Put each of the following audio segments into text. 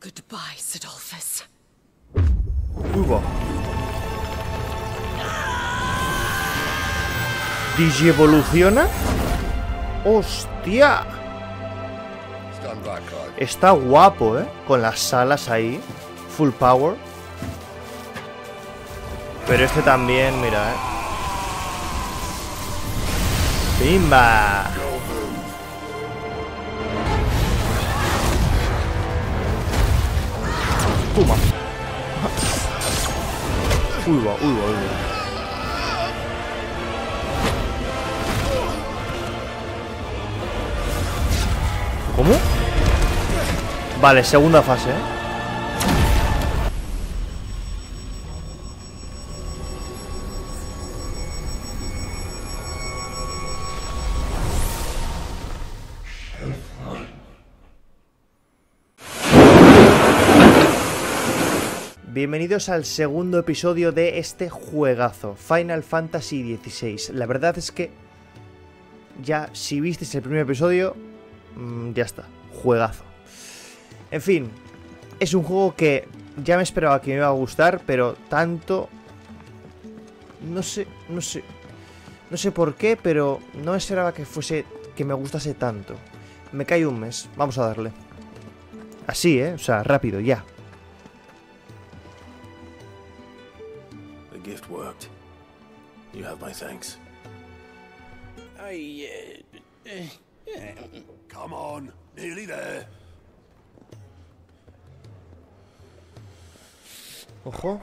Goodbye, Sidolphus. Va. ¿Digievoluciona? ¡Hostia! Está guapo, ¿eh? Con las alas ahí. Full power. Pero este también, mira, ¿eh? ¡Pimba! Toma. Uy, va, uy, va, uy, va. ¿Cómo? Vale, segunda fase, ¿eh? Bienvenidos al segundo episodio de este juegazo, Final Fantasy XVI. La verdad es que ya si visteis el primer episodio, mm, ya está, juegazo. En fin, es un juego que ya me esperaba que me iba a gustar, pero tanto... No sé, no sé. No sé por qué, pero no esperaba que fuese... que me gustase tanto. Me cae un mes, vamos a darle. Así, ¿eh? O sea, rápido, ya. Gift worked. You have my thanks. I, uh, uh, yeah. Come on, nearly there. Ojo.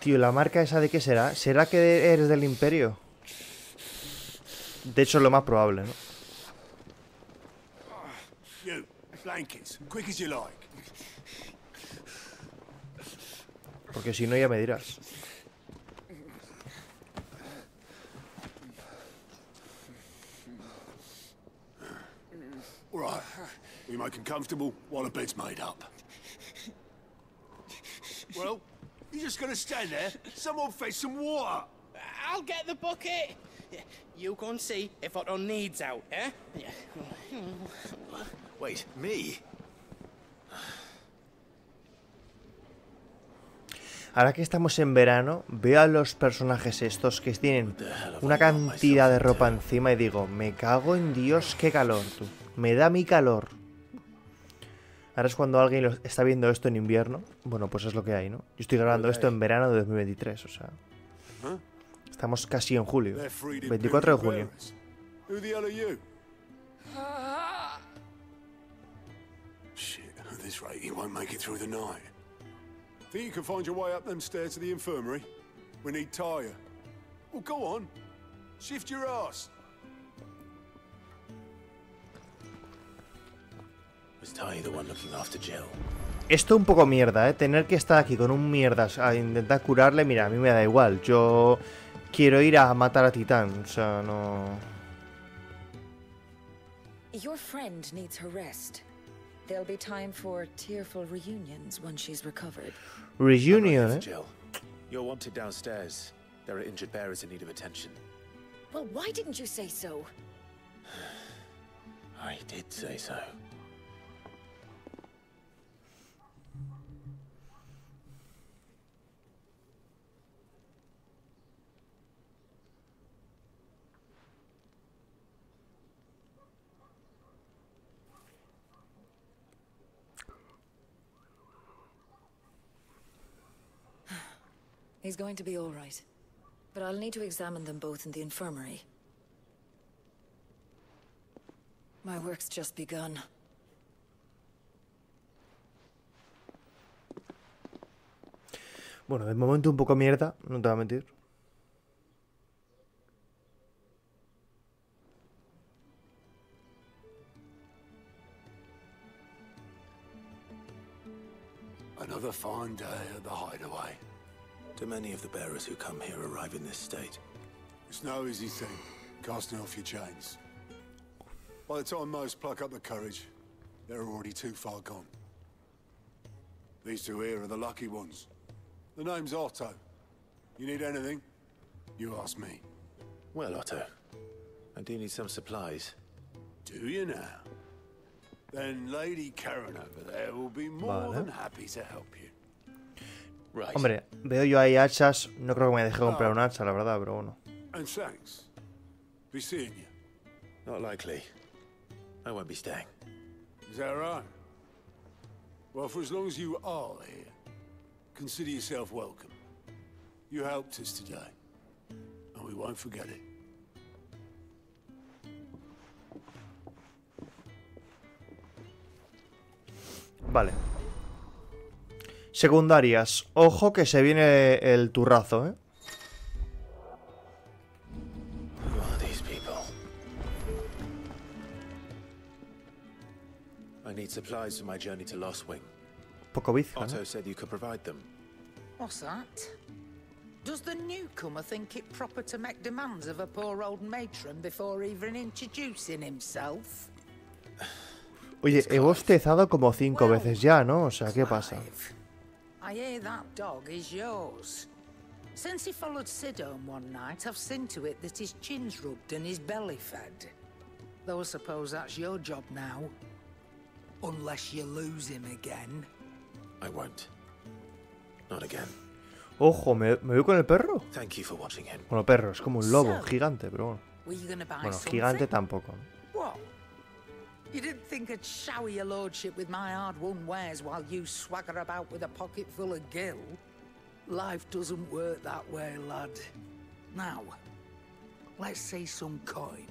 Tío, ¿la marca esa de qué será? ¿Será que eres del imperio? De hecho, es lo más probable, ¿no? Blankets, quick as you like. Porque si no, ya me dirás. All right, we make 'em comfortable while the bed's made up. Well, you're just gonna stand there? Someone fetch some water. I'll get the bucket. You go and see if Otto needs out, eh? Wait, me? Ahora que estamos en verano, veo a los personajes estos que tienen una cantidad de ropa encima y digo, me cago en Dios, qué calor, tú. Me da mi calor. Ahora es cuando alguien está viendo esto en invierno. Bueno, pues es lo que hay, ¿no? Yo estoy grabando esto en verano de 2023, o sea. Estamos casi en julio. They're free to 24 de junio. This rate, you won't make it through the night. Think you can find your way up them stairs to the infirmary? We need Taya. Well, go on. Shift your ass. Was Ty the one looking after Jill? Esto un poco mierda, ¿eh? Tener que estar aquí con un mierdas a intentar curarle, mira, a mí me da igual. Yo quiero ir a matar a Titán, o sea, no... Your friend needs her rest. There'll be time for tearful reunions when she's recovered. Reunion, For ¿eh? Jill. You're wanted downstairs. There are injured bearers in need of attention. Well, why didn't you say so? I did say so. He's going to be all right. But I'll need to examine them both in the infirmary. My work's just begun. Bueno, de momento un poco mierda, no te voy a mentir. Another fine day at the hideaway. Do many of the bearers who come here arrive in this state? It's no easy thing, casting off your chains. By the time most pluck up the courage, they're already too far gone. These two here are the lucky ones. The name's Otto. You need anything? You ask me. Well, Otto, I do need some supplies. Do you now? Then Lady Karen over there will be more Vale. than happy to help you. Right. Hombre, veo yo ahí hachas. No creo que me deje comprar un hacha, la verdad, pero bueno. And thanks. Be seeing you. Not likely. I won't be staying. Is that right? Well, for as long as you are here, consider yourself welcome. You helped us today, and we won't forget it. Vale. Secundarias. Ojo que se viene el turrazo, ¿eh? Who are these people? I need supplies for my journey to Lost Wing. Poco bizca, ¿no? Otto said you could provide them. What's that? Does the newcomer think it proper to make demands of a poor old matron before even introducing himself? Oye, he bostezado como cinco Well, veces ya, ¿no? O sea, ¿qué pasa? Clive, I hear that dog is yours. Since he followed Sid home one night, I've seen to it that his chin's rubbed and his belly fed. Though I suppose that's your job now. Unless you lose him again. I won't. Not again. Ojo, ¿me, me voy con el perro? Thank you for watching him. Bueno, perro, es como un lobo, So- gigante, pero bueno. Were you gonna buy Bueno, something? gigante tampoco. What? You didn't think I'd shower your lordship with my hard-won wares while you swagger about with a pocket full of gill? Life doesn't work that way, lad. Now, let's see some coin.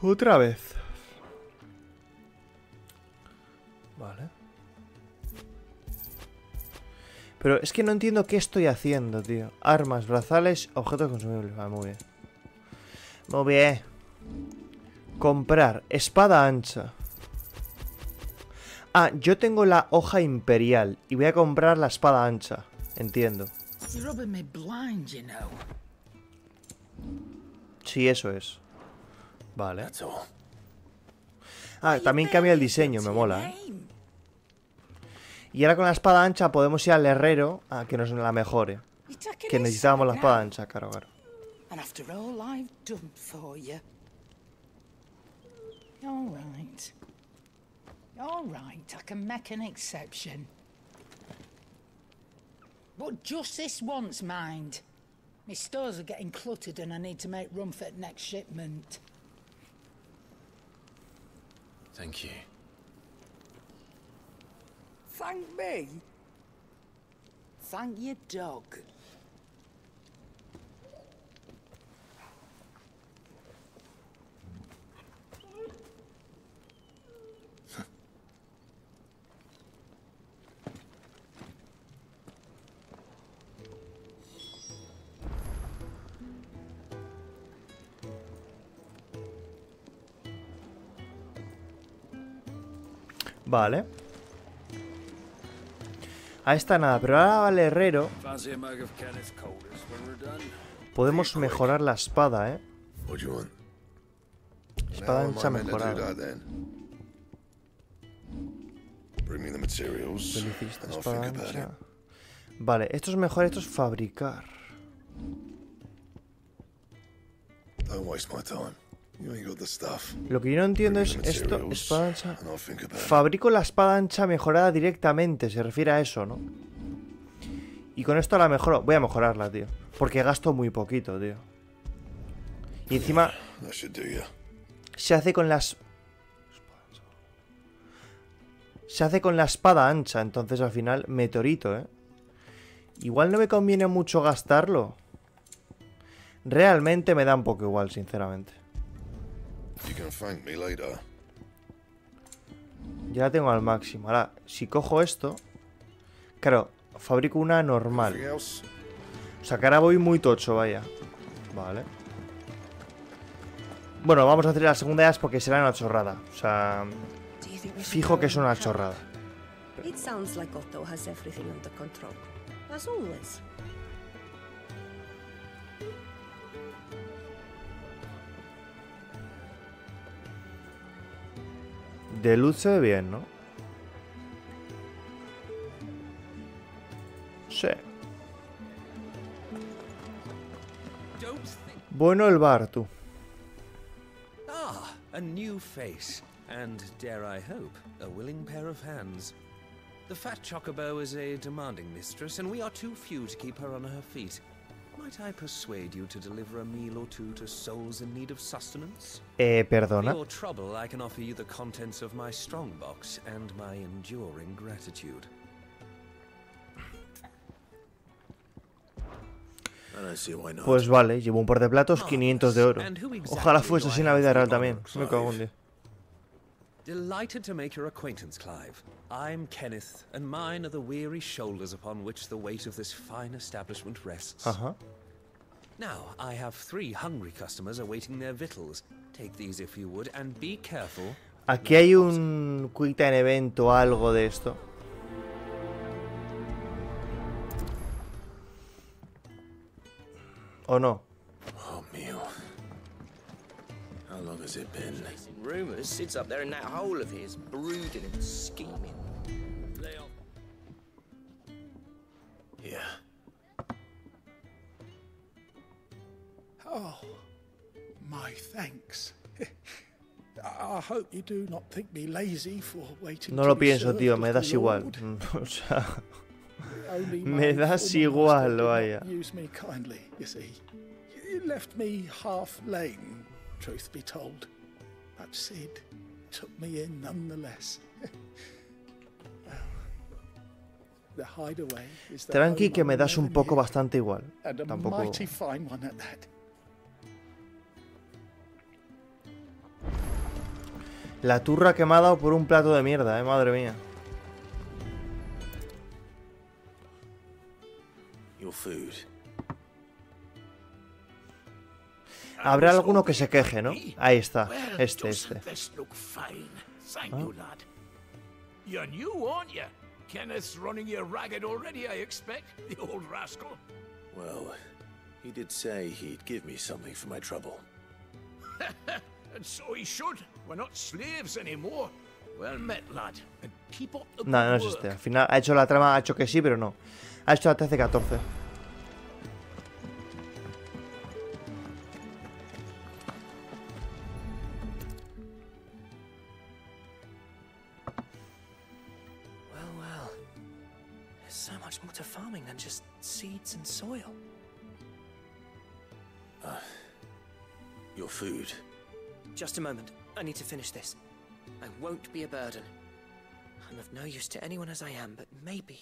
Otra vez. Vale. Pero es que no entiendo qué estoy haciendo, tío. Armas, brazales, objetos consumibles. Vale, muy bien. Muy bien. Comprar. Espada ancha. Ah, yo tengo la hoja imperial y voy a comprar la espada ancha. Entiendo. Sí, eso es. Vale. Ah, también cambia el diseño, me mola. ¿eh? Y ahora con la espada ancha podemos ir al herrero a que nos la mejore. Que necesitábamos la espada ancha, claro, claro. And after all I've done for you. All right. All right, I can make an exception. But just this once, mind. My stores are getting cluttered and I need to make room for the next shipment. Thank you. Thank me? Thank your dog. Vale. A esta nada, pero ahora al herrero podemos mejorar la espada, ¿eh? Espada ancha mejorada. espada ancha. Vale, esto es mejor, esto es fabricar. Don't waste my time. Lo que yo no entiendo es esto, espada ancha. Fabrico la espada ancha mejorada directamente, se refiere a eso, ¿no? Y con esto la mejoro. Voy a mejorarla, tío. Porque gasto muy poquito, tío. Y encima se hace con las... Se hace con la espada ancha, entonces al final meteorito, ¿eh? Igual no me conviene mucho gastarlo. Realmente me da un poco igual, sinceramente. Ya la tengo al máximo. Ahora, si cojo esto... Claro, fabrico una normal. O sea, que ahora voy muy tocho, vaya. Vale. Bueno, vamos a hacer la segunda ya porque será una chorrada. O sea, fijo que es una chorrada. It sounds like Otto has everything under control. As always. De luz se ve bien, ¿no? Sí. Bueno el bar, tú. Ah, a new face, and dare I hope, a willing pair of hands. The fat chocobo is a demanding mistress, and we are too few to keep her on her feet. Might I persuade you to deliver a meal or two to souls in need of sustenance? Eh, For perdona. your trouble, I can offer you the contents of my strongbox and my enduring gratitude. I don't see why not. Pues vale, llevo un par de platos, 500 de oro. Ojalá fuese así en la vida real también. Me cago en Dios. Delighted to make your acquaintance, Clive. I'm Kenneth, and mine are the weary shoulders upon which the weight of this fine establishment rests. Uh huh. Now, I have three hungry customers awaiting their victuals. Take these if you would, and be careful. Aquí hay un quick time event o algo de esto. ¿O no? Long has it been? Rumours sits up there in that hole of his, brooding and scheming. Yeah. Oh, my thanks. I I hope you do not think me lazy for waiting. No lo pienso, tío, me das igual. O sea, Me das igual, master did vaya. Use me kindly, you see. You left me half lame, truth be told. But Sid took me in nonetheless. Well, the hideaway is the tranqui que me das un poco bastante igual. Tampoco... La turra que me ha dado por un plato de mierda, eh, madre mía. Your food. Habrá alguno que se queje, ¿no? Ahí está, este, este. This look fine. Thank Huh? you, lad. You're new, aren't you? Kenneth's running you ragged already, I expect. The old rascal. Well, he did say he'd give me something for my trouble. And so he should. We're not slaves anymore. Well met, lad. And keep up the No, no es este. Al final ha hecho la trama, ha hecho que sí, pero no. Ha hecho la 13-14. Seeds and soil. Your food. Just a moment. I need to finish this. I won't be a burden. I'm of no use to anyone as I am, but maybe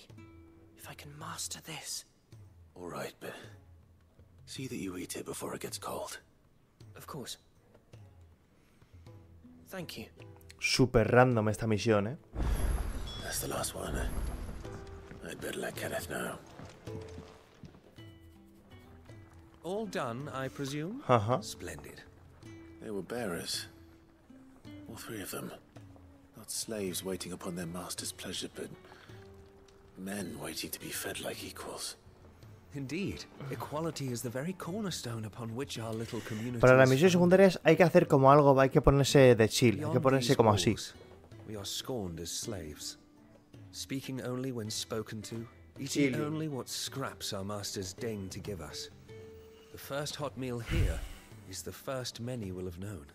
if I can master this. All right, but see that you eat it before it gets cold. Of course. Thank you. Súper random esta misión, ¿eh? That's the last one. I'd better let Kenneth know. All done, I presume? Ajá. Splendid. They were bearers. All three of them. Not slaves waiting upon their master's pleasure, but men waiting to be fed like equals. Indeed, equality is the very cornerstone upon which our little community Para las is misiones secundarias hay que hacer como algo, hay que ponerse de chill, hay que ponerse como así. We are scorned as slaves, speaking only when spoken to, eating only what scraps our masters deign to give us. The first hot meal here is the first many will have known.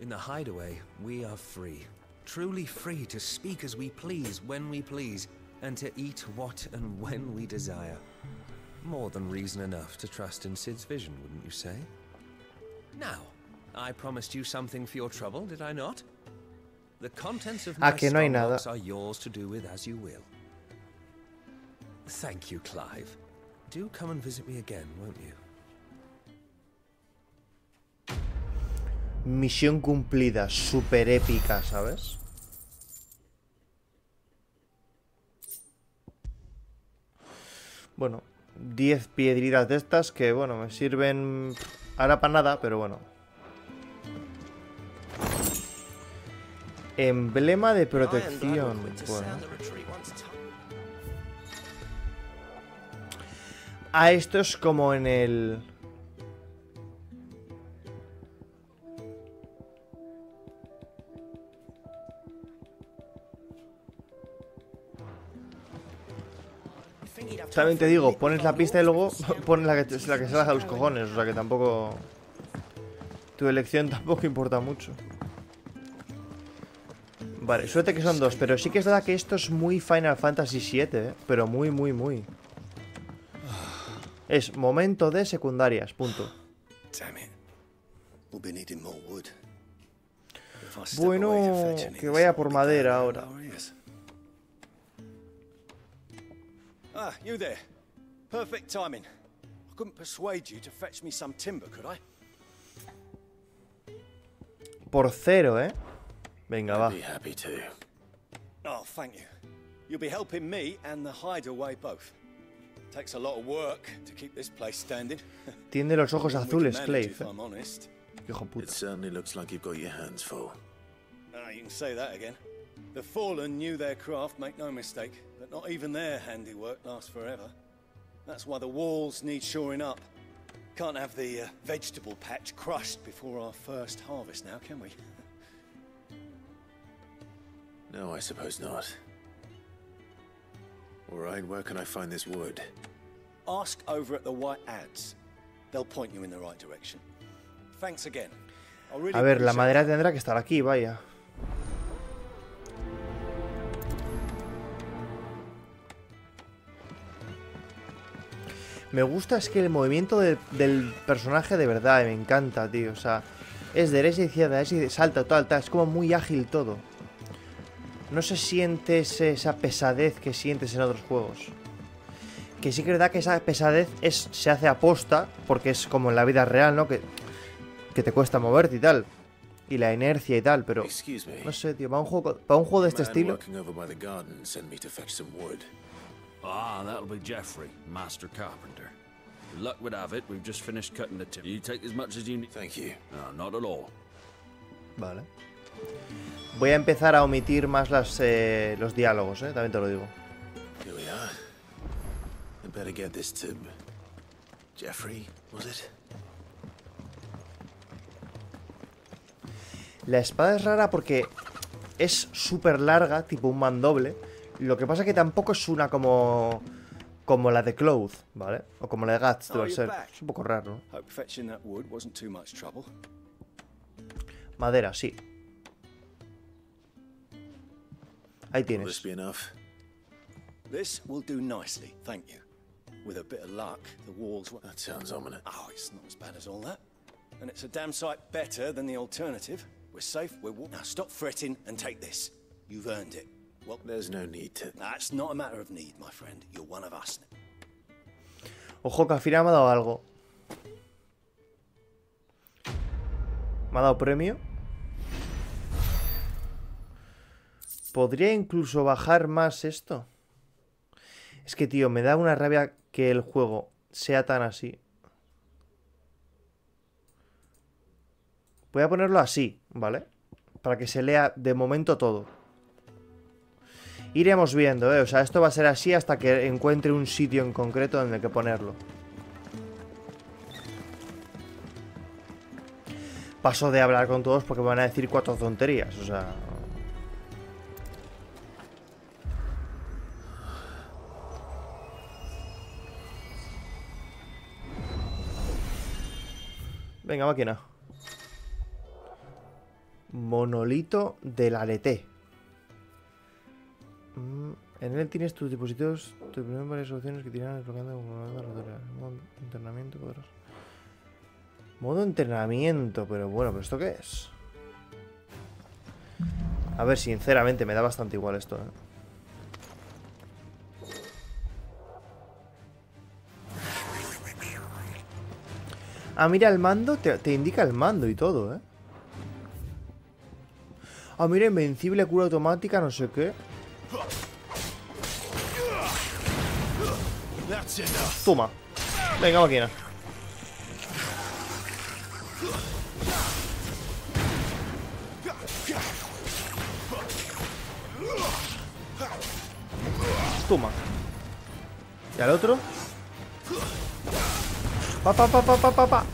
In the hideaway, we are free, truly free to speak as we please, when we please, and to eat what and when we desire. More than reason enough to trust in Sid's vision, wouldn't you say? Now, I promised you something for your trouble, did I not? The contents of my no hay nada. are yours to do with as you will. Thank you, Clive. Do come and visit me again, won't you? Misión cumplida, súper épica, ¿sabes? Bueno, 10 piedritas de estas que, bueno, me sirven ahora para nada, pero bueno. Emblema de protección. Bueno. Ah, esto es como en el... También te digo, pones la pista y luego pones la que, la que se la a los cojones, o sea que tampoco... Tu elección tampoco importa mucho. Vale, suerte que son dos, pero sí que es verdad que esto es muy Final Fantasy VII, ¿eh? Pero muy, muy, muy. Es momento de secundarias, punto. Bueno, que vaya por madera ahora. Ah, you there. Perfect timing. I couldn't persuade you to fetch me some timber, could I? Por cero, ¿eh? Venga, va. I'd be happy to. Oh, thank you. You'll be helping me and the hideaway both. Takes a lot of work to keep this place standing. Tiene los ojos More than we azules, can manage, Clave. ¿eh? I'm honest. Hijo It certainly looks like you've got your hands full. Ah, you can say that again. The fallen knew their craft, make no mistake, but not even their handiwork lasts forever. That's why the walls need shoring up. Can't have the uh, vegetable patch crushed before our first harvest now, can we? No, I suppose not. All right, where can I find this wood? Ask over at the White Ads. They'll point you in the right direction. Thanks again. Really A ver, la madera tendrá que estar aquí, vaya. Me gusta es que el movimiento de- del personaje de verdad me encanta, tío. O sea, es derecha, izquierda, es y salta, tal, tal. Es como muy ágil todo. No se siente esa pesadez que sientes en otros juegos. Que sí que es verdad que esa pesadez es, se hace aposta, porque es como en la vida real, ¿no? Que, que te cuesta moverte y tal. Y la inercia y tal, pero... No sé, tío, para un juego, para un juego de este estilo... Ah, that'll be Jeffrey, Master Carpenter. Luck would have it, we've just finished cutting the timber. You take as much as you need. Thank you. No, not at all. Vale. Voy a empezar a omitir más las, eh, los diálogos, ¿eh? También te lo digo. Here we are. I'd better get this to Jeffrey, was it? La espada es rara porque es súper larga, tipo un mandoble. Lo que pasa que tampoco es una como como la de Cloud, ¿vale? O como la de Guts, debe ser. Es un poco raro, ¿no? Madera, sí. Ahí tienes. this will do nicely, thank you. With a bit of luck, the walls will... That sounds ominous. Oh, it's not as bad as all that. And it's a damn sight better than the alternative. We're safe, we're... Now stop fretting and take this. You've earned it. Well, There's no need to. that's not a matter of need, my friend. You're one of us. Ojo que al final me ha dado algo. Me ha dado premio. ¿Podría incluso bajar más esto? Es que, tío, me da una rabia que el juego sea tan así. Voy a ponerlo así, ¿vale? Para que se lea de momento todo. Iremos viendo, ¿eh? O sea, esto va a ser así hasta que encuentre un sitio en concreto el que ponerlo. Paso de hablar con todos porque me van a decir cuatro tonterías, o sea... Venga, máquina. Monolito del arete. Mm, En él tienes tus dispositivos, te primeras varias opciones que tiran desbloqueando como rotatoria. Modo entrenamiento, podrás. Modo entrenamiento, pero bueno, ¿pero esto qué es? A ver, sinceramente, me da bastante igual esto, ¿eh? Ah, mira el mando, te, te indica el mando y todo, ¿eh? Ah, mira, invencible, cura automática, no sé qué. Toma. Venga, máquina. Toma. ¿Y al otro? Pa, pa, pa, pa, pa, pa, pa.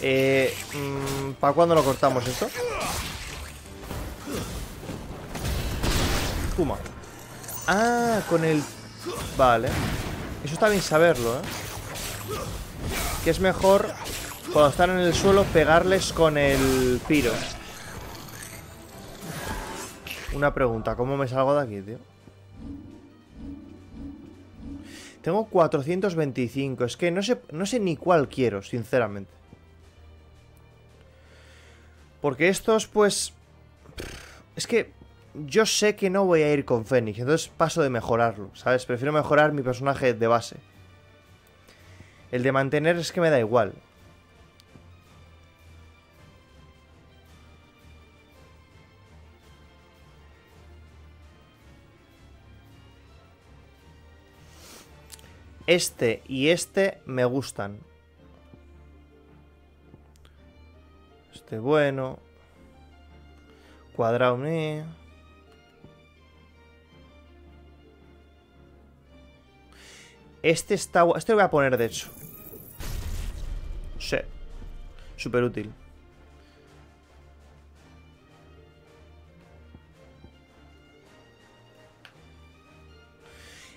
Eh, mm, ¿Para cuándo lo cortamos esto? Toma. Ah, con el... Vale. Eso está bien saberlo, ¿eh? Que es mejor, cuando están en el suelo, pegarles con el piro. Una pregunta, ¿cómo me salgo de aquí, tío? Tengo 425, es que no sé, no sé ni cuál quiero, sinceramente. Porque estos, pues... Es que yo sé que no voy a ir con Fénix, entonces paso de mejorarlo, ¿sabes? Prefiero mejorar mi personaje de base. El de mantener es que me da igual. Este y este me gustan. Este bueno. Cuadrado. Este está... Este lo voy a poner, de hecho. Sí. Súper útil.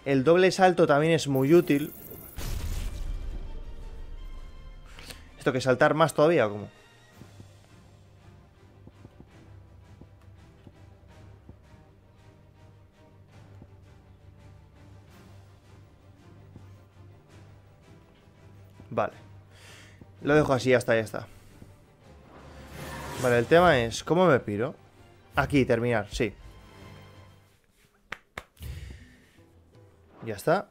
El doble salto también es muy útil. ¿Esto que saltar más todavía o cómo? Lo dejo así, ya está, ya está. Vale, el tema es, ¿cómo me piro? Aquí, terminar, sí. Ya está.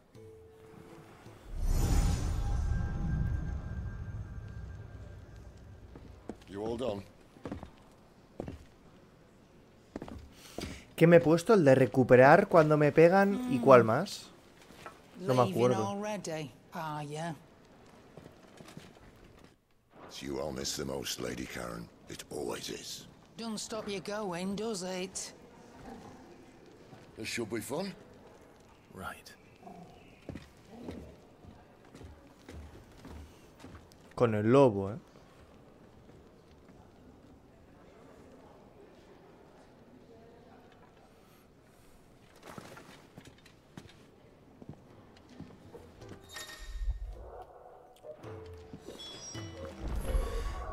¿Qué me he puesto? El de recuperar cuando me pegan y cuál más. No me acuerdo. Already, are ya? It's you I'll miss the most, Lady Karen. It always is. Don't stop you going, does it? This should be fun. Right. Con el lobo, ¿eh?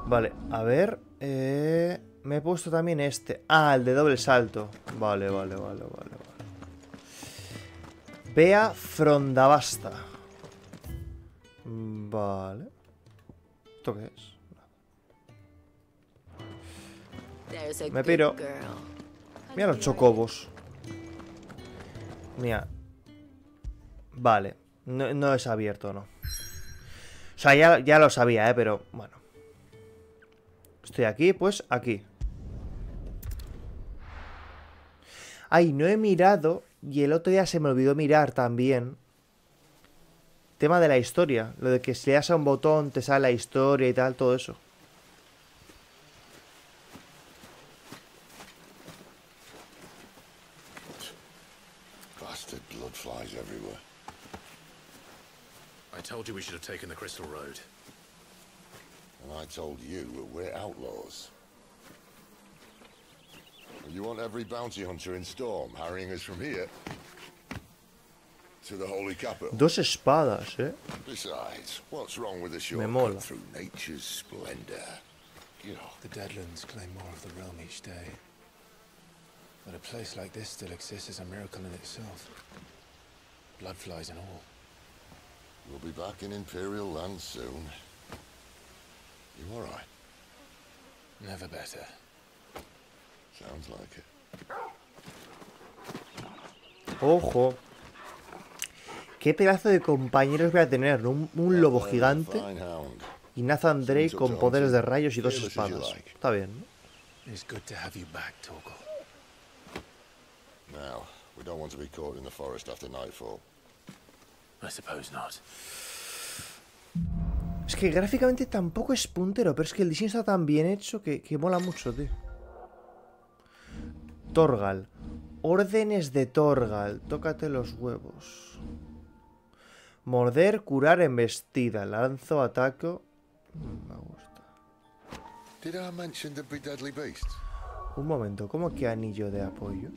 Vale, a ver. eh, me he puesto también este. Ah, el de doble salto. Vale, vale, vale, vale, vale. Bea Frondabasta. Vale. ¿Esto qué es? Me piro. Mira los chocobos. Mira. Vale. No, no es abierto, ¿no? O sea, ya, ya lo sabía, ¿eh? Pero, bueno. Estoy aquí, pues aquí. Ay, no he mirado. Y el otro día se me olvidó mirar también. Tema de la historia. Lo de que si le das a un botón te sale la historia y tal, todo eso. Bastard blood flies everywhere. I told you we should have taken the Crystal Road. And I told you that we're outlaws. You want every bounty hunter in Storm harrying us from here to the Holy Capital. Dos espadas, ¿eh? Besides, what's wrong with a Me shortcut mola. through nature's splendor? The Deadlands claim more of the realm each day. But a place like this still exists is a miracle in itself. Blood Bloodflies and all. we'll be back in Imperial land soon. Never better. Sounds like it. Ojo. Qué pedazo de compañeros voy a tener, ¿no? Un, un lobo gigante y Nathan Drake con poderes de rayos y dos espadas. Está bien, ¿no? It's good to have you back, Torgal. Now, we don't want to be caught in the forest after nightfall. I suppose not. Que gráficamente tampoco es puntero, pero es que el diseño está tan bien hecho que, que mola mucho, tío. Torgal. Órdenes de Torgal. Tócate los huevos. Morder, curar, embestida. Lanzo, ataco. Me gusta. Un momento, ¿cómo que anillo de apoyo?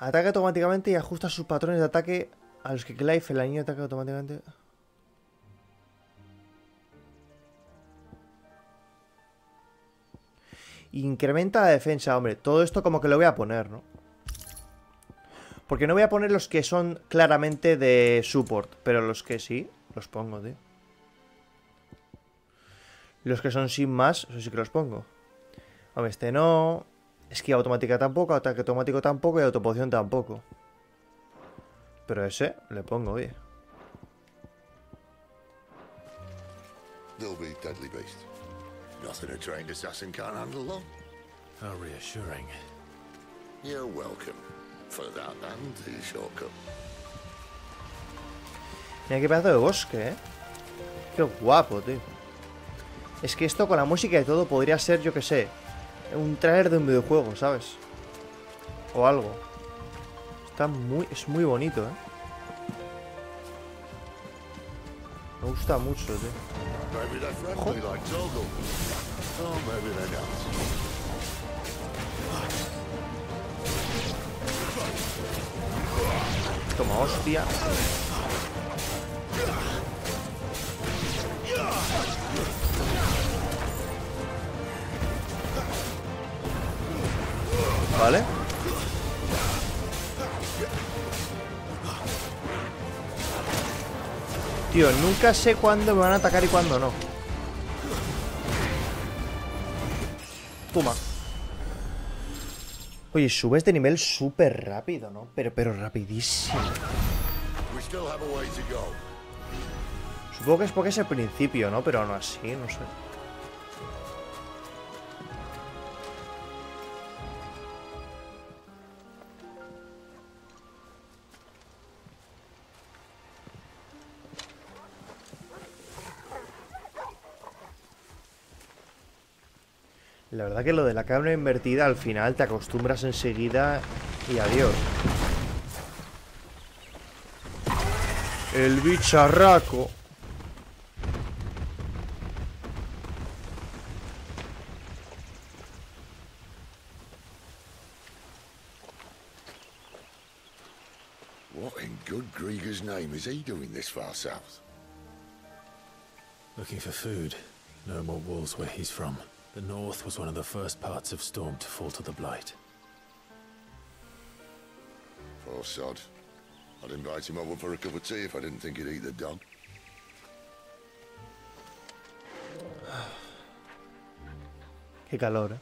Ataca automáticamente y ajusta sus patrones de ataque a los que Clive, el niño, ataca automáticamente. Incrementa la defensa, hombre. Todo esto como que lo voy a poner, ¿no? Porque no voy a poner los que son claramente de support. Pero los que sí, los pongo, tío. Los que son sin más, eso sí que los pongo. Hombre, este no. Esquiva automática tampoco, ataque automático tampoco y autopoción tampoco. Pero ese le pongo, oye. They'll be deadly beast. Nothing a trained assassin can't handle, though. How reassuring. You're welcome for that and the shortcut. Mira qué pedazo de bosque, ¿eh? Qué guapo, tío. Es que esto con la música y todo podría ser, yo que sé, un trailer de un videojuego, ¿sabes? O algo. Está muy... es muy bonito, ¿eh? Me gusta mucho, tío. They're friendly Vale. Tío, nunca sé cuándo me van a atacar y cuándo no. Toma. Oye, subes de nivel súper rápido, ¿no? Pero, pero rapidísimo. Supongo que es porque es el principio, ¿no? Pero aún así, no sé. La verdad que lo de la cámara invertida al final te acostumbras enseguida y adiós. El bicharraco. What in good Grieger's name is he doing this far south? Looking for food. No more wolves where he's from. The north was one of the first parts of Storm to fall to the Blight. Poor sod. I'd invite him over for a cup of tea if I didn't think he'd eat the dog. Qué calor, ¿eh?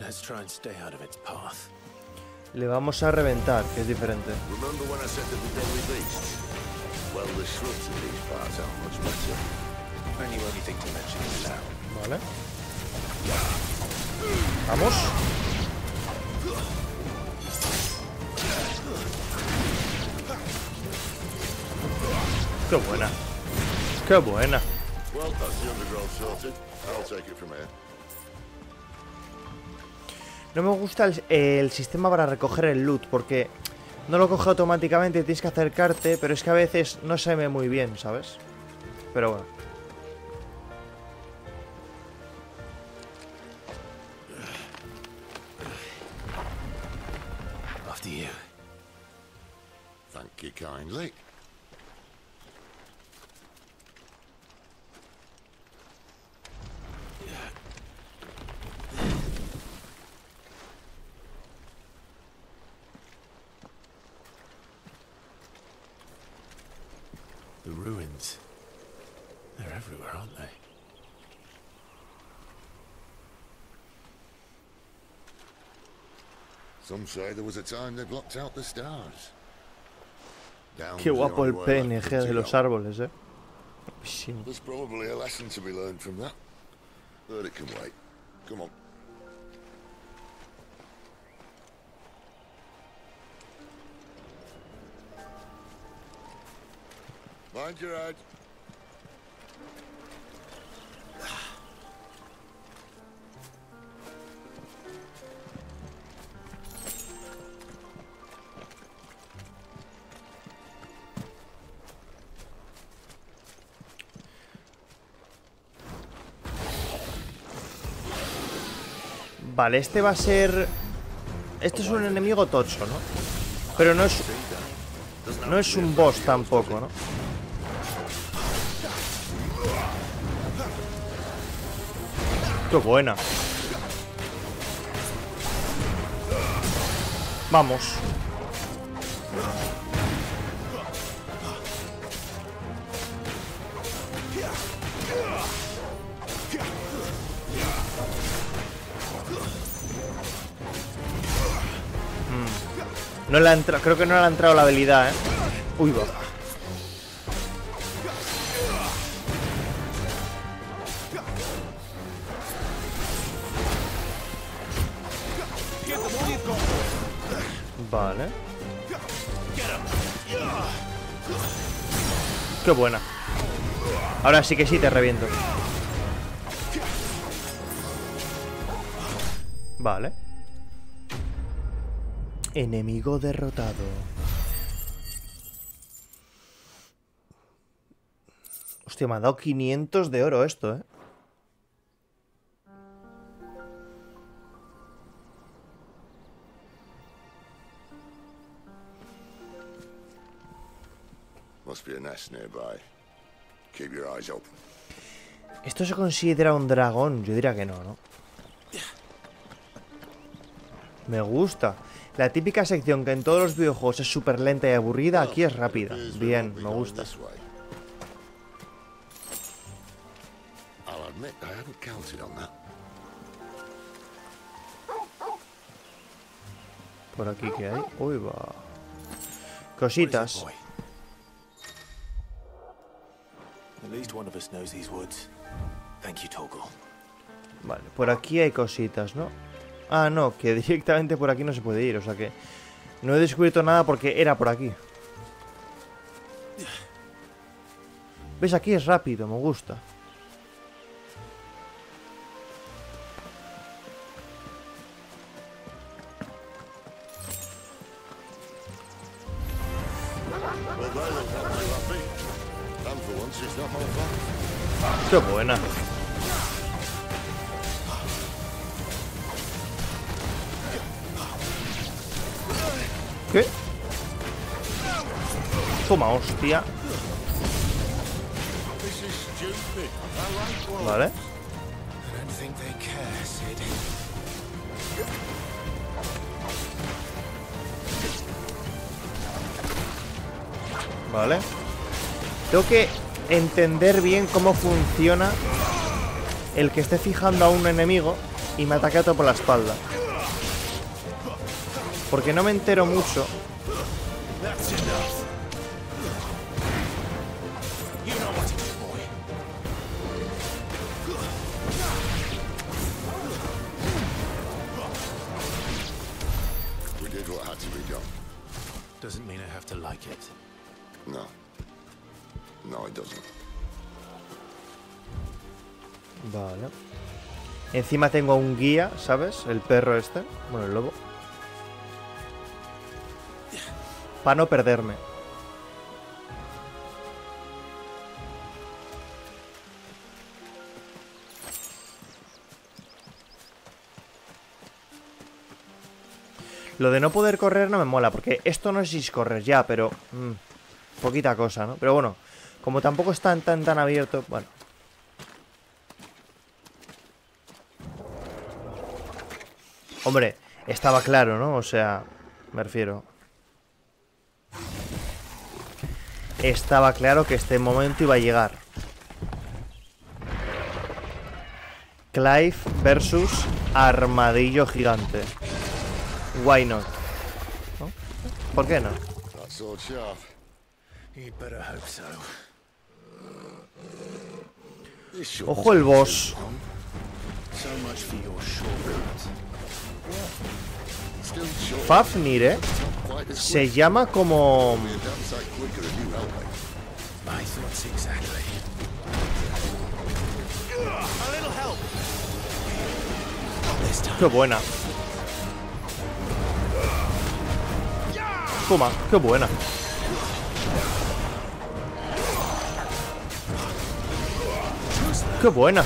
Let's try and stay out of its path. Le vamos a reventar, que es diferente. Vale. Vamos. Qué buena. Qué buena. No me gusta el, sistema para recoger el loot, porque no lo coge automáticamente, tienes que acercarte, pero es que a veces no se ve muy bien, ¿sabes? Pero bueno. After you. Thank you kindly. Some say there was a time they blocked out the stars. Down's Qué guapo el PNG de los árboles, eh. Guapísimo. There's probably a lesson to be learned from that. But it can wait. Come on. Mind your head. Vale, este va a ser... Este es un enemigo tocho, ¿no? Pero no es... No es un boss tampoco, ¿no? Qué buena. Vamos. No le ha entrado, creo que no le ha entrado la habilidad, ¿eh? Uy, va. Vale. Qué buena. Ahora sí que sí te reviento. Vale. Enemigo derrotado. Hostia, me ha dado 500 de oro esto, ¿eh? Must be a nest nearby. Keep your eyes open. ¿Esto se considera un dragón? Yo diría que no, ¿no? Me gusta. La típica sección que en todos los videojuegos es súper lenta y aburrida, aquí es rápida. Bien, me gusta. Por aquí que hay. Uy, va. Cositas. Vale, por aquí hay cositas, ¿no? Ah, no, que directamente por aquí no se puede ir, o sea que... No he descubierto nada porque era por aquí. ¿Ves? Aquí es rápido, me gusta. Well, they Toma, hostia. Vale. Vale. Tengo que entender bien cómo funciona el que esté fijando a un enemigo y me ataque a otro por la espalda. Porque no me entero mucho. Encima tengo un guía, ¿sabes? El perro este. Bueno, el lobo. Para no perderme. Lo de no poder correr no me mola, porque esto no es si correr ya, pero... mm, poquita cosa, ¿no? Pero bueno, como tampoco es tan, tan, tan abierto, bueno. Hombre, estaba claro, ¿no? O sea, me refiero. Estaba claro que este momento iba a llegar. Clive versus Armadillo Gigante. Why not? ¿No? ¿Por qué no? Ojo el boss. Fafnir, ¿eh? Se llama como... Qué buena. Toma, qué buena. Qué buena.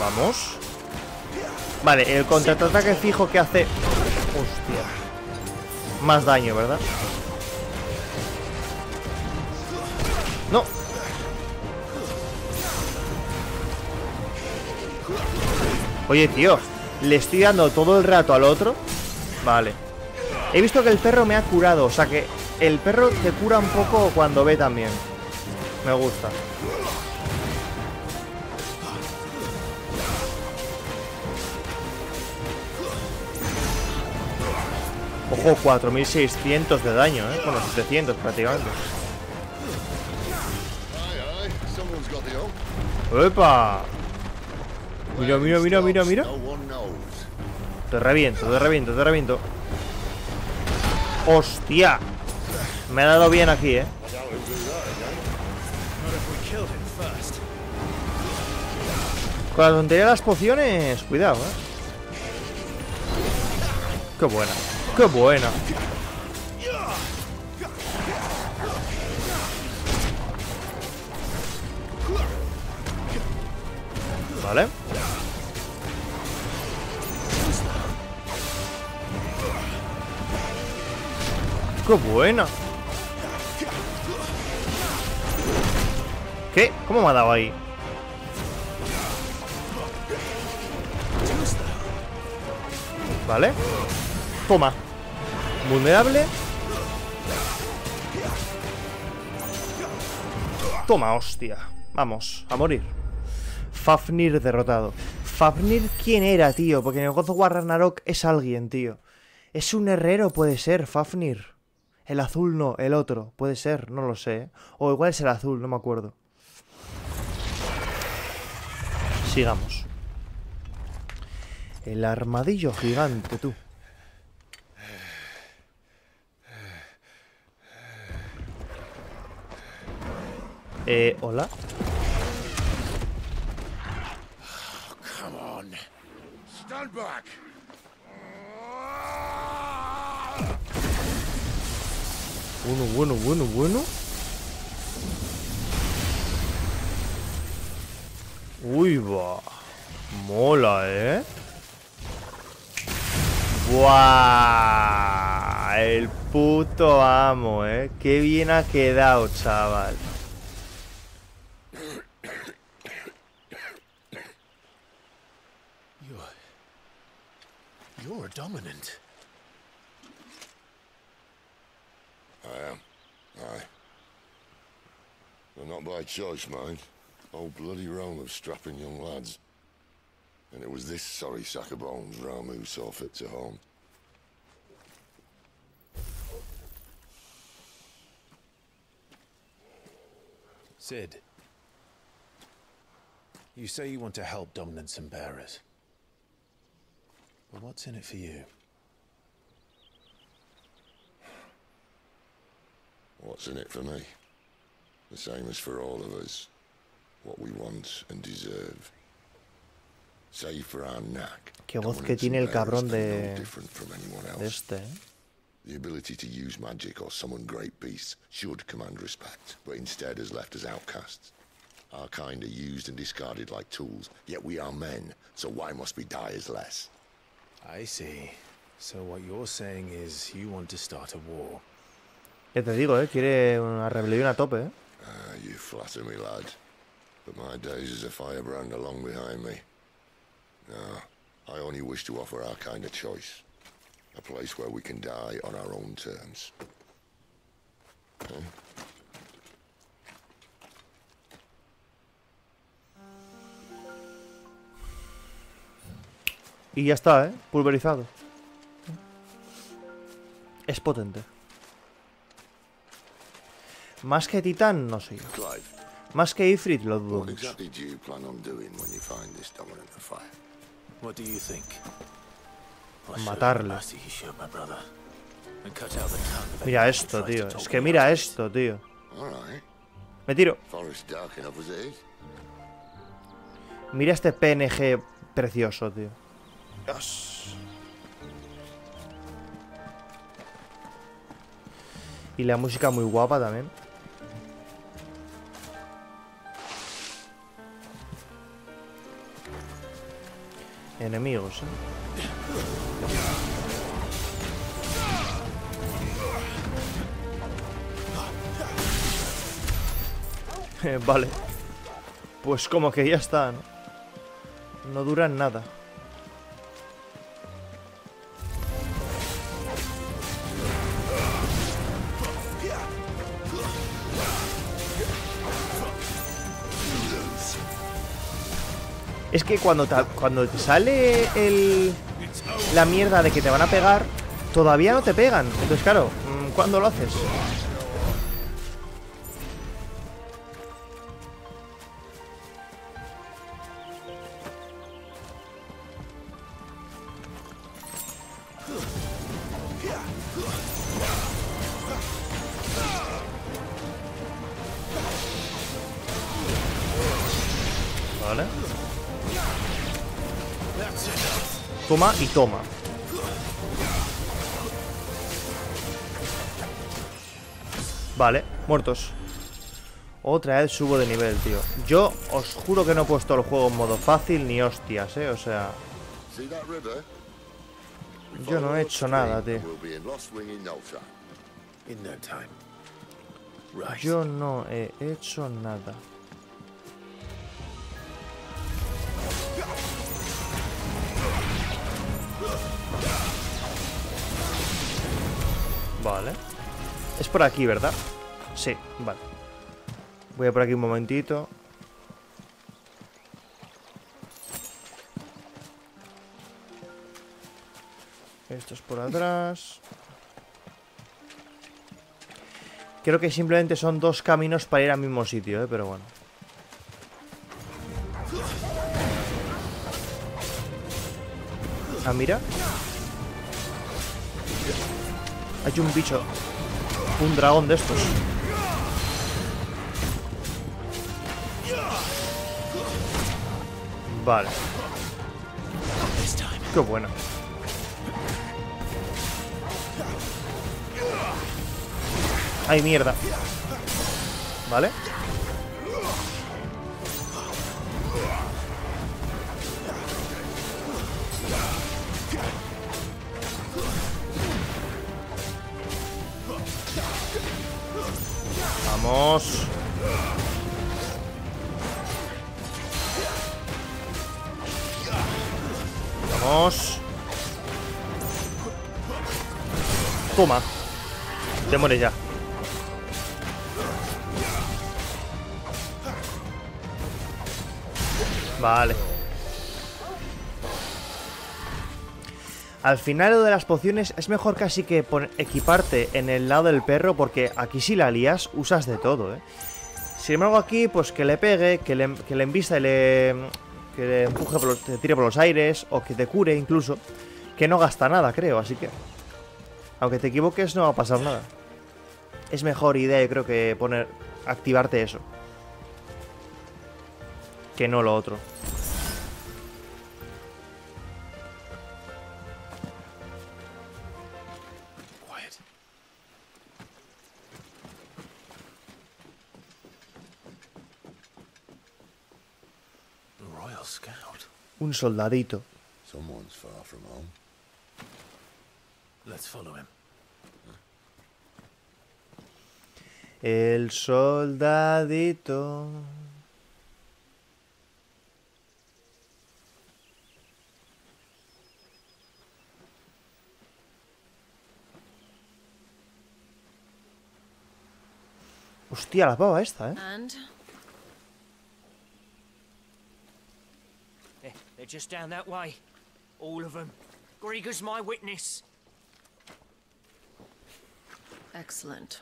Vamos. Vale, el contraataque fijo que hace... Hostia. Más daño, ¿verdad? No. Oye, tío. Le estoy dando todo el rato al otro. Vale. He visto que el perro me ha curado. O sea que el perro te cura un poco cuando ve también. Me gusta. Ojo, 4600 de daño, ¿eh? Bueno, 700 prácticamente. ¡Epa! Mira, mira, mira, mira, mira. Te reviento, te reviento, te reviento. ¡Hostia! Me ha dado bien aquí, ¿eh? Con la tontería de las pociones, cuidado, ¿eh? Qué buena, qué buena. Vale. ¡Qué buena! ¿Qué? ¿Cómo me ha dado ahí? Vale Toma Vulnerable Toma, hostia Vamos, a morir Fafnir derrotado Fafnir, ¿quién era, tío? Porque en el God of War es alguien, tío Es un herrero, puede ser, Fafnir el azul no, el otro. Puede ser, no lo sé. O igual es el azul, no me acuerdo. Sigamos. El armadillo gigante, tú. Eh, hola. Bueno, bueno, bueno, bueno. Uy, va. Mola, ¿eh? ¡Buah! El puto amo, ¿eh? Qué bien ha quedado, chaval. You're dominant. I am. Aye. But not by choice, mind. Old bloody realm of strapping young lads. And it was this sorry sack of bones Ramu saw fit to home. Sid. You say you want to help dominance and bearers. But what's in it for you? What's in it for me? The same as for all of us. What we want and deserve. Save for our knack. Qué voz que tiene el cabrón de, de este, ¿eh? The ability to use magic or summon great beasts should command respect, but instead has left us outcasts. Our kind are used and discarded like tools, yet we are men, so why must we die as less? I see. So what you're saying is you want to start a war. Ya te digo, eh, quiere una rebelión a tope, eh. Ah, you flatter me, lad. But my days as a firebrand are long behind me. No, I only wish to offer our kind of choice. A place where we can die on our own terms. Huh? Y ya está, ¿eh? Pulverizado. Es potente. Más que Titán, no sé yo. Más que Ifrit, lo dudo mucho. of Mira esto, tío. Es que mira esto, tío. Me tiro. Mira este PNG precioso, tío. Y la música muy guapa también. enemigos, ¿eh? vale. Pues como que ya está, ¿no? No duran nada. Es que cuando te, cuando sale el, la mierda de que te van a pegar, todavía no te pegan. Entonces, claro, mm, ¿cuándo lo haces? Toma y toma. Vale, muertos. Otra vez subo de nivel, tío. Yo os juro que no he puesto el juego en modo fácil ni hostias, eh. O sea... Yo no he hecho nada, tío. Yo no he hecho nada. Vale. Es por aquí, ¿verdad? Sí, vale. Voy a por aquí un momentito. Esto es por atrás. Creo que simplemente son dos caminos para ir al mismo sitio, ¿eh? pero bueno. Ah, mira. Hay un bicho. Un dragón de estos. Vale. Qué bueno. Ay, mierda. Vale. Vamos. Vamos. Toma. Te mueres ya. Vale. Al final lo de las pociones es mejor casi que equiparte en el lado del perro porque aquí si la lías usas de todo, ¿eh? Sin embargo aquí, pues que le pegue, que le, que le y le, que le empuje, por los, te tire por los aires o que te cure incluso, que no gasta nada, creo, así que... Aunque te equivoques no va a pasar nada. Es mejor idea, yo creo, que poner... activarte eso. Que no lo otro. Un soldadito. Someone's far from home. Let's follow him. El soldadito. Hostia, la pava esta, ¿eh? And just down that way. All of them. Grieger's my witness. Excellent.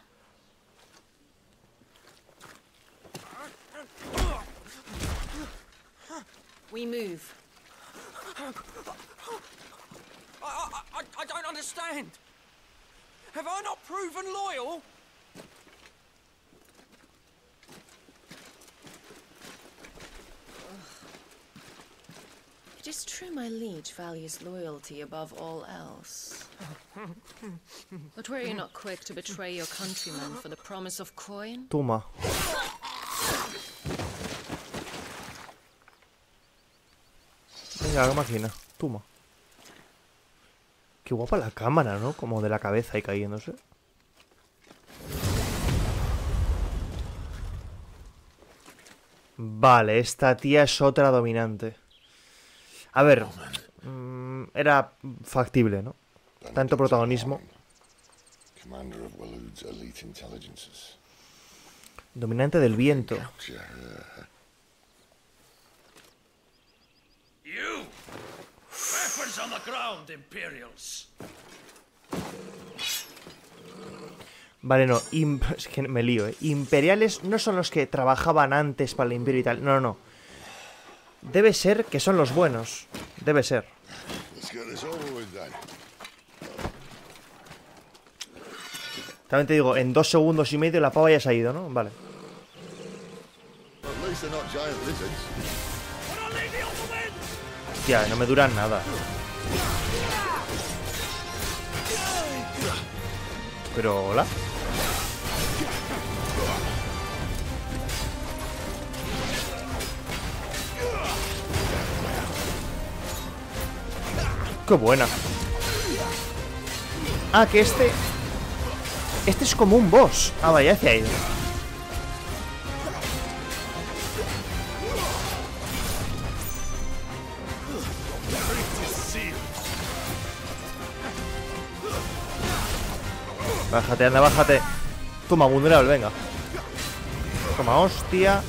We move. I, I, I, I don't understand. Have I not proven loyal? It is true my liege values loyalty above all else. But were you not quick to betray your countrymen for the promise of coin? Toma. Venga, la máquina. Toma. Qué guapa la cámara, ¿no? Como de la cabeza y cayéndose. Vale, esta tía es otra dominante. A ver, mm, era factible, ¿no? Tanto protagonismo. Dominante del viento. Vale, no. Es que me lío, ¿eh? Imperiales no son los que trabajaban antes para el imperio y tal. No, no, no. Debe ser que son los buenos. Debe ser. También te digo, en dos segundos y medio la pava ya se ha ido, ¿no? Vale. Hostia, no me duran nada. Pero, hola. Qué buena. Ah, que este... Este es como un boss. Ah, vaya, ya se ha ido. Bájate, anda, bájate. Toma, vulnerable, venga. Toma, hostia.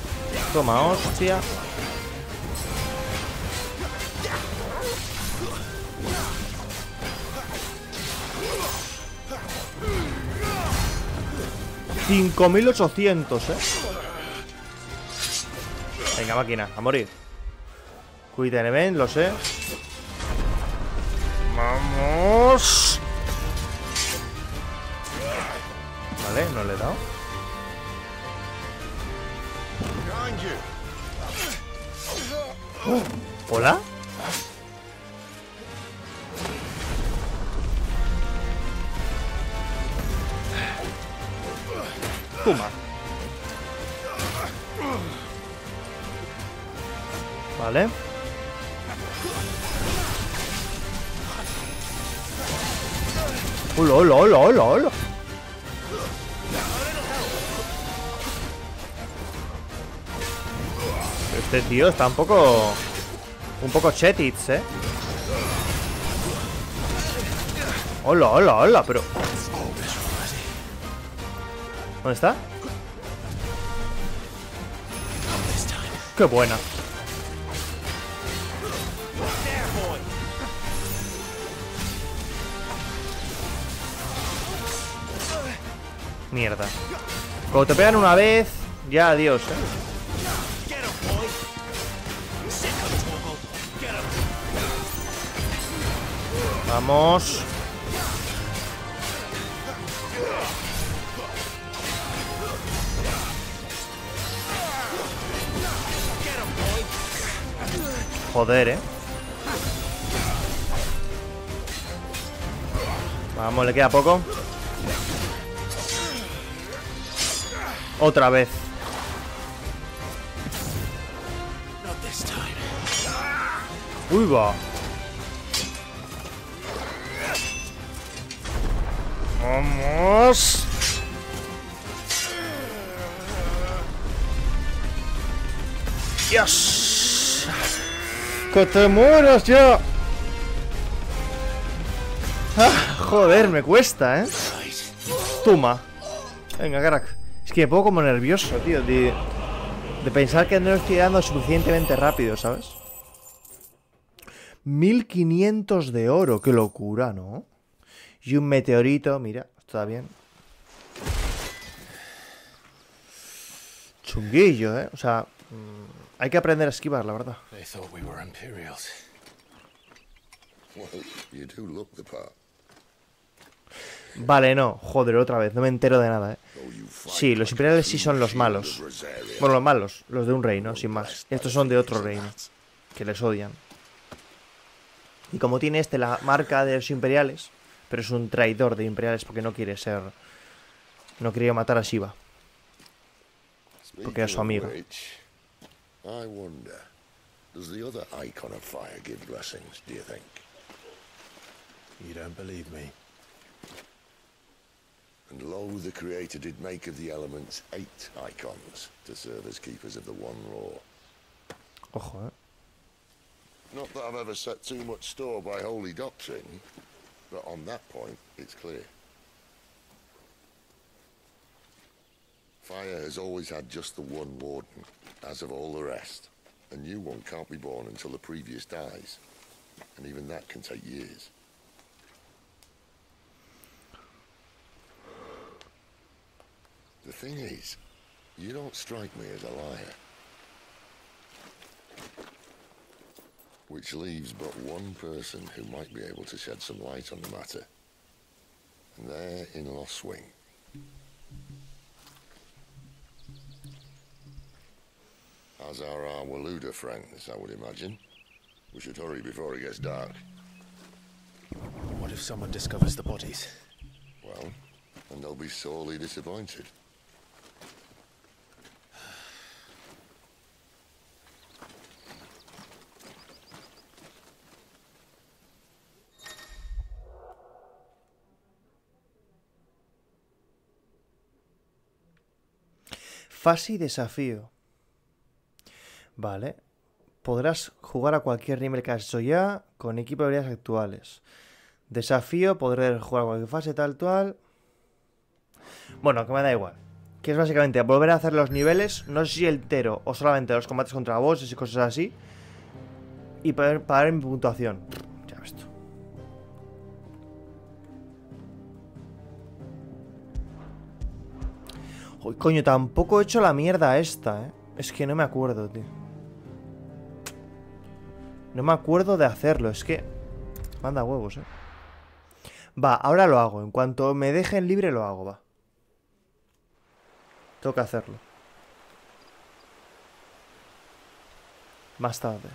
Toma, hostia. ¿5.800, eh? Venga, máquina, a morir. Cuídate, ven, lo sé. ¡Vamos! Vale, no le he dado. ¿Hola? Vale. Hola, hola, hola, hola, hola. Este tío está un poco... Un poco chetits, ¿eh? Hola, hola, hola, pero... ¿Dónde está? ¡Qué buena! Mierda. Cuando te pegan una vez, ya adiós, ¿eh? Vamos. Joder, eh. Vamos, le queda poco. Otra vez. Uy, va. Vamos. Que te mueras ya. Ah, joder, me cuesta, ¿eh? Toma. Venga, crack. Es que me pongo como nervioso, tío, de, de pensar que no estoy dando suficientemente rápido, ¿sabes? 1500 de oro, qué locura, ¿no? Y un meteorito, mira, está bien. Chunguillo, ¿eh? O sea, mm, hay que aprender a esquivar, la verdad. They thought we were Imperials. Well, you do look the part. Vale, no, joder, otra vez, no me entero de nada, ¿eh? Sí, los imperiales sí son los malos. Bueno, los malos, los de un reino, sin más. Estos son de otro reino, que les odian. Y como tiene este la marca de los imperiales, pero es un traidor de imperiales porque no quiere ser... No quería matar a Shiva. Porque era su which, I wonder, Does the other icon of fire give blessings, do you think? You don't believe me? And lo, the Creator did make of the elements eight icons to serve as keepers of the one law. Ojo, eh. Not that I've ever set too much store by holy doctrine, but on that point, it's clear. Fire has always had just the one warden, as of all the rest. A new one can't be born until the previous dies, and even that can take years. The thing is, you don't strike me as a liar. Which leaves but one person who might be able to shed some light on the matter. And they're in Lost Swing. As are our Waluda friends, I would imagine. We should hurry before it gets dark. What if someone discovers the bodies? Well, and they'll be sorely disappointed. Fase y desafío. Vale. Podrás jugar a cualquier nivel que has hecho ya con equipo de habilidades actuales. Desafío, podré jugar a cualquier fase tal, tal. Bueno, que me da igual. Que es básicamente volver a hacer los niveles, no sé si entero o solamente los combates contra bosses y cosas así. Y poder pagar mi puntuación. Ya ves tú. Uy, coño, tampoco he hecho la mierda esta, ¿eh? Es que no me acuerdo, tío. No me acuerdo de hacerlo, es que... Manda huevos, ¿eh? Va, ahora lo hago. En cuanto me dejen libre lo hago, va. Que hacerlo. Más tarde.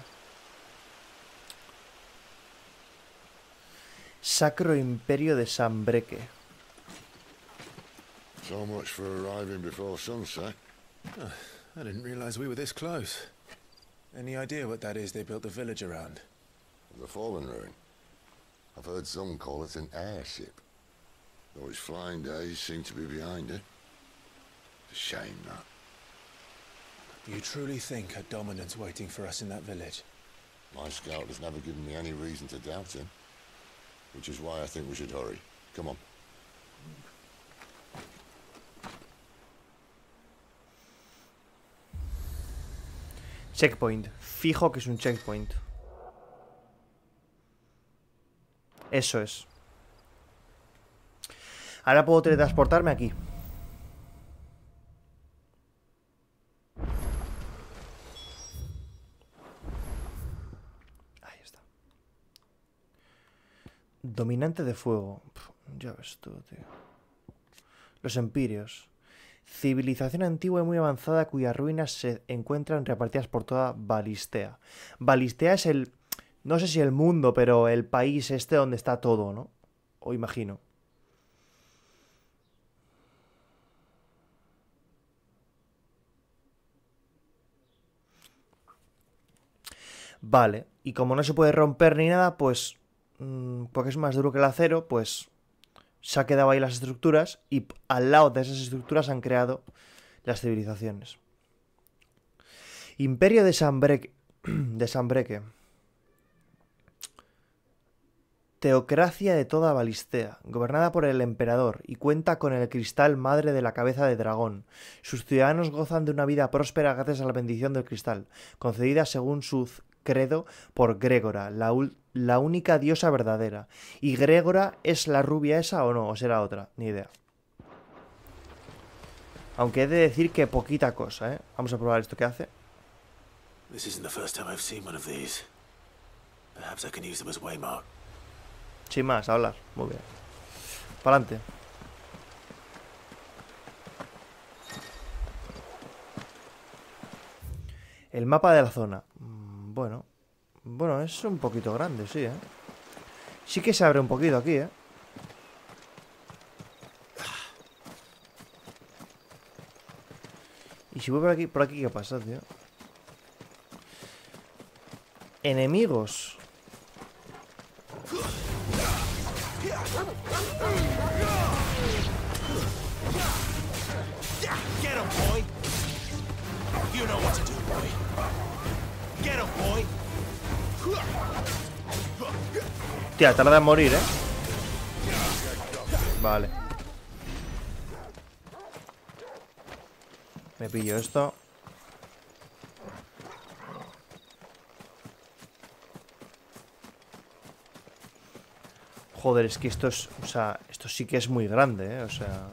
Sacro Imperio de Sambreque. So much for arriving before sunset. I didn't realize we were this close. Any idea what that is they built the village around? The fallen ruin. I've heard some call it an airship. Though its flying days seem to be behind it. It's a shame, that. You truly think a dominant's waiting for us in that village? My scout has never given me any reason to doubt him. Which is why I think we should hurry. Come on. Checkpoint. Fijo que es un checkpoint. Eso es. Ahora puedo teletransportarme aquí. Ahí está. Dominante de fuego. Ya ves tú, tío. Los empirios. Civilización antigua y muy avanzada cuyas ruinas se encuentran repartidas por toda Balistea. Balistea es el... No sé si el mundo, pero el país este donde está todo, ¿no? O imagino. Vale, y como no se puede romper ni nada, pues... mm, porque es más duro que el acero, pues se ha quedado ahí las estructuras y al lado de esas estructuras han creado las civilizaciones. Imperio de Sambreque. De Sambreque. Teocracia de toda Balistea, gobernada por el emperador y cuenta con el cristal madre de la cabeza de dragón. Sus ciudadanos gozan de una vida próspera gracias a la bendición del cristal, concedida según su credo por Grégora, la, la única diosa verdadera. ¿Y Grégora es la rubia esa o no? ¿O será otra? Ni idea. Aunque he de decir que poquita cosa, ¿eh? Vamos a probar esto que hace. This isn't the first time I've seen one of these. Perhaps I can use them as waymark. Sin más, hablar. Muy bien. Para adelante. El mapa de la zona. Bueno. Bueno, es un poquito grande, sí, ¿eh? Sí que se abre un poquito aquí, ¿eh? Y si voy por aquí, por aquí, ¿qué pasa, tío? enemigos. Get him, boy. You know what to do, Tía, tarda en morir, ¿eh? Vale. Me pillo esto. Joder, es que esto es... O sea, esto sí que es muy grande, ¿eh? O sea...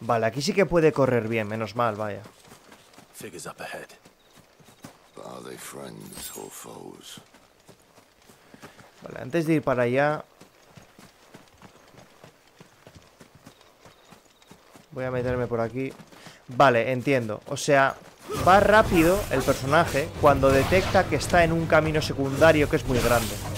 Vale, aquí sí que puede correr bien, menos mal, vaya. Figures up ahead. Are they friends or foes? Vale, antes de ir para allá... Voy a meterme por aquí. Vale, entiendo. O sea, va rápido el personaje cuando detecta que está en un camino secundario que es muy grande.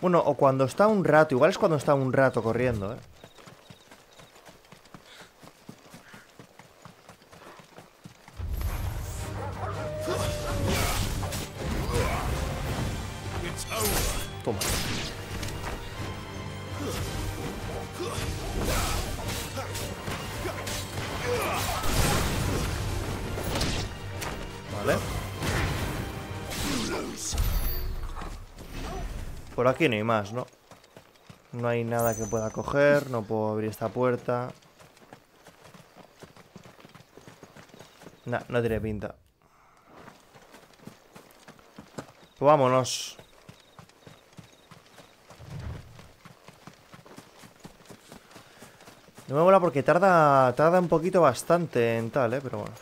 Bueno, o cuando está un rato, igual es cuando está un rato corriendo, ¿eh? Por aquí no hay más, ¿no? No hay nada que pueda coger, no puedo abrir esta puerta. Nah, no tiene pinta. Pues vámonos. No me mola porque tarda, tarda un poquito bastante en tal, ¿eh? Pero bueno.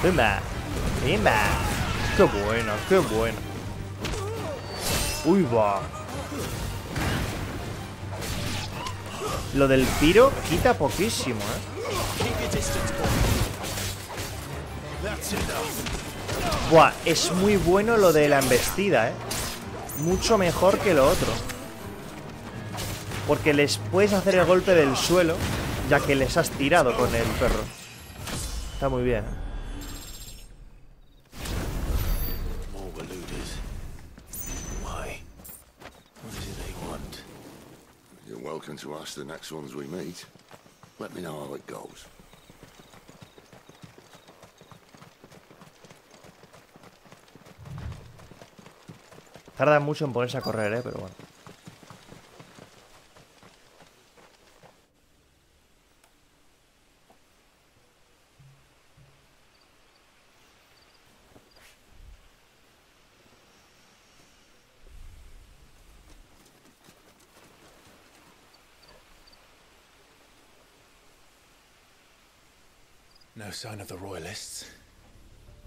¡Pimba! ¡Pimba! ¡Qué buena, qué buena! ¡Uy, va! Lo del tiro quita poquísimo, ¿eh? Buah, es muy bueno lo de la embestida, ¿eh? Mucho mejor que lo otro. Porque les puedes hacer el golpe del suelo, ya que les has tirado con el perro. Está muy bien. The next ones we meet. Let me know how it goes. Tarda mucho en ponerse a correr, ¿eh? Pero bueno. No sign of the Royalists.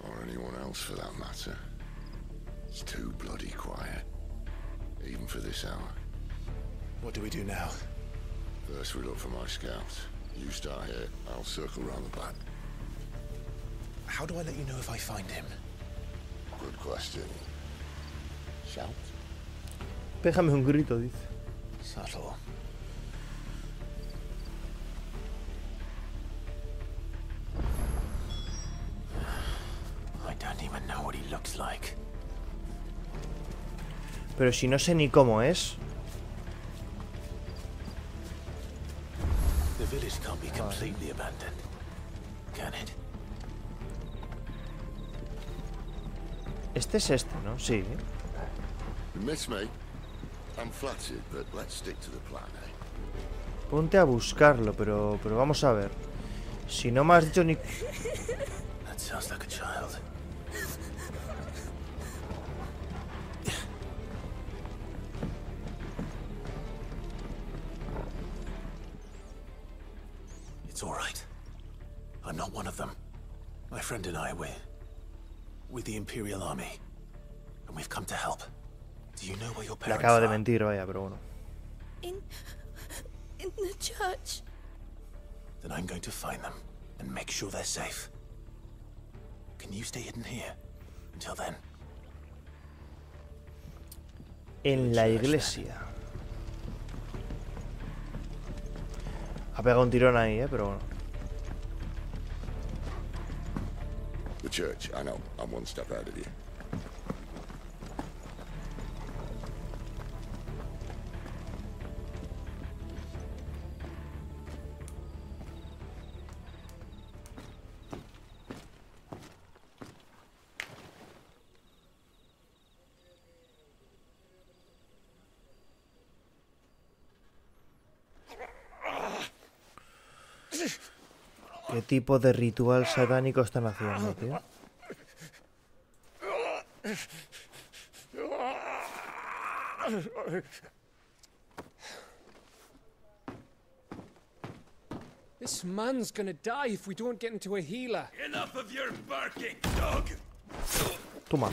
Or anyone else for that matter. It's too bloody quiet. Even for this hour. What do we do now? First we look for my scouts. You start here, I'll circle round the back. How do I let you know if I find him? Good question. Shout? Déjame un grito, dice. Subtle. Pero si no sé ni cómo es. The village can't be completely abandoned. Can it? Este es este, ¿no? Sí. You miss me? I'm flattered, but let's stick to the plan, eh? Ponte a buscarlo, pero, pero vamos a ver. Si no me has dicho ni... we're with the Imperial Army, and we've come to help. Do you know where your Le parents acaba de are? mentir, vaya, pero bueno. In. in the church. Then I'm going to find them and make sure they're safe. Can you stay hidden here until then? En la iglesia. Ha pegado un tirón ahí, eh, pero bueno. Church, I know. I'm one step ahead of you. Tipo de ritual satánico están haciendo, tío? This man's gonna die if we don't get into a healer. Enough of your barking, dog! Toma.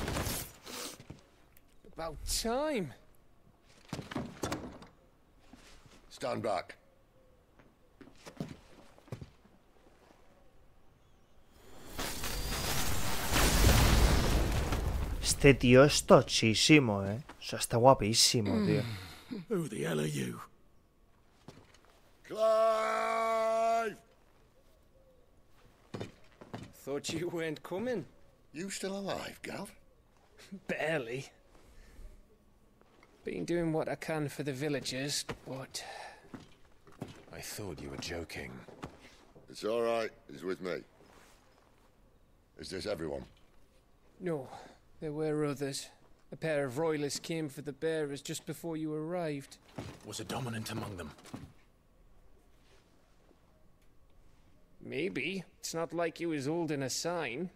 About time. Stand back. Este tío es tochísimo, eh. O sea, está guapísimo, tío. Who the hell are you? Clive! Thought you weren't coming. You still alive, Gav? Barely. Been doing what I can for the villagers, but I thought you were joking. It's all right. He's with me. Is this everyone? no, there were others. A pair of royalists came for the bearers just before you arrived. Was a dominant among them? Maybe. It's not like he was holding a sign.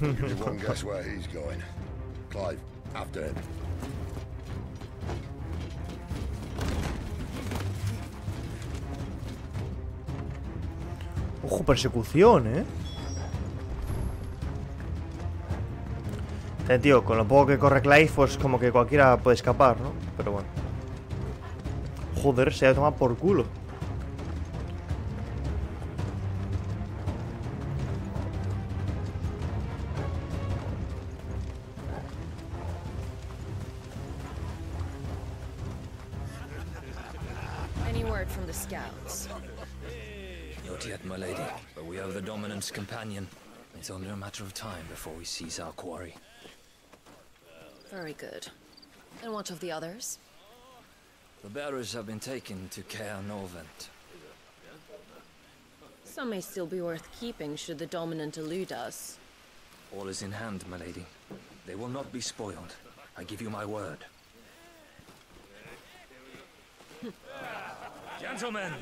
Give you one guess where he's going. Clive, after him. Ojo, persecución, eh. Eh, tío, con lo poco que corre Clive, pues como que cualquiera puede escapar, ¿no? Pero bueno. Joder, se ha tomado por culo. Companion. It's only a matter of time before we seize our quarry. Very good. And what of the others? The bearers have been taken to Caer Norvent. Some may still be worth keeping should the dominant elude us. All is in hand, my lady. They will not be spoiled. I give you my word. Gentlemen,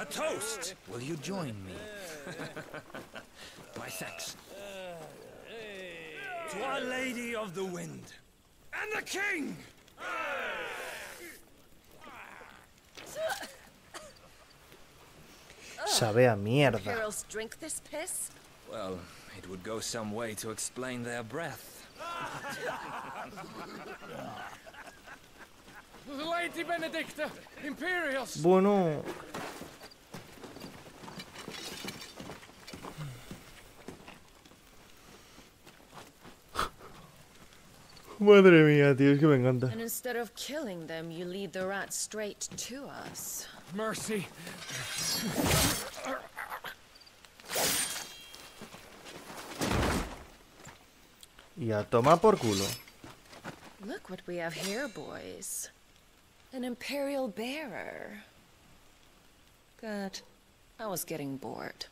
a toast! Will you join me? my thanks. To Our Lady of the Wind. And the King! Sabe a mierda. Imperials drink this piss? Well, it would go some way to explain their breath. Lady Benedicta! Imperials! Bueno. Madre mía, tío, es que me encanta. And instead of killing them, you lead the rats straight to us. Mercy! Y a tomar por culo. Look what we have here, boys. An Imperial bearer. Good. I was getting bored.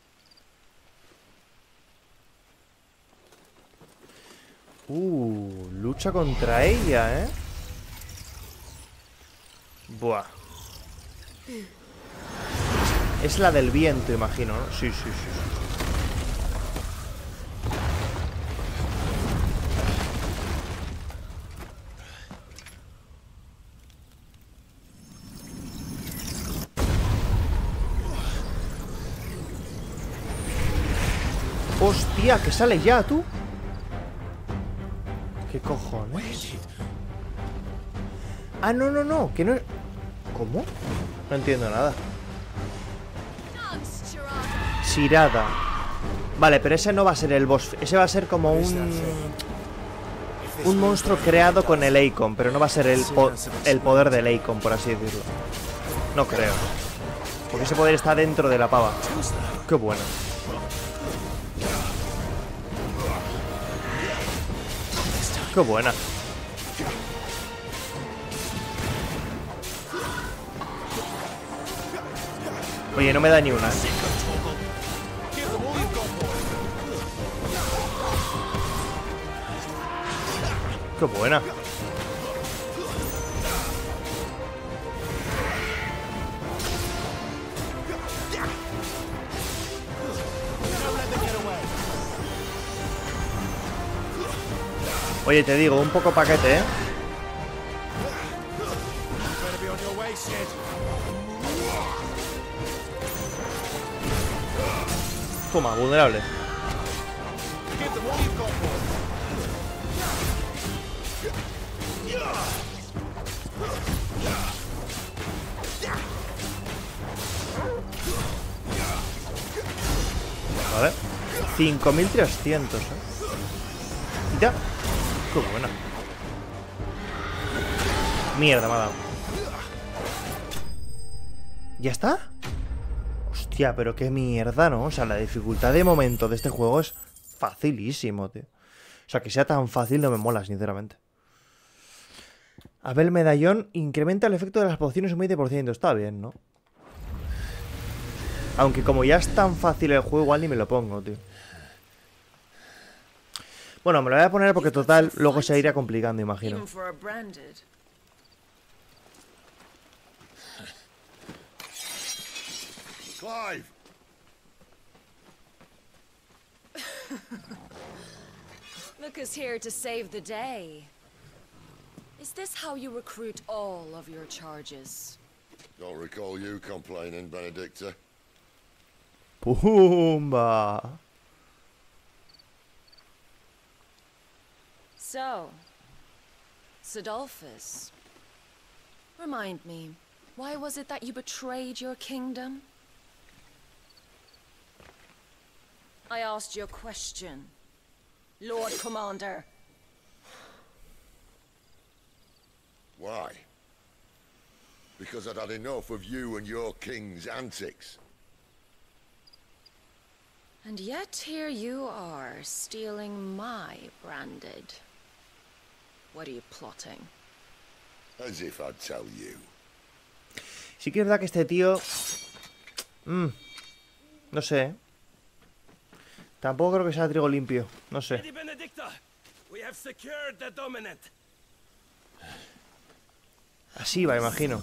Uh, lucha contra ella, ¿eh? Buah. Es la del viento, imagino, ¿no? Sí, sí, sí. Hostia, que sale ya, tú. ¿Qué cojones? Ah, no, no, no, que no... ¿Cómo? No entiendo nada. Sirada. Vale, pero ese no va a ser el boss. Ese va a ser como un... Un monstruo creado con el Akon, pero no va a ser el, el poder del Akon, por así decirlo. No creo. Porque ese poder está dentro de la pava. Qué bueno. Qué buena. Oye, no me da ni una. Qué buena. Oye, te digo, un poco paquete, ¿eh? Toma, vulnerable. Vale. 5300, ¿eh? Ya. Mierda, me ha dado. ¿Ya está? Hostia, pero qué mierda, ¿no? O sea, la dificultad de momento de este juego es facilísimo, tío. O sea, que sea tan fácil no me mola, sinceramente. A ver, el medallón incrementa el efecto de las pociones un 20%. Está bien, ¿no? Aunque como ya es tan fácil el juego, igual ni me lo pongo, tío. Bueno, me lo voy a poner porque total, luego se irá complicando, imagino. Clive! Look who's here to save the day. Is this how you recruit all of your charges? Don't recall you complaining, Benedicta. Pumba. So, Sidolphus, remind me, why was it that you betrayed your kingdom? I asked you a question, Lord Commander. Why? Because I'd had enough of you and your king's antics. And yet here you are, stealing my branded. What are you plotting? As if I'd tell you. Sí que es verdad que este tío... Mm, no sé. ¿eh? Tampoco creo que sea trigo limpio. No sé. Así va, imagino.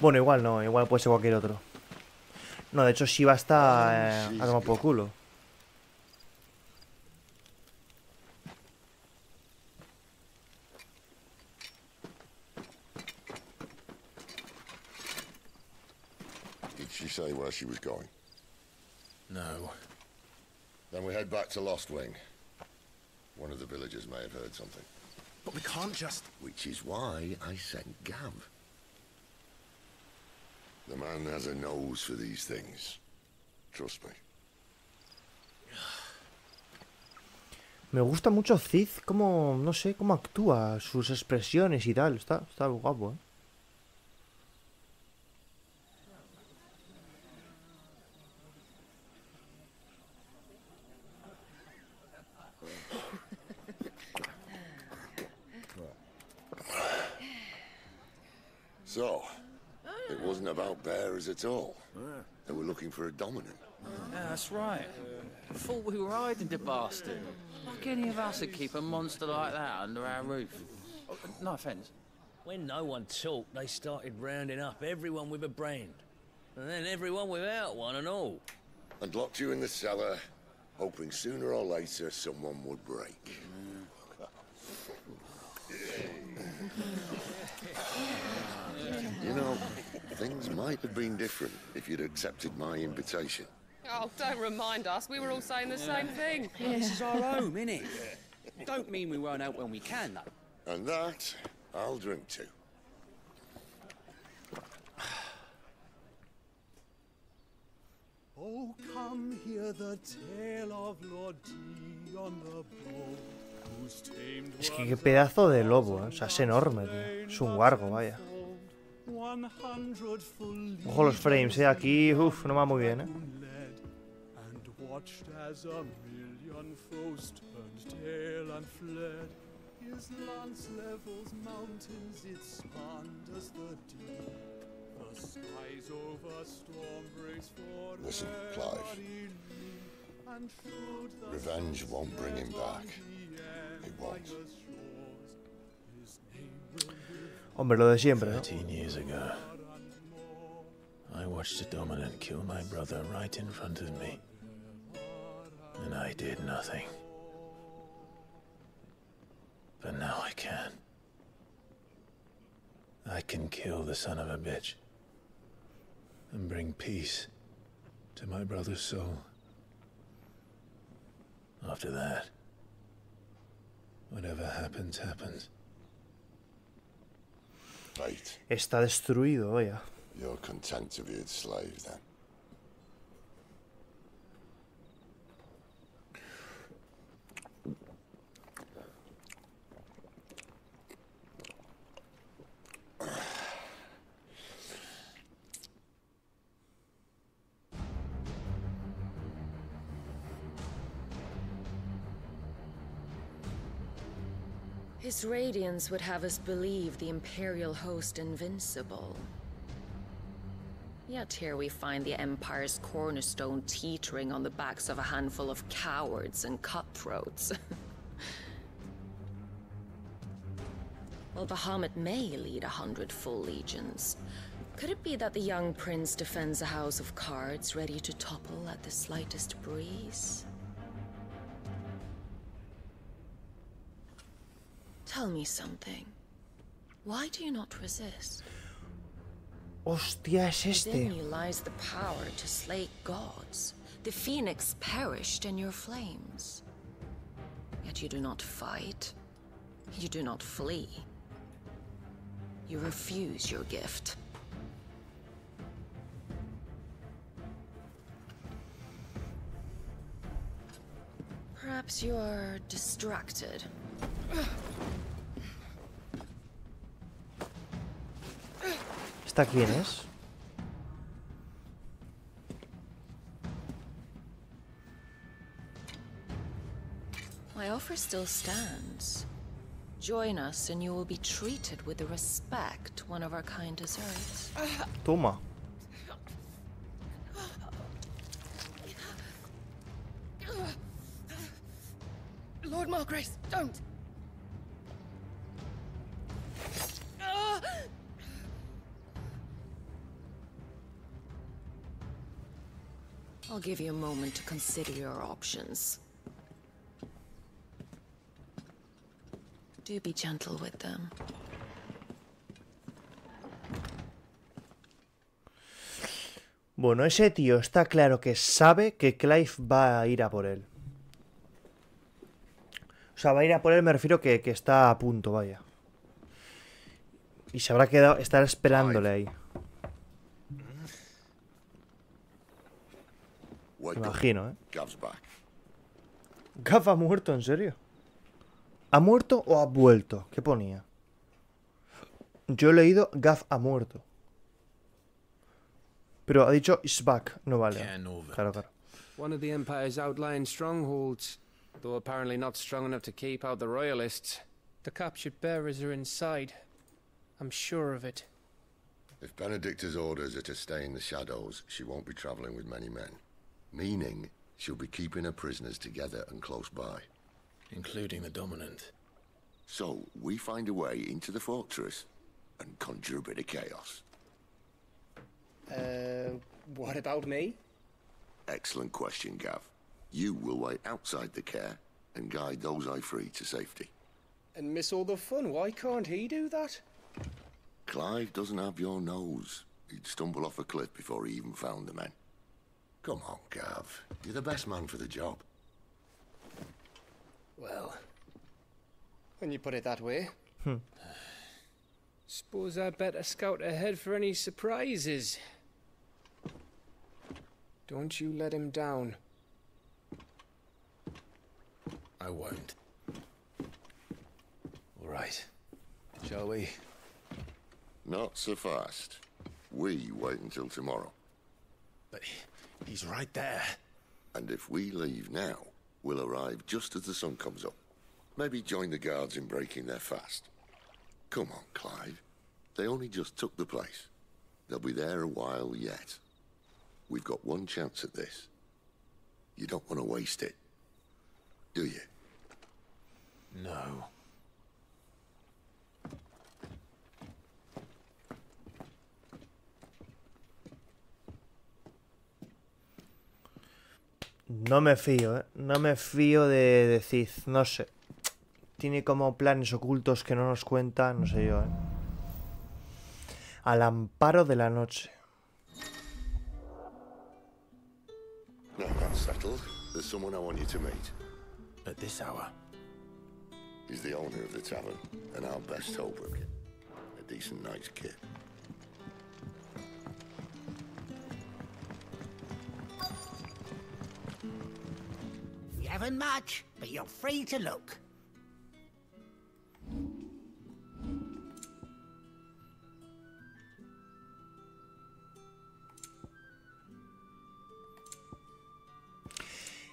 Bueno, igual no, igual puede ser cualquier otro. No, de hecho Shiva está eh, a tomar por culo. Did she say where she was going? No. Then we head back to Lost Wing. One of the villagers may have heard something. But we can't just... Which is why I sent Gav. The man has a nose for these things. Trust me. Me gusta mucho Cid, cómo, no sé, cómo actúa, sus expresiones y tal. Está, está guapo, ¿eh? Bearers at all. They were looking for a dominant. Yeah, that's right. Thought we were hiding the bastard. Like any of us would keep a monster like that under our roof. Oh, no offence. When no one talked, they started rounding up everyone with a brand. And then everyone without one and all. And locked you in the cellar, hoping sooner or later someone would break. You know, things might have been different if you'd accepted my invitation. Oh, don't remind us. We were all saying the same thing. This is our home, innit? Don't mean we won't out when we can, though. And that, I'll drink to. Oh, come hear the tale of Lord D on the Bold, whose tamed Es que qué pedazo de lobo, ¿eh? O sea, es enorme, tío. Es un wargo, vaya. One hundred full Ojo los frames, ¿eh? Aquí, uff, no va muy bien, ¿eh? and watched as a million foes turned tail and fled. His lance levels mountains, it spanned as the deep. The skies over storm breaks for Listen, Clive. and Revenge won't bring him back. It won't. Hombre, lo de siempre, ¿no? Years ago, I watched the Dominant kill my brother right in front of me. And I did nothing. But now I can. I can kill the son of a bitch. And bring peace to my brother's soul. After that, whatever happens, happens. Fate. Está destruido, vaya. You're content to be its slave, then? His radiance would have us believe the Imperial host invincible. Yet here we find the Empire's cornerstone teetering on the backs of a handful of cowards and cutthroats. While Bahamut may lead a hundred full legions, could it be that the young prince defends a house of cards ready to topple at the slightest breeze? Tell me something. Why do you not resist? Hostia, es Within este. you lies the power to slay gods. The phoenix perished in your flames. Yet you do not fight. You do not flee. You refuse your gift. Perhaps you are distracted. ¿Esta quién es? My offer still stands. Join us and you will be treated with the respect one of our kind deserves. Toma. Lord Margrace, don't! I'll give you a moment to consider your options. Do be gentle with them. Bueno, ese tío está claro que sabe que Clive va a ir a por él. O sea, va a ir a por él, me refiero que, que está a punto, vaya. Y se habrá quedado, estar esperándole ahí. Me imagino, ¿eh? Gav's back. Gav ha muerto, ¿en serio? ¿Ha muerto o ha vuelto? ¿Qué ponía? Yo he leído Gav ha muerto. Pero ha dicho is back, no vale. Claro, claro. One of the Empire's outlying strongholds, though apparently not strong enough to keep out the Royalists. The captured bearers are inside. I'm sure of it. If Benedicta's orders are to stay in the shadows, she won't be travelling with many men. Meaning, she'll be keeping her prisoners together and close by. Including the Dominant. So, we find a way into the fortress and conjure a bit of chaos. Uh, what about me? Excellent question, Gav. You will wait outside the care and guide those I free to safety. And miss all the fun. Why can't he do that? Clive doesn't have your nose. He'd stumble off a cliff before he even found the men. Come on, Gav. You're the best man for the job. Well, when you put it that way. Hmm. Suppose I'd better scout ahead for any surprises. Don't you let him down. I won't. All right. Shall we? Not so fast. We wait until tomorrow. But he's right there. And if we leave now, we'll arrive just as the sun comes up. Maybe join the guards in breaking their fast. Come on, Clive. They only just took the place. They'll be there a while yet. We've got one chance at this. You don't want to waste it, do you? No. No me fío, ¿eh? No me fío de, de Cid, no sé. Tiene como planes ocultos que no nos cuenta, no sé yo, ¿eh? Al amparo de la noche. Now that's settled. There's someone I want you to meet. At this hour? He's the owner of the tavern, and our best hope. A decent night's kid. Haven't much, but you're free to look.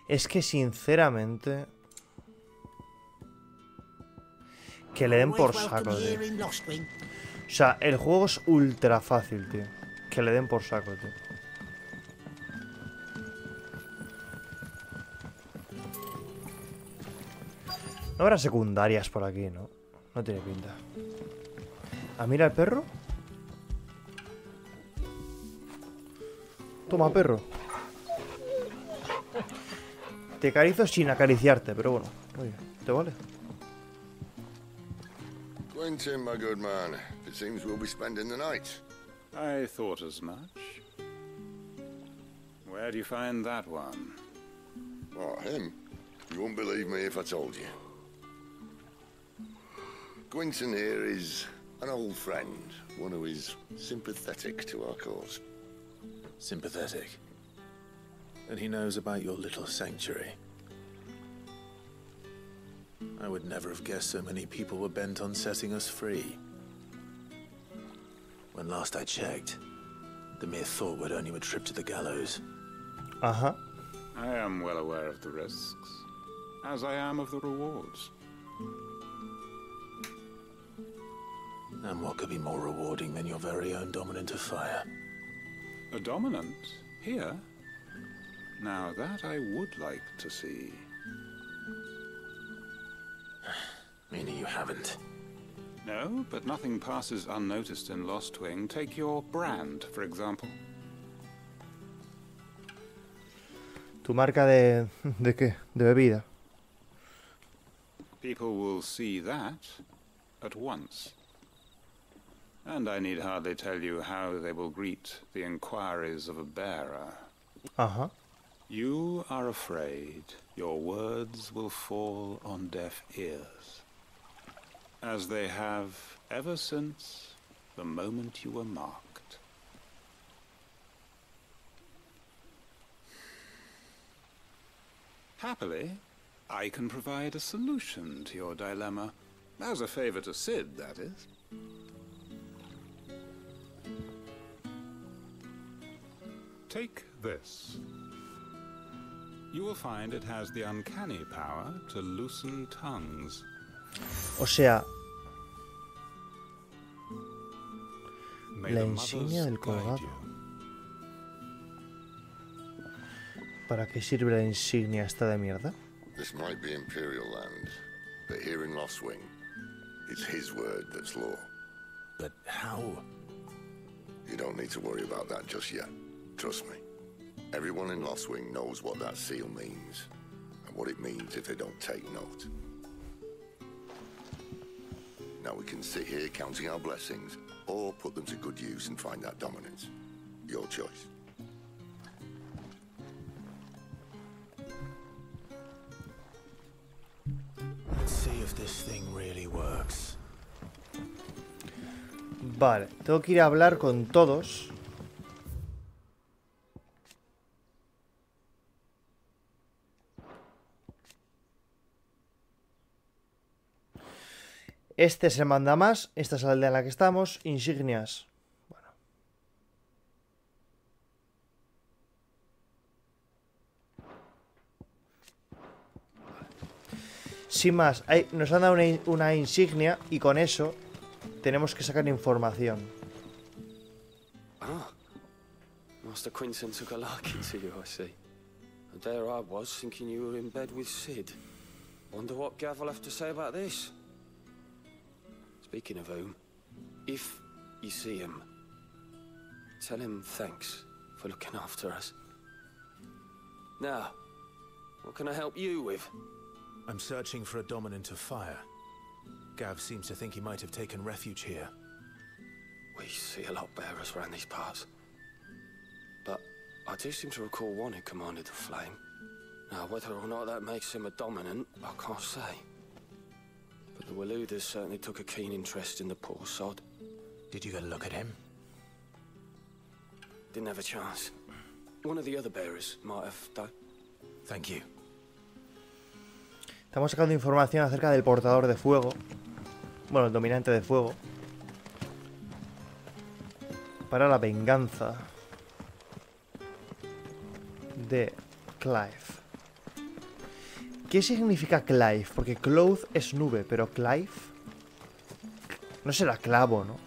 Es que sinceramente... Que le den por saco, tío. O sea, el juego es ultra fácil, tío. Que le den por saco, tío. No habrá secundarias por aquí, ¿no? No tiene pinta. ¿Ah, mira el perro? Toma, perro. Te acarizo sin acariciarte, pero bueno. Oye, ¿te vale? Quentin, my good man. It seems we'll be spending the night. I thought as much. Where do you find that one? Oh, him? You wouldn't believe me if I told you. Gwynton here is an old friend, one who is sympathetic to our cause. Sympathetic. And he knows about your little sanctuary. I would never have guessed so many people were bent on setting us free. When last I checked, the mere thought would earn you a trip to the gallows. Uh-huh. I am well aware of the risks, as I am of the rewards. And what could be more rewarding than your very own dominant of fire? A dominant? Here? Now that I would like to see. Meaning you haven't. No, but nothing passes unnoticed in Lost Wing. Take your brand, for example. Tu marca de... ¿De qué? De bebida. People will see that at once. And I need hardly tell you how they will greet the inquiries of a bearer. Uh huh. You are afraid your words will fall on deaf ears, as they have ever since the moment you were marked. Happily, I can provide a solution to your dilemma, as a favor to Sid, that is. Take this. You will find it has the uncanny power to loosen tongues. O sea, la insignia del guide colgado. ¿Para qué sirve la insignia esta de mierda? This might be Imperial land, but here in Lost Wing, it's his word that's law. But how? You don't need to worry about that just yet. Trust me, everyone in Lostwing knows what that seal means, and what it means if they don't take note. Now we can sit here counting our blessings, or put them to good use and find that dominance. Your choice. Let's see if this thing really works. Vale, tengo que ir a hablar con todos. Este es el mandamás, esta es la aldea en la que estamos, insignias. Bueno. Sin más, hay- nos han dado una, una insignia y con eso tenemos que sacar información. Ah. Master Quinton took a liking to you, I see. And there I was, thinking you were in bed with Sid. Wonder what Gav will have to say about this. Speaking of whom, if you see him, tell him thanks for looking after us. Now, what can I help you with? I'm searching for a dominant of fire. Gav seems to think he might have taken refuge here. We see a lot bearers around these parts. But I do seem to recall one who commanded the flame. Now, whether or not that makes him a dominant, I can't say. But the Waluders certainly took a keen interest in the poor sod. Did you get a look at him? Didn't have a chance. One of the other bearers might have, though. Thank you. Estamos sacando información acerca del portador de fuego. Bueno, el dominante de fuego. Para la venganza de Clive. ¿Qué significa Clive? Porque cloth es nube, pero Clive... No será clavo, ¿no?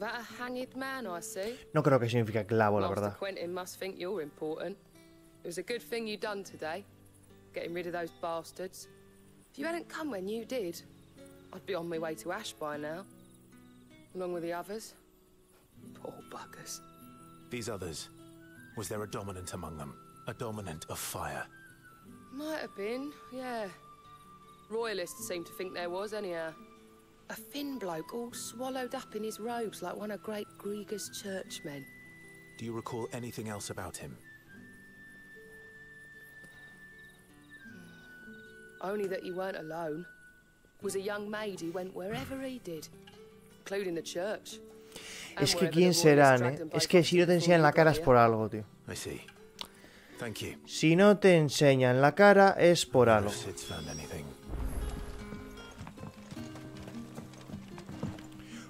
I see? No creo que significa clavo, la verdad. Quentin must think you're important. It was a good thing you done today, getting rid of those bastards. If you hadn't come when you did, I'd be on my way to Ash by now, along with the others. Poor buggers. These others. Was there a dominant among them? A dominant of fire? Might have been, yeah. Royalists seem to think there was, anyhow. A thin bloke all swallowed up in his robes like one of great Grieger's churchmen. Do you recall anything else about him? Only that he weren't alone. Was a young maid who went wherever he did, including the church. Es que quién the serán, ¿eh? Es que si no te enseñan la cara es por algo, tío. I see. Thank you. Si no te enseñan la cara es por algo.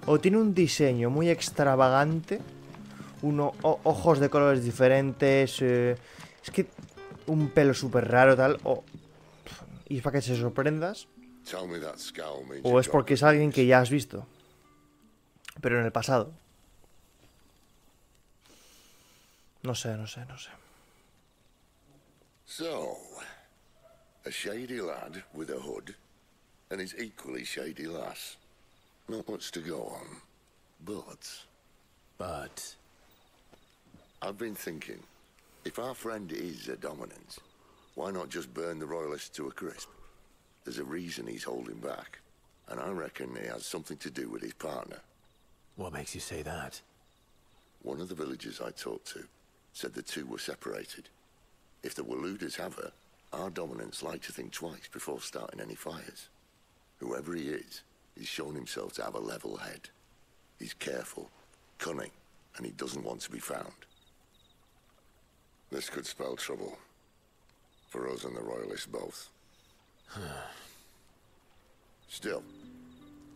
O tiene un diseño muy extravagante. Uno, o- ojos de colores diferentes. eh, es que un pelo súper raro, tal. O, y es para que te sorprendas. Tell me that scowl means O es porque es alguien que ya has visto. Pero en el pasado. No sé, no sé, no sé. So, a shady lad with a hood and his equally shady lass. Not much to go on, but. But. I've been thinking, if our friend is a dominant, why not just burn the royalists to a crisp? There's a reason he's holding back, and I reckon he has something to do with his partner. What makes you say that? One of the villagers I talked to said the two were separated. If the Waluders have her, our dominants like to think twice before starting any fires. Whoever he is, he's shown himself to have a level head. He's careful, cunning, and he doesn't want to be found. This could spell trouble. For us and the Royalists both. Still,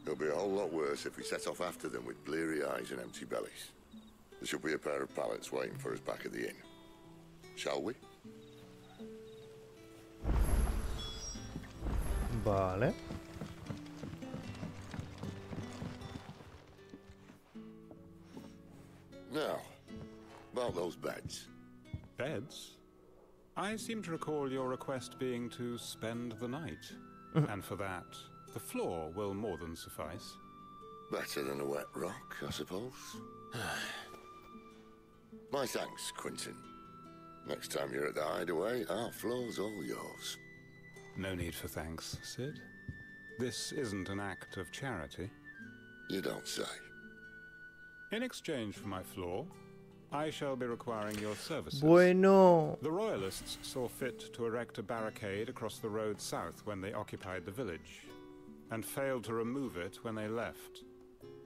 it'll be a whole lot worse if we set off after them with bleary eyes and empty bellies. There should be a pair of pallets waiting for us back at the inn. Shall we? Vale. Now, about those beds. Beds? I seem to recall your request being to spend the night. Mm-hmm. and for that, the floor will more than suffice. Better than a wet rock, I suppose. My thanks, Quentin. Next time you're at the hideaway, our floor's all yours. No need for thanks, Sid. This isn't an act of charity. You don't say. In exchange for my floor, I shall be requiring your services. Bueno. The Royalists saw fit to erect a barricade across the road south when they occupied the village, and failed to remove it when they left.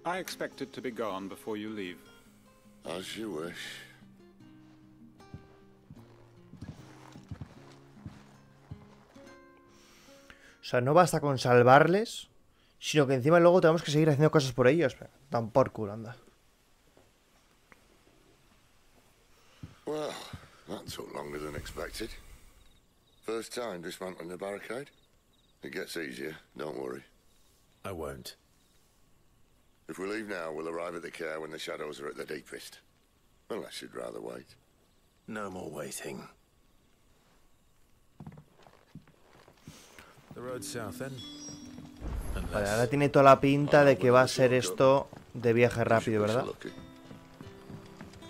I expect it to be gone before you leave. As you wish. Sea, no basta con salvarles, sino que encima luego tenemos que seguir haciendo cosas por ellos. Dan por culo, anda. Well, that took longer than expected. First time dismantling the barricade? It gets easier, don't worry. I won't. If we leave now, we'll arrive at the care when the shadows are at their deepest. Unless you'd rather wait. No more waiting. The road south then. Vale, ahora tiene toda la pinta de que va a ser esto de viaje rápido, ¿verdad?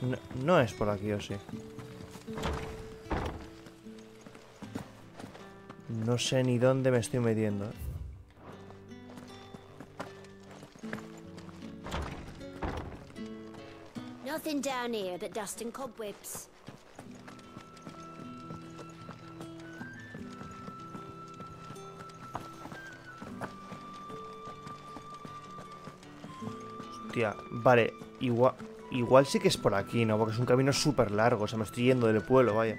No, no es por aquí, ¿o sí? No sé ni dónde me estoy metiendo. ¿eh? Nothing down here but dust and cobwebs. Vale, igual, igual sí que es por aquí, ¿no? Porque es un camino súper largo, o sea, me estoy yendo del pueblo, vaya.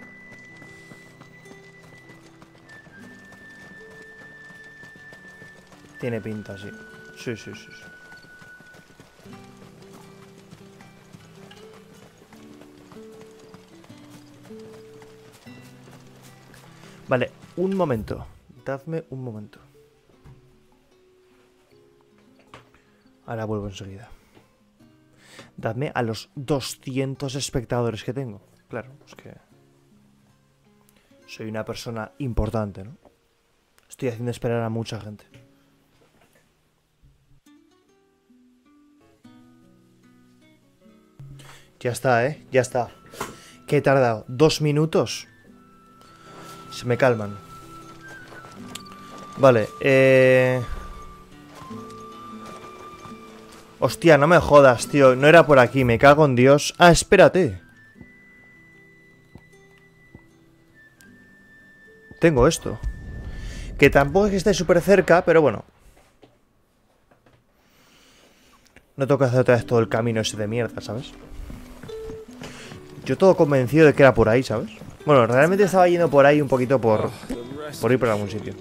Tiene pinta, sí. Sí, sí, sí. sí. Vale, un momento. Dadme un momento. Ahora vuelvo enseguida. Dadme a los 200 espectadores que tengo. Claro, es que... Soy una persona importante, ¿no? Estoy haciendo esperar a mucha gente. Ya está, ¿eh? Ya está. ¿Qué he tardado? ¿Dos minutos? Se me calman. Vale, eh... Hostia, no me jodas, tío. No era por aquí, me cago en Dios. Ah, espérate. Tengo esto. Que tampoco es que esté súper cerca, pero bueno. No tengo que hacer otra vez todo el camino ese de mierda, ¿sabes? Yo todo convencido de que era por ahí, ¿sabes? Bueno, realmente estaba yendo por ahí un poquito por... Por ir por algún sitio.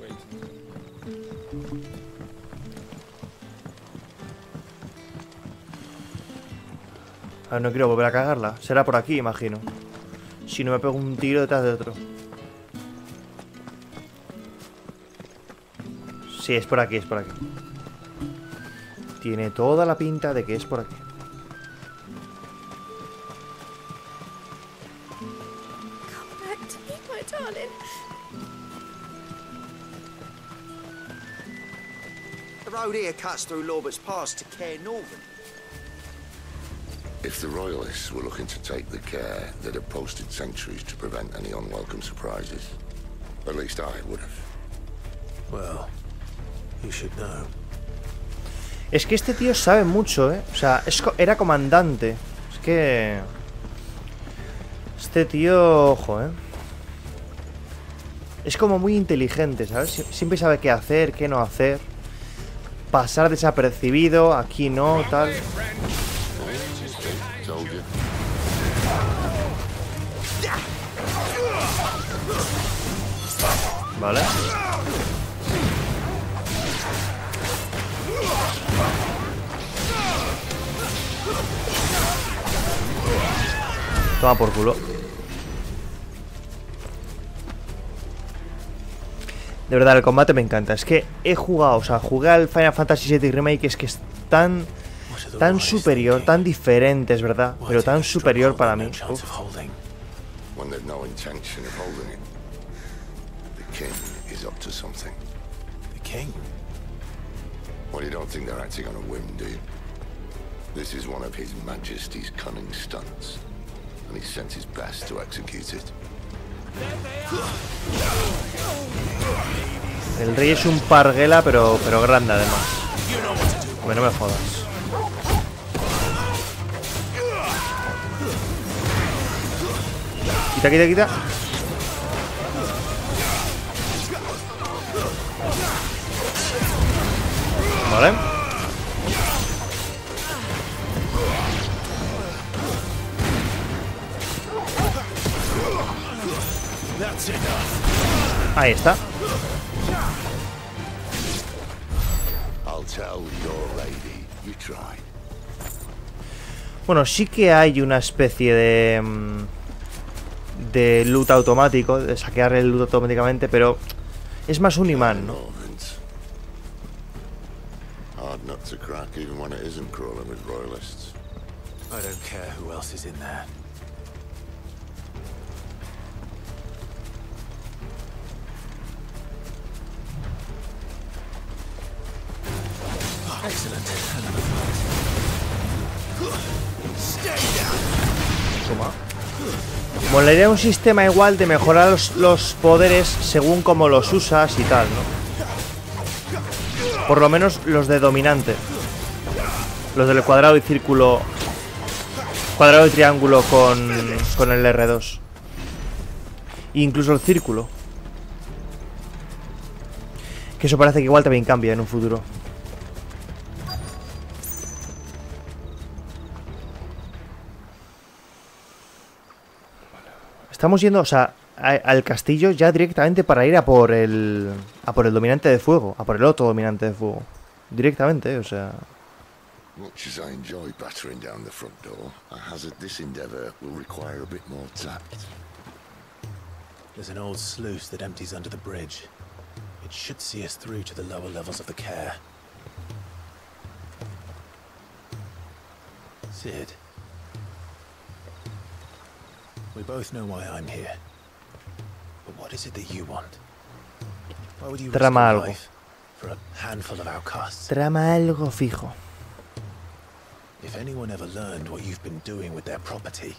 A ver, no quiero volver a cagarla. Será por aquí, imagino. Si no me pego un tiro detrás de otro. Sí, es por aquí, es por aquí. Tiene toda la pinta de que es por aquí. Back to me, my darling. The road here cuts through Lorbert's Pass to Care Northern. If the Royalists were looking to take the care, they'd have posted sentries to prevent any unwelcome surprises. At least I would have. Well, you should know. Es que este tío sabe mucho, ¿eh? O sea, es co- era comandante. Es que... Este tío, ojo, ¿eh? Es como muy inteligente, ¿sabes? Sie- Siempre sabe qué hacer, qué no hacer. Pasar desapercibido, aquí no, tal. Vale. Toma por culo. De verdad, el combate me encanta. Es que he jugado, o sea, jugué al Final Fantasy VII Remake, es que es tan, tan superior, tan diferente, es verdad, pero tan superior para mí. Uf. King is up to something. The king? Well, you don't think they're acting on a whim, do you? This is one of his majesty's cunning stunts. And he sent his best to execute it. El rey es un parguela, pero, pero grande además. Hombre, no me jodas. Quita, quita, quita. Vale. Ahí está. Bueno, sí que hay una especie de... mm, De loot automático, de saquear el loot automáticamente, pero es más un imán, ¿no? Hard nut to crack even when it isn't crawling with royalists. I don't care who else is in there. Excellent. Another fight. Stay down. Toma. Molaría un sistema igual de mejorar los, poderes según cómo los usas y tal, ¿no? Por lo menos los de dominante. Los del cuadrado y círculo. Cuadrado y triángulo con, con el R2. E incluso el círculo. Que eso parece que igual también cambia en un futuro. Estamos yendo, o sea, a- al castillo ya directamente para ir a por el. a por el dominante de fuego, a por el otro dominante de fuego. Directamente, o sea. Much as I enjoy battering down the front door, I hazard this endeavour will require a bit more tact. There's an old sluice that empties under the bridge. It should see us through to the lower levels of the care. Sid. We both know why I'm here. But what is it that you want? Why would you risk Trama your algo. life for a handful of outcasts? Trama algo fijo. If anyone ever learned what you've been doing with their property,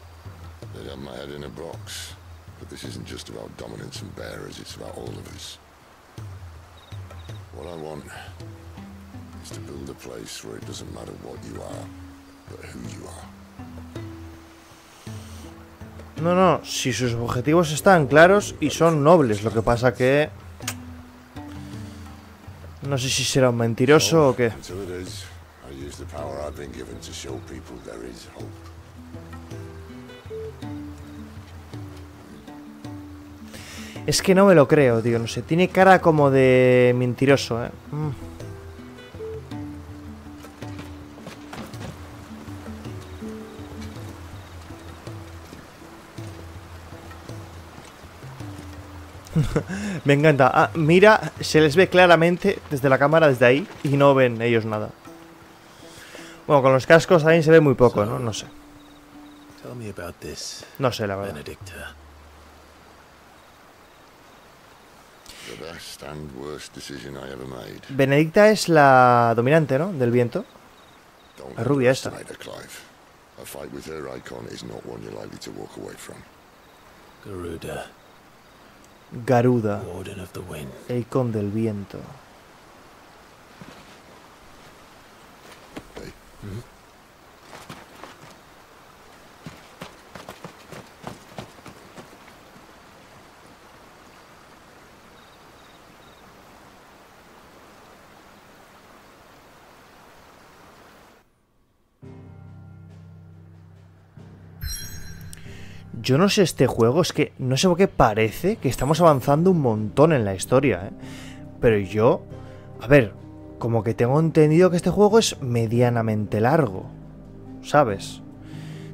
They'd have my head in a box. But this isn't just about dominance and bearers, it's about all of us. What I want is to build a place where it doesn't matter what you are, but who you are. No, no, si sus objetivos están claros y son nobles, lo que pasa que... No sé si será un mentiroso o qué. Es que no me lo creo, tío, no sé. Tiene cara como de mentiroso, eh. Mm. Me encanta. Ah, mira, se les ve claramente desde la cámara, desde ahí, y no ven ellos nada. Bueno, con los cascos también se ve muy poco, ¿no? No sé. tell me about this. No sé, la verdad. Benedicta. The best and worst decision I ever made. Benedicta es la dominante, ¿no? Del viento. La rubia esta. underestimate her, Clive. A fight with her icon is not one you're likely to walk away from. Garuda, Garuda, el con del viento. Yo no sé este juego, es que no sé por qué parece que estamos avanzando un montón en la historia, ¿eh? Pero yo, a ver, como que tengo entendido que este juego es medianamente largo, ¿sabes?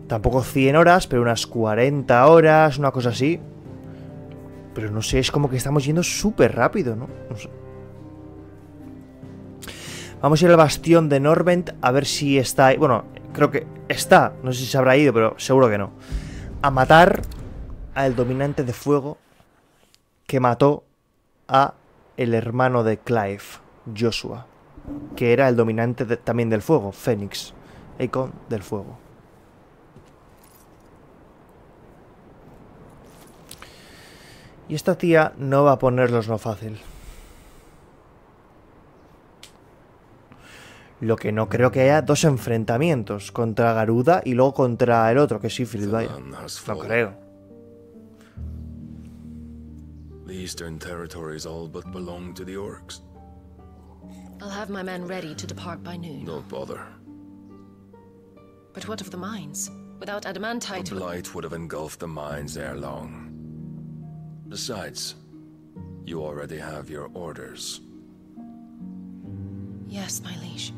Tampoco 100 horas, pero unas 40 horas, una cosa así. Pero no sé, es como que estamos yendo súper rápido, ¿no? No sé. Vamos a ir al bastión de Norvent a ver si está. Bueno, creo que está. No sé si se habrá ido, pero seguro que no. A matar al dominante de fuego que mató a el hermano de Clive, Joshua, que era el dominante también del fuego, Fénix, Icon del fuego. Y esta tía no va a ponerlos lo fácil. Lo que no creo que haya dos enfrentamientos contra Garuda y luego contra el otro, que es Sifril, vaya. No creo. eastern territories all but belong to the orcs. I'll have my men ready to depart by noon. Don't bother. But what of the mines? Without adamantite... The blight would have engulfed the mines ere long. Besides, you already have your orders. Yes, my liege.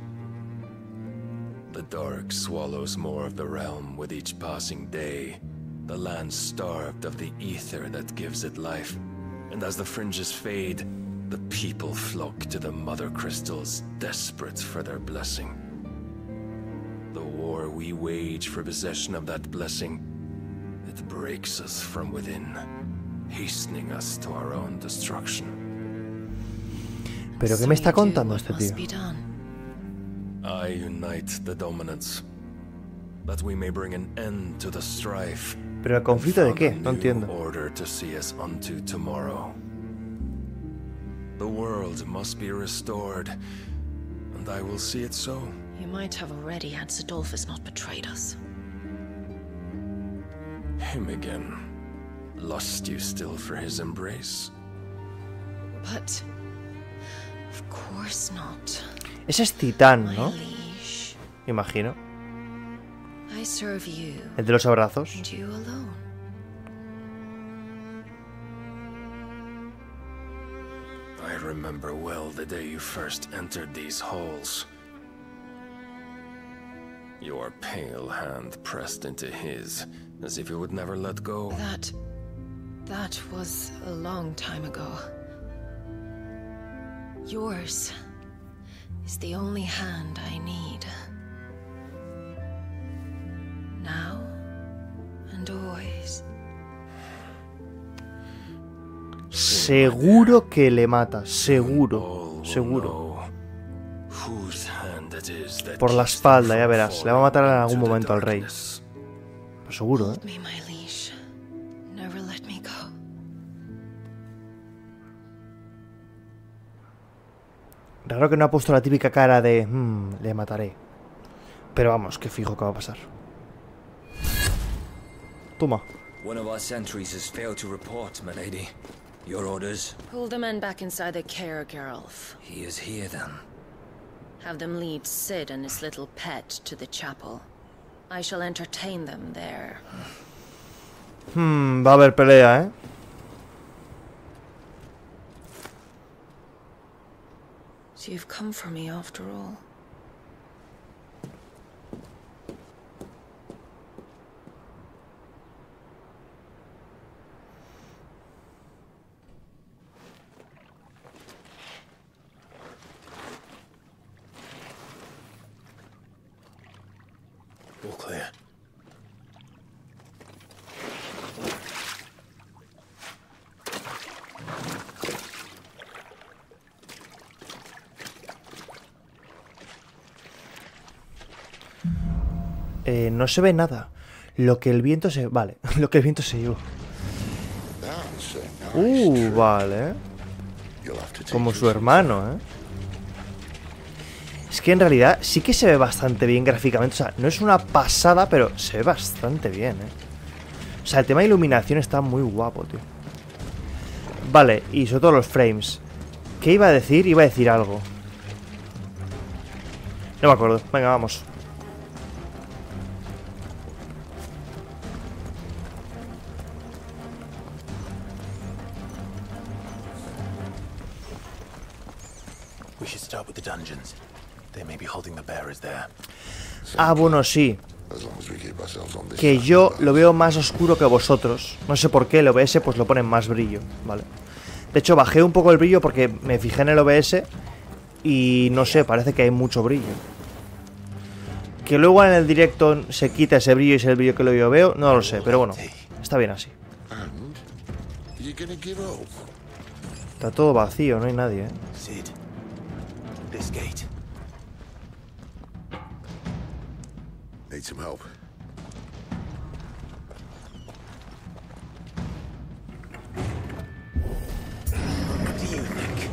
The dark swallows more of the realm with each passing day. The land starved of the ether that gives it life. And as the fringes fade, the people flock to the mother crystals, desperate for their blessing. The war we wage for possession of that blessing, it breaks us from within, hastening us to our own destruction. ¿Pero qué me está contando este tío? I unite the dominants, that we may bring an end to the strife. ¿Pero el conflicto de qué? No entiendo. Order to see us unto tomorrow. The world must be restored, and I will see it so. You might have already had Sidolphus not betrayed us. Him again. Lust you still for his embrace? But... Of course not. Ese es Titán, ¿no? Imagino. I serve you. El de los abrazos. You alone. I remember well the day you first entered these halls. Your pale hand pressed into his, as if you would never let go. That... that was a long time ago. Yours is the only hand I need. Now and always. Seguro que le mata, seguro, seguro. Por la espalda, ya verás. Le va a matar en algún momento al rey. Pues seguro, ¿eh? Raro que no ha puesto la típica cara de... Mmm, le mataré. Pero vamos, que fijo que va a pasar. Toma. One of our sentries has failed to report, my lady. Your orders? Pull the men back inside the care, Geralf. He is here, then. Have them lead Sid and his little pet to the chapel. I shall entertain them there. Hmm, va a haber pelea, ¿eh? You've come for me after all. Eh, no se ve nada. Lo que el viento se... Vale, lo que el viento se llevó. Uh, vale. Como su hermano, ¿eh? Es que en realidad sí que se ve bastante bien gráficamente. O sea, no es una pasada, pero se ve bastante bien, ¿eh? O sea, el tema de iluminación está muy guapo, tío. Vale, y sobre todo los frames. ¿Qué iba a decir? Iba a decir algo. No me acuerdo. Venga, vamos. Ah, bueno, sí. Que yo lo veo más oscuro que vosotros. No sé por qué, el OBS pues lo pone más brillo, ¿vale? De hecho, bajé un poco el brillo porque me fijé en el OBS y no sé, parece que hay mucho brillo. Que luego en el directo se quita ese brillo y es el brillo que lo yo veo, no lo sé, pero bueno, está bien así. Está todo vacío, no hay nadie, ¿eh? This gate. Need some help. What do you think?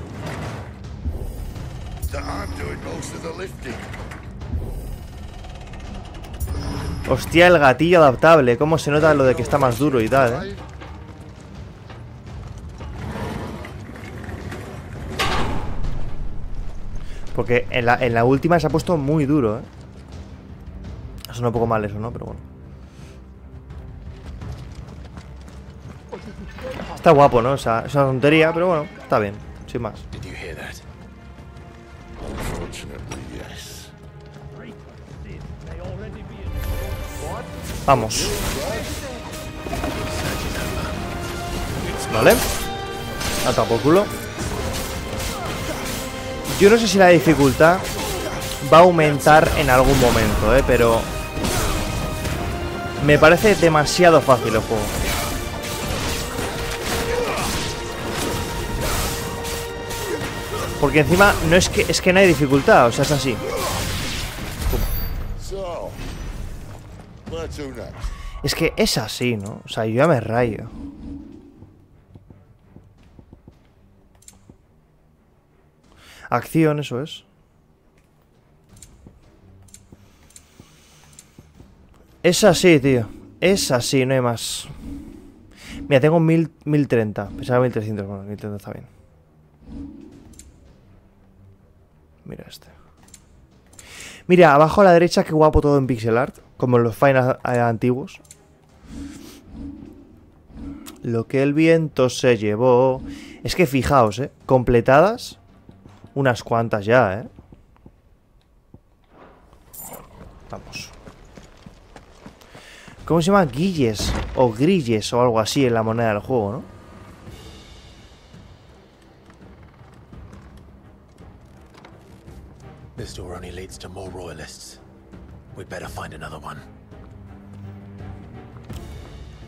That I'm doing most of the lifting. Hostia, el gatillo adaptable. Cómo se nota lo de que está más duro y tal, ¿eh? Porque en la, en la última se ha puesto muy duro, ¿eh? Suena un poco mal eso, ¿no? Pero bueno. Está guapo, ¿no? O sea, es una tontería, pero bueno, está bien, sin más. Vamos. Vale. A por culo. Yo no sé si la dificultad va a aumentar en algún momento, ¿eh? Pero... Me parece demasiado fácil el juego. Porque encima no es que es que no hay dificultad, o sea, es así. Es que es así, ¿no? O sea, yo ya me rayo. Acción, eso es. Es así, tío. Es así, no hay más. Mira, tengo mil, 1030. Pensaba 1300. Bueno, 1030 está bien. Mira este. Mira, abajo a la derecha, qué guapo todo en pixel art. Como en los finals eh, antiguos. Lo que el viento se llevó. Es que fijaos, ¿eh? Completadas. Unas cuantas ya, ¿eh? Vamos. ¿Cómo se llama? Guilles o grilles o algo así en la moneda del juego, ¿no? This door only leads to more royalists. We'd better find another one.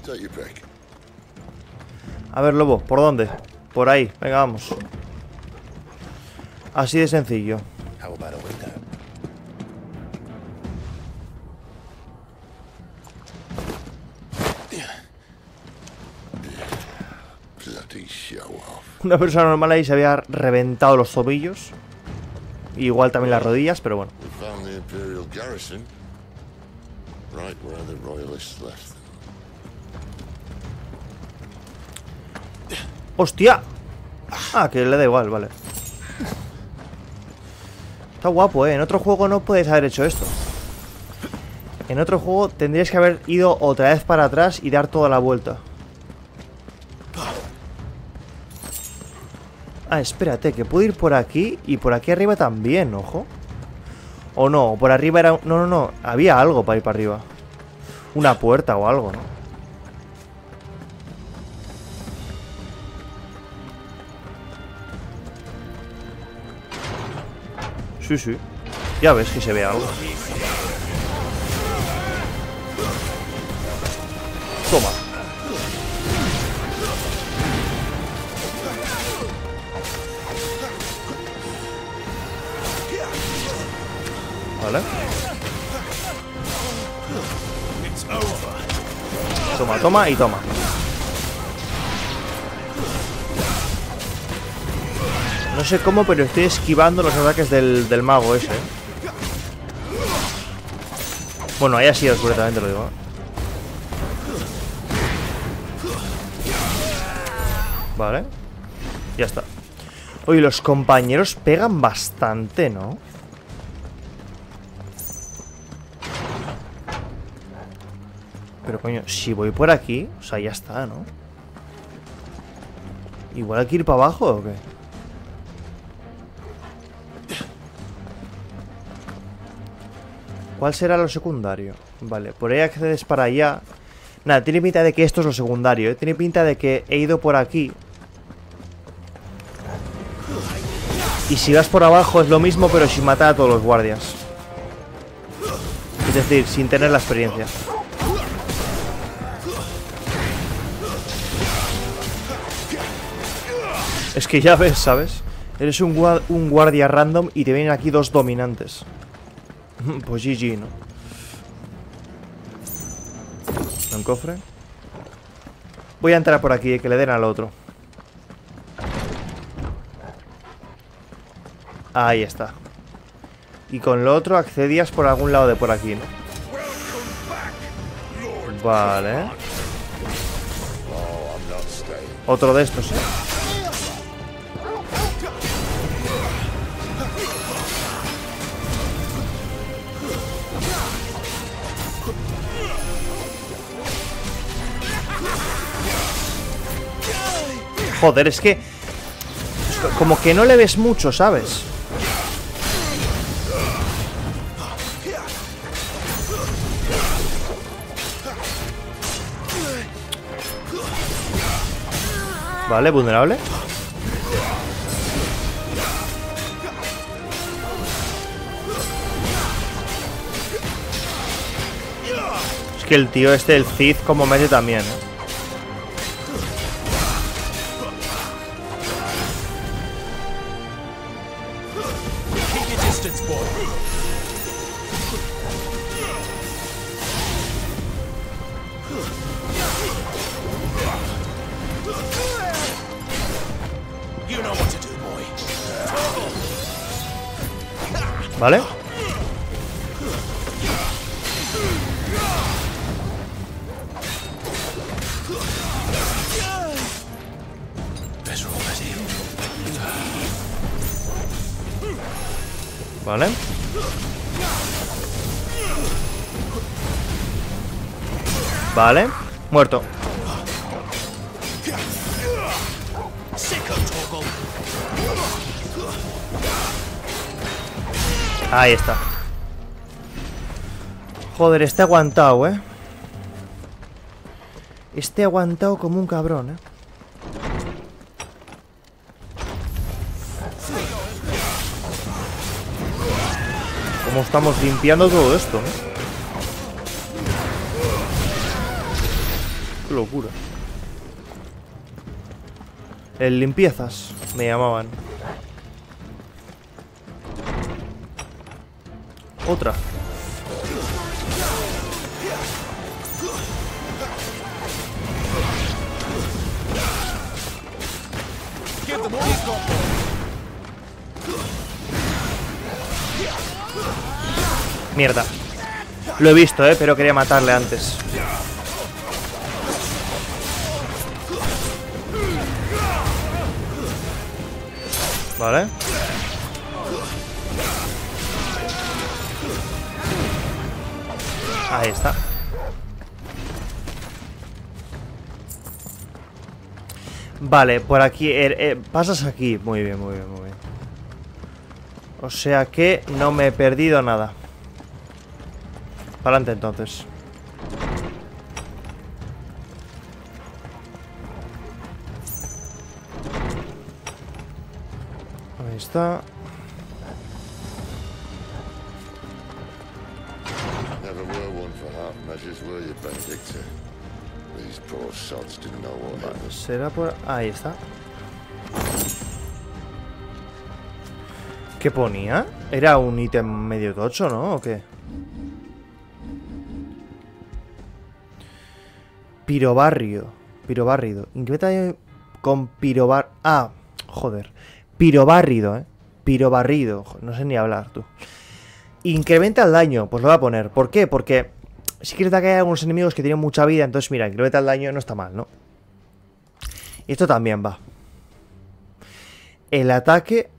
Take your pick. A ver, lobo, ¿por dónde? Por ahí, venga, vamos. Así de sencillo. Una persona normal ahí se había reventado los tobillos. Igual también las rodillas, pero bueno. ¡Hostia! Ah, que le da igual, vale. Está guapo, ¿eh? En otro juego no puedes haber hecho esto. En otro juego tendrías que haber ido otra vez para atrás y dar toda la vuelta. Ah, espérate, que puedo ir por aquí y por aquí arriba también, ojo. O no, por arriba era... No, no, no, había algo para ir para arriba. Una puerta o algo, ¿no? Sí, sí. Ya ves que se ve algo. Toma. Vale. Toma, toma y toma. No sé cómo, pero estoy esquivando los ataques del, del mago ese. Bueno, ahí ha sido completamente, lo digo. ¿eh? Vale. Ya está. Oye, los compañeros pegan bastante, ¿no? Pero coño, si voy por aquí, o sea, ya está, ¿no? Igual hay que ir para abajo o qué? ¿Cuál será lo secundario? Vale, por ahí accedes para allá Nada, tiene pinta de que esto es lo secundario ¿eh? Tiene pinta de que he ido por aquí Y si vas por abajo es lo mismo pero sin matar a todos los guardias Es decir, sin tener la experiencia Es que ya ves, ¿sabes? Eres un, gua un guardia random y te vienen aquí dos dominantes Pues GG, ¿no? Un cofre Voy a entrar por aquí, que le den al otro Ahí está Y con lo otro accedías por algún lado de por aquí, ¿no? Vale Otro de estos, ¿eh? Joder, es que... Como que no le ves mucho, ¿sabes? Vale, vulnerable. Es que el tío este, el Cid, como mete también, ¿eh? Distance, boy. You know what to do, boy. ¿Vale? Vale. Muerto. Ahí está. Joder, este aguantado, ¿eh? Este aguantado como un cabrón, ¿eh? Cómo estamos limpiando todo esto, ¿eh? Locura. El limpiezas, me llamaban. Otra. Mierda. Lo he visto, eh, pero quería matarle antes. Vale. Ahí está. Vale, por aquí. eh, eh, pasas aquí. Muy bien, muy bien, muy bien. O sea que no me he perdido nada. Para adelante entonces. Será por... Ahí está. ¿Qué ponía? Era un ítem medio tocho, ¿no? ¿O qué? Pirobarrio. Pirobarrido. Incrementa con pirobar... Ah, joder. Pirobarrido, ¿eh? Pirobarrido. No sé ni hablar, tú. Incrementa el daño. Pues lo voy a poner. ¿Por qué? Porque... Si quieres que hay algunos enemigos que tienen mucha vida, entonces mira, incrementa el daño no está mal, ¿no? Y esto también va. El ataque...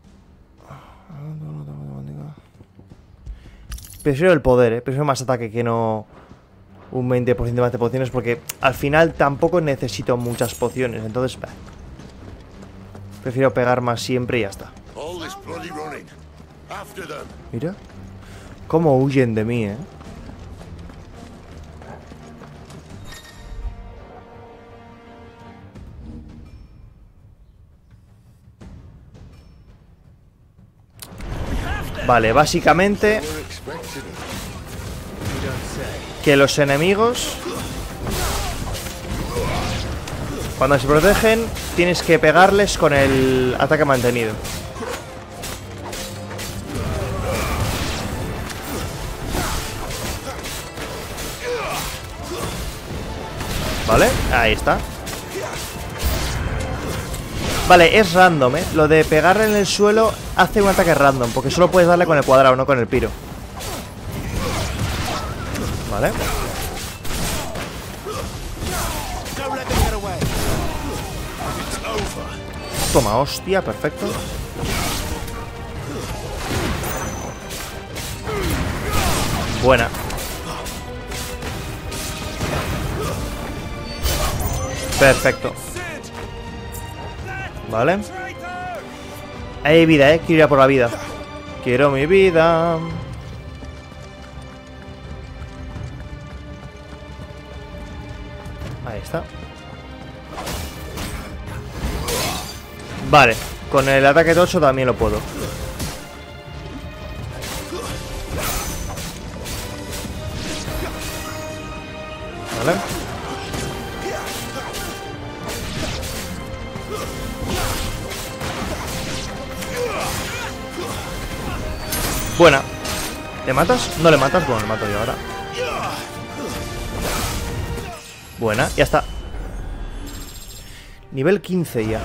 Prefiero el poder, ¿eh? Prefiero más ataque que no un 20% más de pociones porque al final tampoco necesito muchas pociones. Entonces, bah. Prefiero pegar más siempre y ya está. Mira. Cómo huyen de mí, ¿eh? Vale, básicamente que los enemigos cuando se protegen tienes que pegarles con el ataque mantenido. Vale, ahí está. Vale, es random, ¿eh? Lo de pegarle en el suelo hace un ataque random, porque solo puedes darle con el cuadrado, no con el piro. Vale. Toma, hostia, perfecto. Buena. Perfecto. Vale. Hay vida, eh. Quiero ir a por la vida. Quiero mi vida. Ahí está. Vale. Con el ataque tocho también lo puedo. Vale. Buena. ¿Le matas? No le matas. Bueno, le mato yo ahora. Buena, ya está. Nivel 15 ya.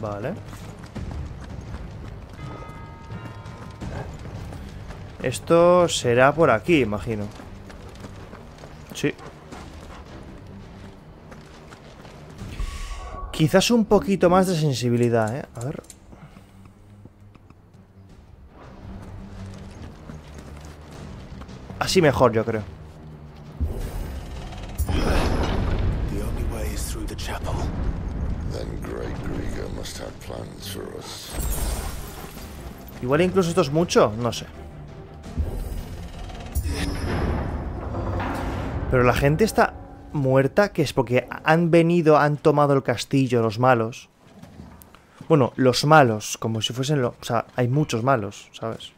Vale. Esto será por aquí, imagino. Sí. Quizás un poquito más de sensibilidad, ¿eh? A ver. Así mejor, yo creo. Igual incluso esto es mucho, no sé. Pero la gente está muerta, que es porque han venido, han tomado el castillo los malos. Bueno, los malos, como si fuesen los... O sea, hay muchos malos, ¿sabes?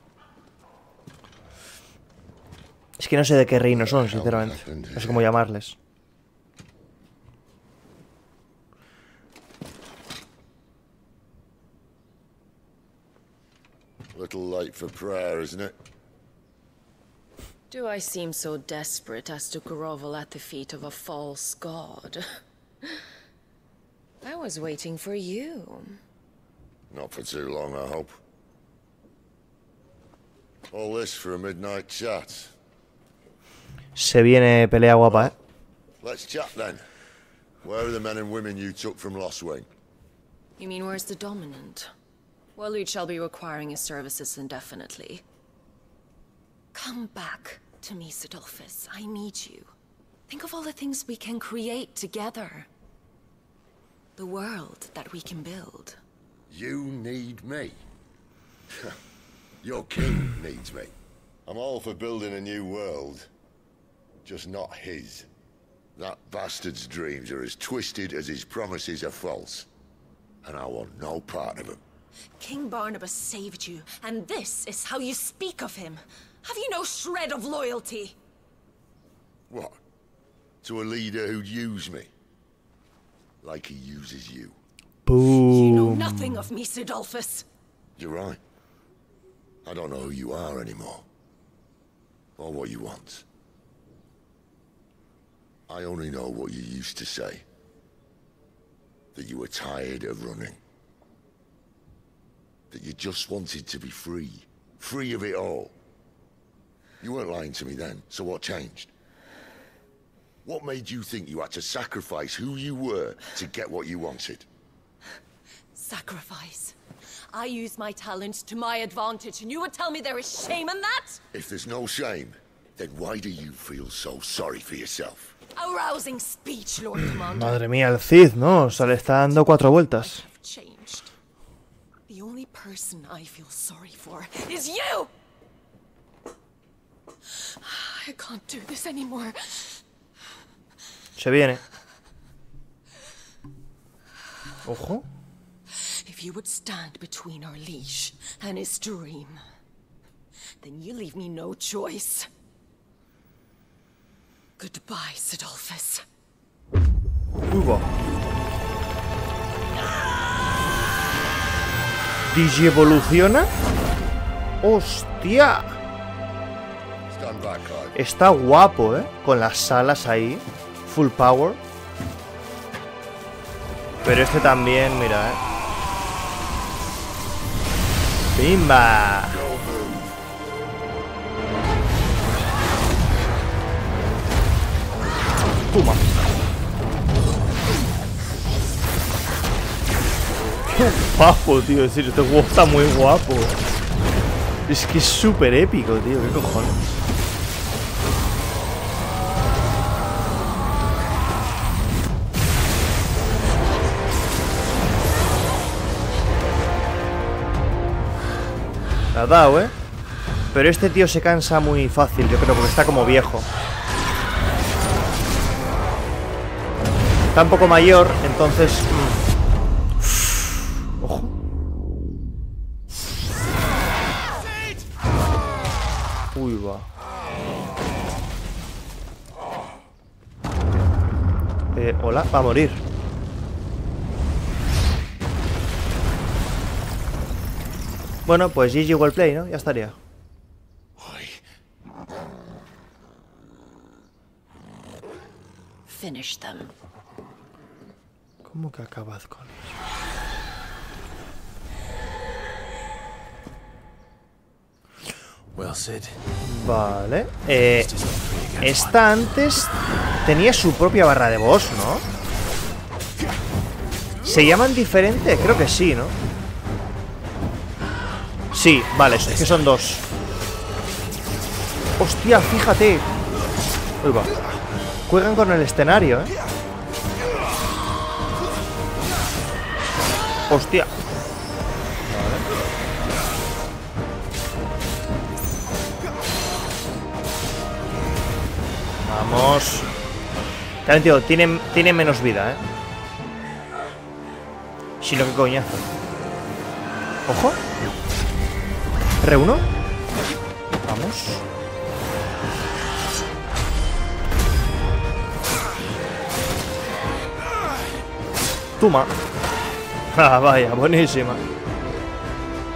Es que no sé de qué reino son, sinceramente. No sé cómo llamarles. Little late for prayer, isn't it? Do I seem so desperate as to grovel at the feet of a false god? I was waiting for you. Not for too long, I hope. All this for a midnight chat. Se viene pelea guapa, ¿eh? Let's chat then. Where are the men and women you took from Lost Wing? You mean where's the dominant? Waleed shall be requiring his services indefinitely. Come back to me, Sidolphus. I need you. Think of all the things we can create together. The world that we can build. You need me. Your king needs me. I'm all for building a new world. Just not his. That bastard's dreams are as twisted as his promises are false. And I want no part of them. King Barnabas saved you, and this is how you speak of him. Have you no shred of loyalty? What? To a leader who'd use me? Like he uses you. Boom. You know nothing of me, Sidolphus. You're right. I don't know who you are anymore. Or what you want. I only know what you used to say. That you were tired of running. That you just wanted to be free. Free of it all. You weren't lying to me then, so what changed? What made you think you had to sacrifice who you were to get what you wanted? Sacrifice. I use my talents to my advantage, and you would tell me there is shame in that? If there's no shame, then why do you feel so sorry for yourself? Arousing speech, Lord Commander. Madre mía, el Cid, ¿no? O sea, le está dando cuatro vueltas. Only person I feel sorry for is you! I can't do this anymore. Se viene. Eh? Ojo. If you would stand between our leash and his dream, then you leave me no choice. Goodbye, Sidolphus. Uy, va. Ah! ¿Digi evoluciona? ¡Hostia! Está guapo, ¿eh? Con las alas ahí. Full power. Pero este también, mira, ¿eh? ¡Bimba! Toma. guapo, tío. Es decir, este juego está muy guapo. Es que es súper épico, tío. ¿Qué cojones? La ha dado, ¿eh? Pero este tío se cansa muy fácil, yo creo, porque está como viejo. Está un poco mayor, entonces mm, hola, va a morir. Bueno, pues GG well play, ¿no? Ya estaría. Finish them. ¿Cómo que acabas con ello? Well, Sid. Vale. Eh, esta antes tenía su propia barra de boss, ¿no? ¿Se llaman diferente? Creo que sí, ¿no? Sí, vale, es que son dos. Hostia, fíjate. Uy, va. Juegan con el escenario, ¿eh? Hostia. Vamos. También, tío, tiene, tiene menos vida, ¿eh? Si no, que coñazo. Ojo. R1. Vamos. Toma. Ah, vaya, buenísima.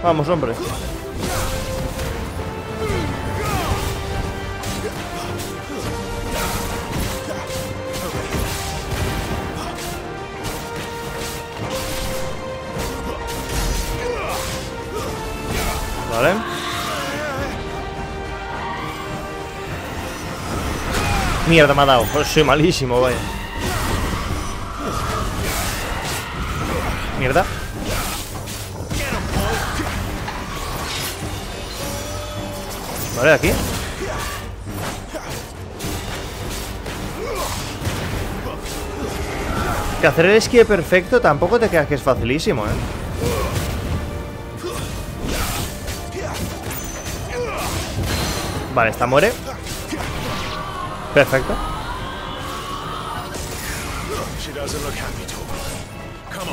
Vamos, hombre. Mierda, me ha dado. Soy malísimo, vaya. Mierda. Vale, aquí. Que hacer el esquí perfecto tampoco te creas que es facilísimo, ¿eh? Vale, esta muere. Perfecto.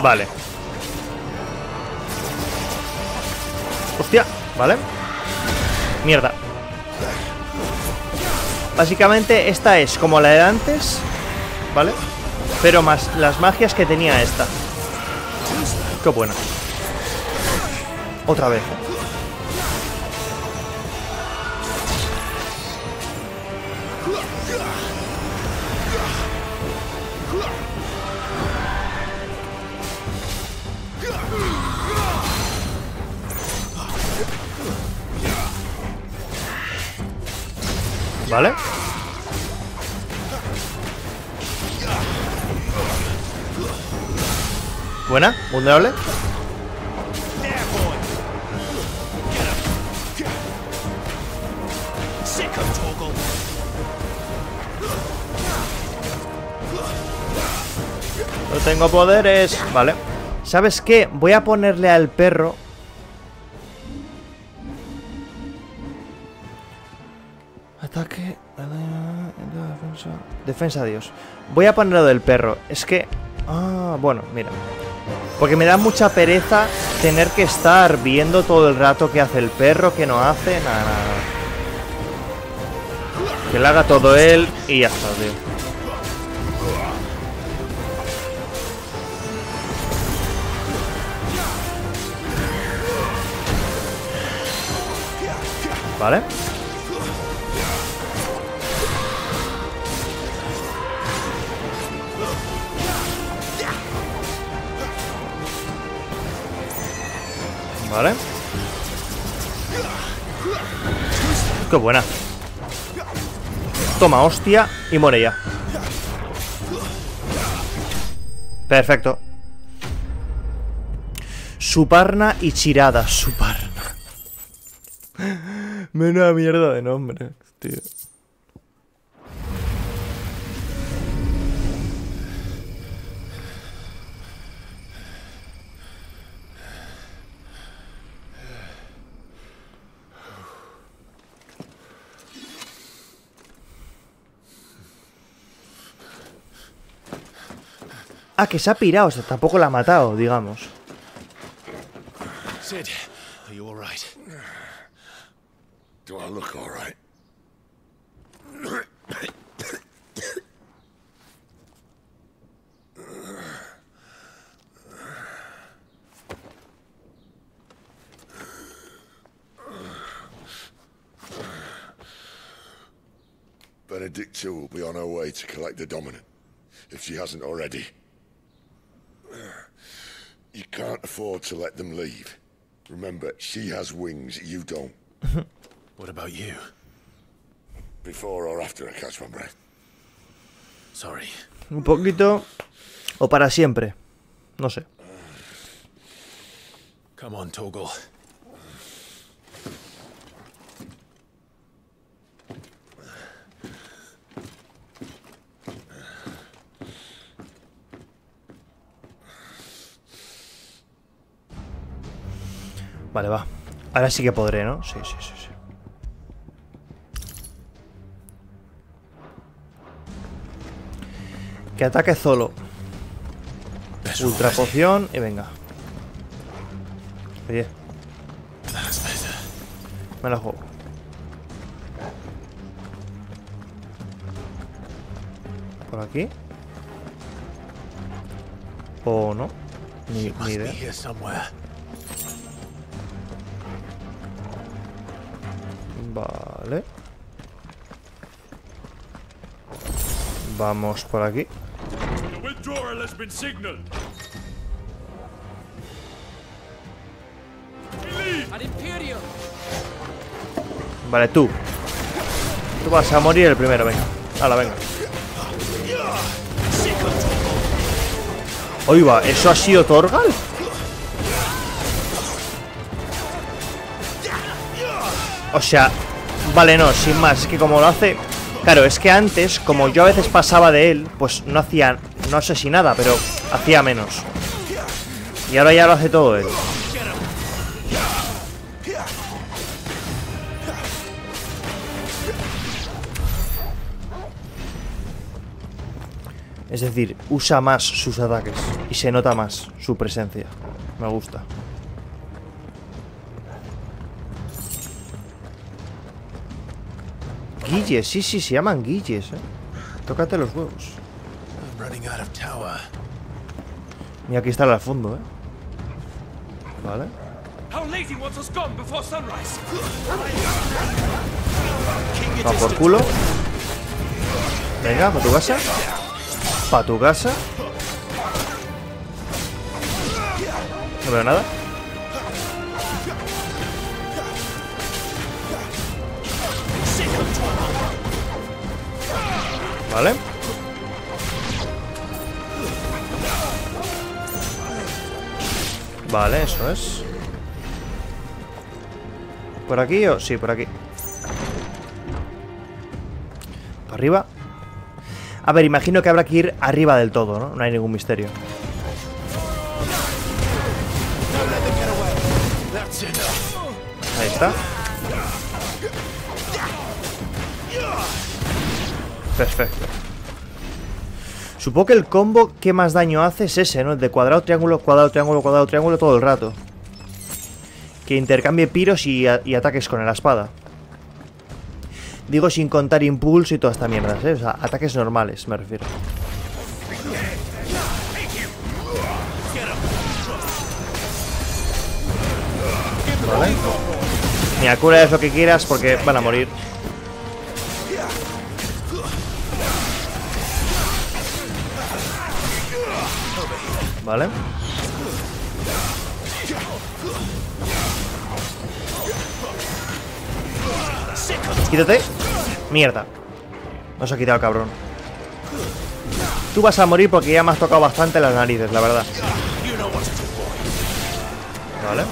Vale. Hostia, vale. Mierda. Básicamente esta es como la de antes, ¿vale? Pero más las magias que tenía esta. Qué buena. Otra vez. ¿Vale? Buena, vulnerable. No tengo poderes. Vale. ¿Sabes qué? Voy a ponerle al perro. Defensa. Defensa, Dios. Voy a ponerlo del perro. Es que. Ah, bueno, mira. Porque me da mucha pereza tener que estar viendo todo el rato qué hace el perro, qué no hace. Nada, nada, nada. Que lo haga todo él y ya está, tío. Vale. Vale. Qué buena. Toma, hostia, y muere ya. Perfecto. Suparna y Chirada. Suparna. Menuda mierda de nombre, tío. Ah, que se ha pirado, o sea, tampoco la ha matado, digamos. Sid, are you all right? Do I look all right? Benedict too will be on her way to collect the dominant, if she hasn't already. You can't afford to let them leave. Remember, she has wings, you don't. What about you? Before or after I catch my breath. Sorry. Un poquito. O para siempre. No sé. Come on, Torgal. Vale, va. Ahora sí que podré, ¿no? Sí, sí, sí, sí. Que ataque Zolo. Ultra poción y venga. Oye. Me la juego. ¿Por aquí? ¿O no? Ni, ni idea. Vamos por aquí. The withdrawal has been signaled. Ad Imperio! Vale, tú. Tú vas a morir el primero, venga. Hala, venga. Oiga, ¿eso ha sido Torgal? O sea, vale, no, sin más, es que como lo hace... Claro, es que antes, como yo a veces pasaba de él, pues no hacía, no asesinada, pero hacía menos. Y ahora ya lo hace todo él. Es decir, usa más sus ataques y se nota más su presencia. Me gusta. Guilles, sí, sí, se llaman guilles, eh. Tócate los huevos. Y aquí está el al fondo, eh. Vale. Va por culo. Venga, para tu casa. Para tu casa. No veo nada. Vale. Vale, eso es. ¿Por aquí o...? Sí, por aquí. ¿Para arriba? A ver, imagino que habrá que ir arriba del todo, ¿no? No hay ningún misterio. Ahí está. Perfecto. Supongo que el combo que más daño hace es ese, ¿no? El de cuadrado, triángulo, cuadrado, triángulo, cuadrado, triángulo todo el rato. Que intercambie piros y, ataques con la espada. Digo sin contar impulso y toda esta mierda, ¿eh? O sea, ataques normales, me refiero. Vale. Mira, cura es lo que quieras porque van a morir. Vale. Quítate. Mierda. Nos ha quitado cabrón. Tú vas a morir porque ya me has tocado bastante las narices, la verdad. Vale.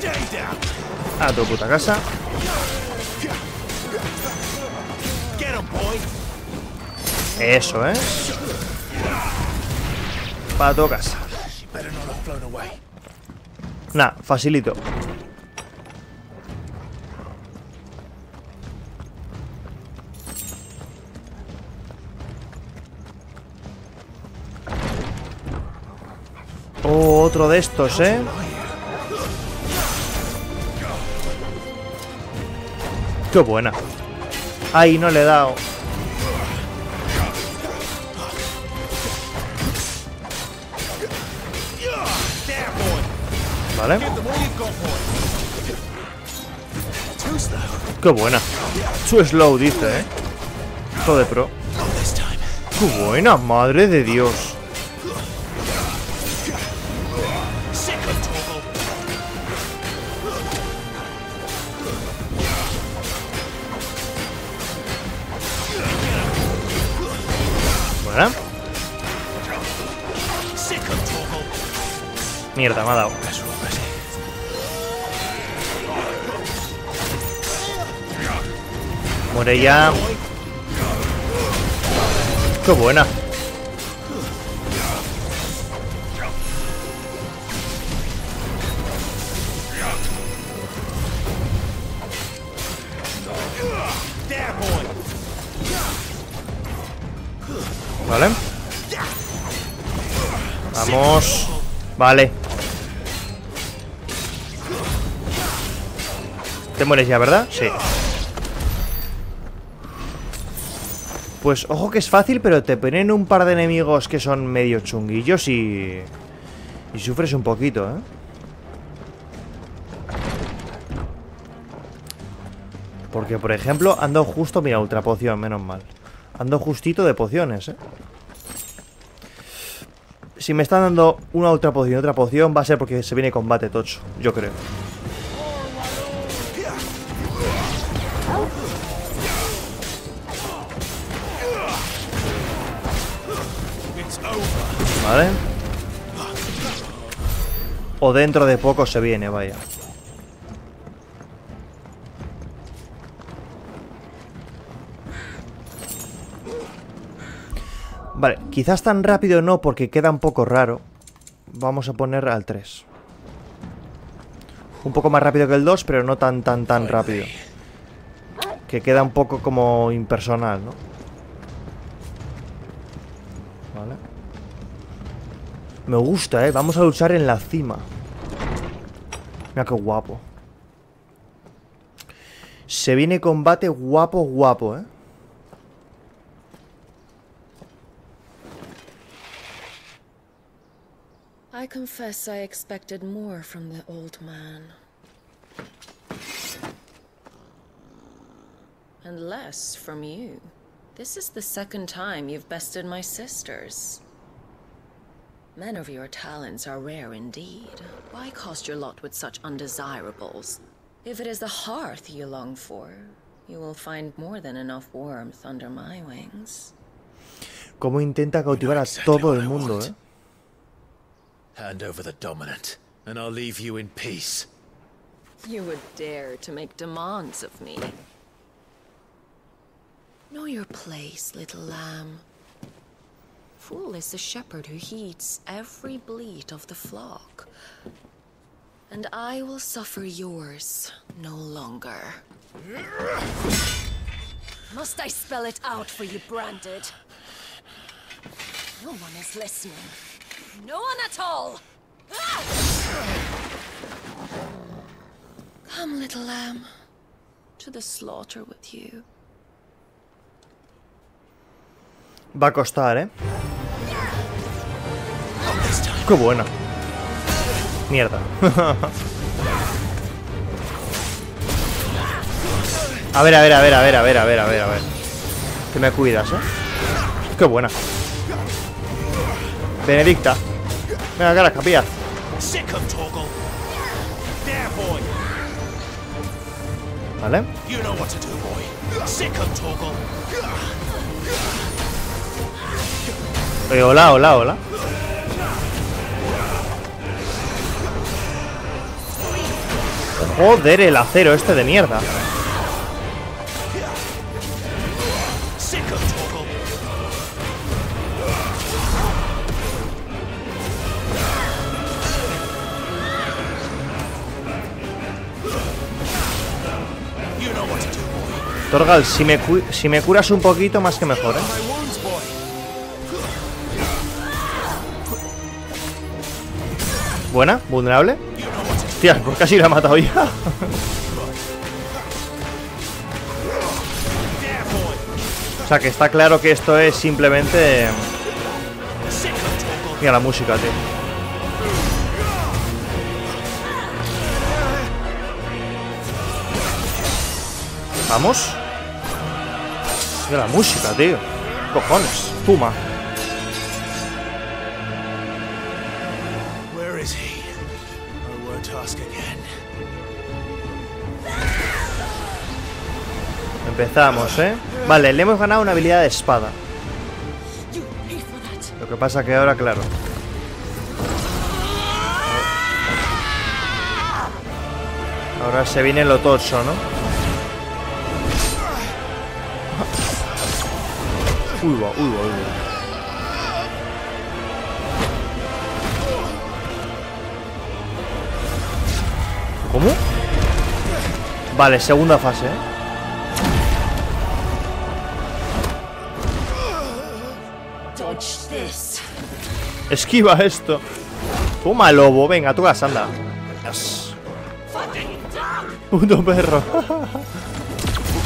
Down. A tu puta casa. Eso, ¿eh? Para tu casa. Nah, facilito. Oh, otro de estos, ¿eh? ¡Qué buena! ¡Ay, no le he dado! Qué buena. Too slow, dice, ¿eh? Todo de pro. Qué buena, madre de Dios. Buena. Mierda, me ha dado. Muere ya. Qué buena. Vale. Vamos. Vale. Te mueres ya, ¿verdad? Sí. Pues ojo que es fácil, pero te ponen un par de enemigos que son medio chunguillos y... Y sufres un poquito, ¿eh? Porque, por ejemplo, ando justo... Mira, ultra poción, menos mal. Ando justito de pociones, ¿eh? Si me están dando una ultra poción y otra poción, va a ser porque se viene combate tocho, yo creo. Vale. O dentro de poco se viene, vaya. Vale, quizás tan rápido no porque queda un poco raro. Vamos a poner al 3. Un poco más rápido que el 2, pero no tan, tan, tan rápido. Que queda un poco como impersonal, ¿no? Me gusta, ¿eh? Vamos a luchar en la cima. Mira qué guapo. Se viene combate guapo, guapo, ¿eh? I confess I expected more from the old man. And less from you. This is the second time you've bested my sisters. Men of your talents are rare indeed. Why cost your lot with such undesirables? If it is the hearth you long for, you will find more than enough warmth under my wings. Cómo intenta cautivar a todo el mundo, ¿eh? Hand over the dominant, and I'll leave you in peace. You would dare to make demands of me. Know your place, little lamb. Fool is the shepherd who heeds every bleat of the flock. And I will suffer yours no longer. Must I spell it out for you, Branded? No one is listening. No one at all! Come, little lamb. To the slaughter with you. Va a costar, ¿eh? ¡Qué buena! Mierda. a ver, a ver, a ver, a ver, a ver, a ver, a ver. Que me cuidas, ¿eh? ¡Qué buena! Benedicta. Venga, cara, capilla. Vale. Hola, hola, hola. Joder, el acero este de mierda. Torgal, si me, si me curas un poquito, más que mejor, ¿eh? Buena, vulnerable. Hostia, pues casi la ha matado ya. o sea que está claro que esto es simplemente... Mira la música, tío. Vamos. Mira la música, tío. Cojones. Puma. Empezamos, ¿eh? Vale, le hemos ganado una habilidad de espada. Lo que pasa que ahora, claro. Ahora se viene lo tocho, ¿no? Uy, va, uy, va, uy, va. ¿Cómo? Vale, segunda fase, ¿eh? Esquiva esto. Toma, lobo. Venga, tú gas, anda. Dios. Puto perro.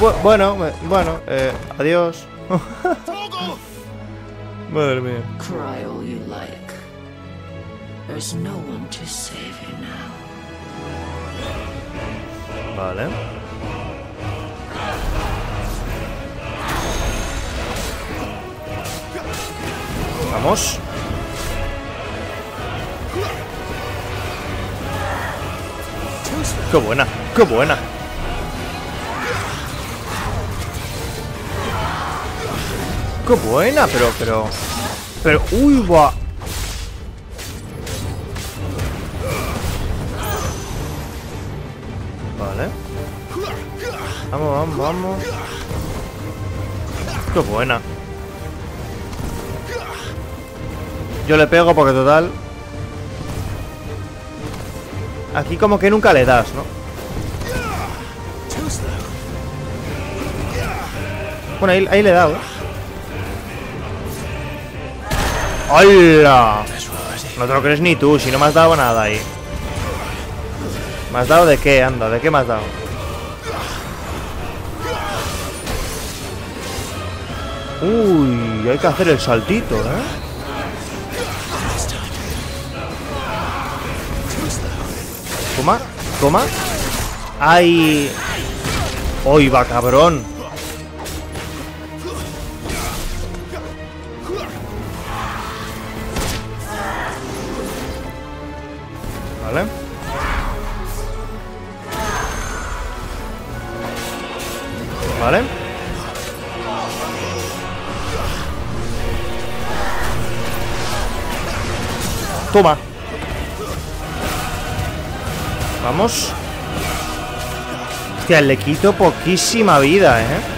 Bu- bueno, me- bueno, eh, adiós. Madre mía. Cry all you like. There's no one to save you now. Vale. Vamos. Qué buena, qué buena. Qué buena, pero, pero... Pero, uy, va. Vale. Vamos, vamos, vamos. Qué buena. Yo le pego porque total... Aquí como que nunca le das, ¿no? Bueno, ahí, le he dado, ¿eh? ¡Hala! No te lo crees ni tú, si no me has dado nada ahí. ¿Me has dado de qué? Anda, ¿de qué me has dado? Uy, hay que hacer el saltito, ¿eh? Toma. ¡Ay! ¡Uy, va, cabrón! Vale. Vale. Toma. Vamos. Hostia, le quito poquísima vida, ¿eh?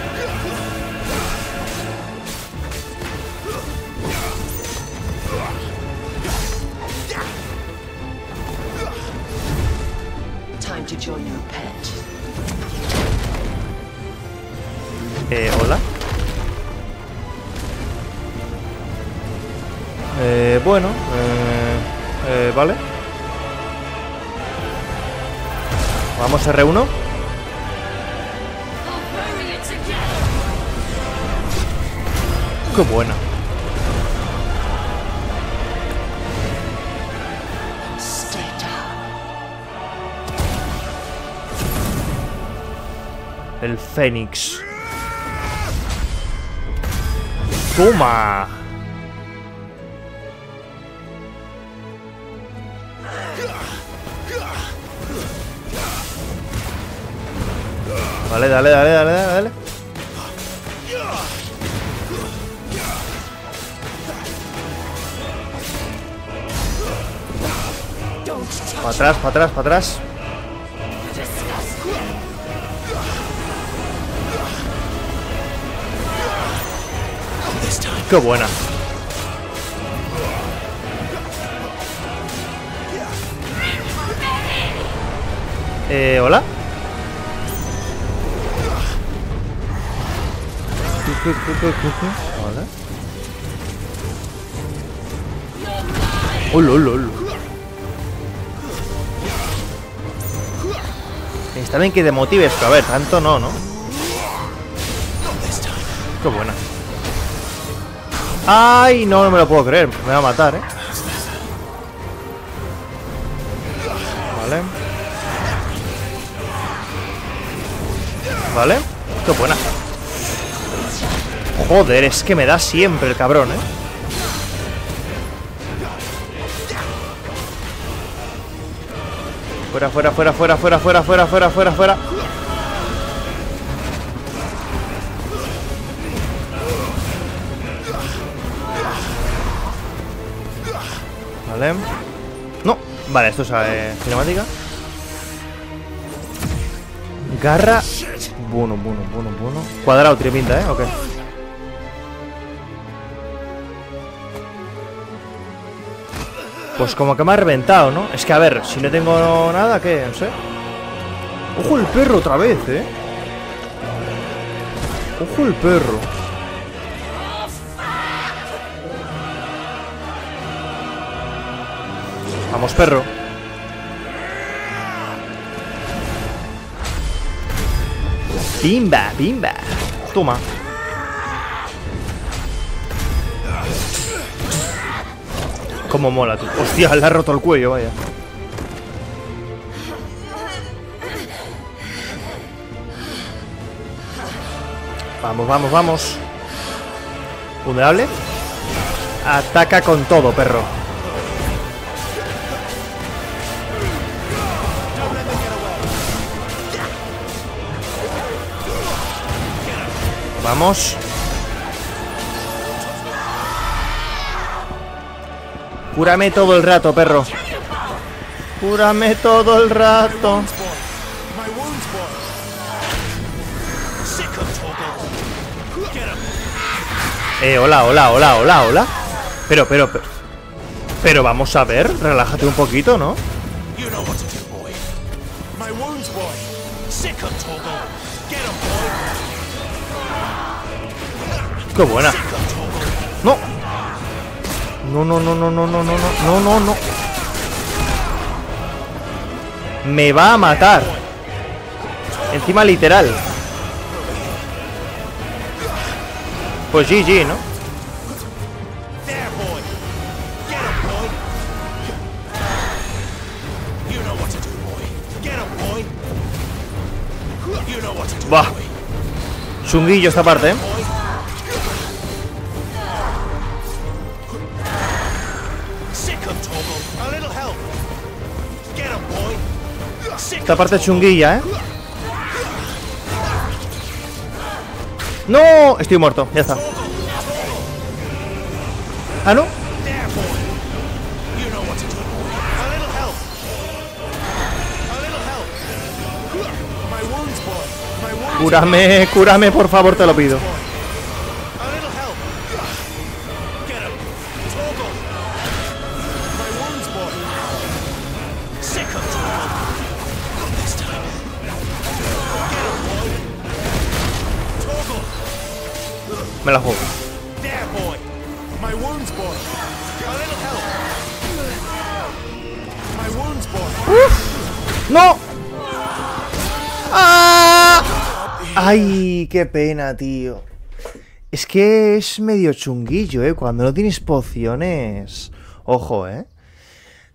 Vamos R1. Qué buena. El Fénix. Toma. Vale, dale, dale, dale, dale. Para atrás, para atrás, para atrás. Qué buena. Eh, hola. Hola. ¡Hola, hola, hola! Está bien que te motives, pero a ver, tanto no, ¿no? ¡Qué buena! ¡Ay! No, no me lo puedo creer. Me va a matar, ¿eh? Vale. Vale. ¡Qué buena! Joder, es que me da siempre el cabrón, ¿eh? Fuera, fuera, fuera, fuera, fuera, fuera, fuera, fuera, fuera, fuera. Vale. No. Vale, esto es eh, cinemática. Garra. Bueno, bueno, bueno, bueno. Cuadrado tiene ¿eh? Ok. Pues como que me ha reventado, ¿no? Es que a ver, si no tengo nada, ¿qué? No sé. Ojo el perro otra vez, ¿eh? Ojo el perro. Vamos, perro. Pimba, pimba. Toma. Cómo mola, tú. Hostia, le ha roto el cuello, vaya. Vamos, vamos, vamos. Vulnerable. Ataca con todo, perro. Vamos. Cúrame todo el rato, perro. Cúrame todo el rato. Eh, hola, hola, hola, hola, hola. Pero, pero, pero. Pero vamos a ver, relájate un poquito, ¿no? Qué buena. No. No, no, no, no, no, no, no, no, no, no, no. Me va a matar. Encima literal. Pues GG, ¿no? There, boy. Get him, boy. Esta parte es chunguilla, ¿eh? ¡No! Estoy muerto, ya está ¿Ah, no? Cúrame, cúrame, por favor, te lo pido ¡Ay, qué pena, tío! Es que es medio chunguillo, ¿eh? Cuando no tienes pociones... Ojo, ¿eh?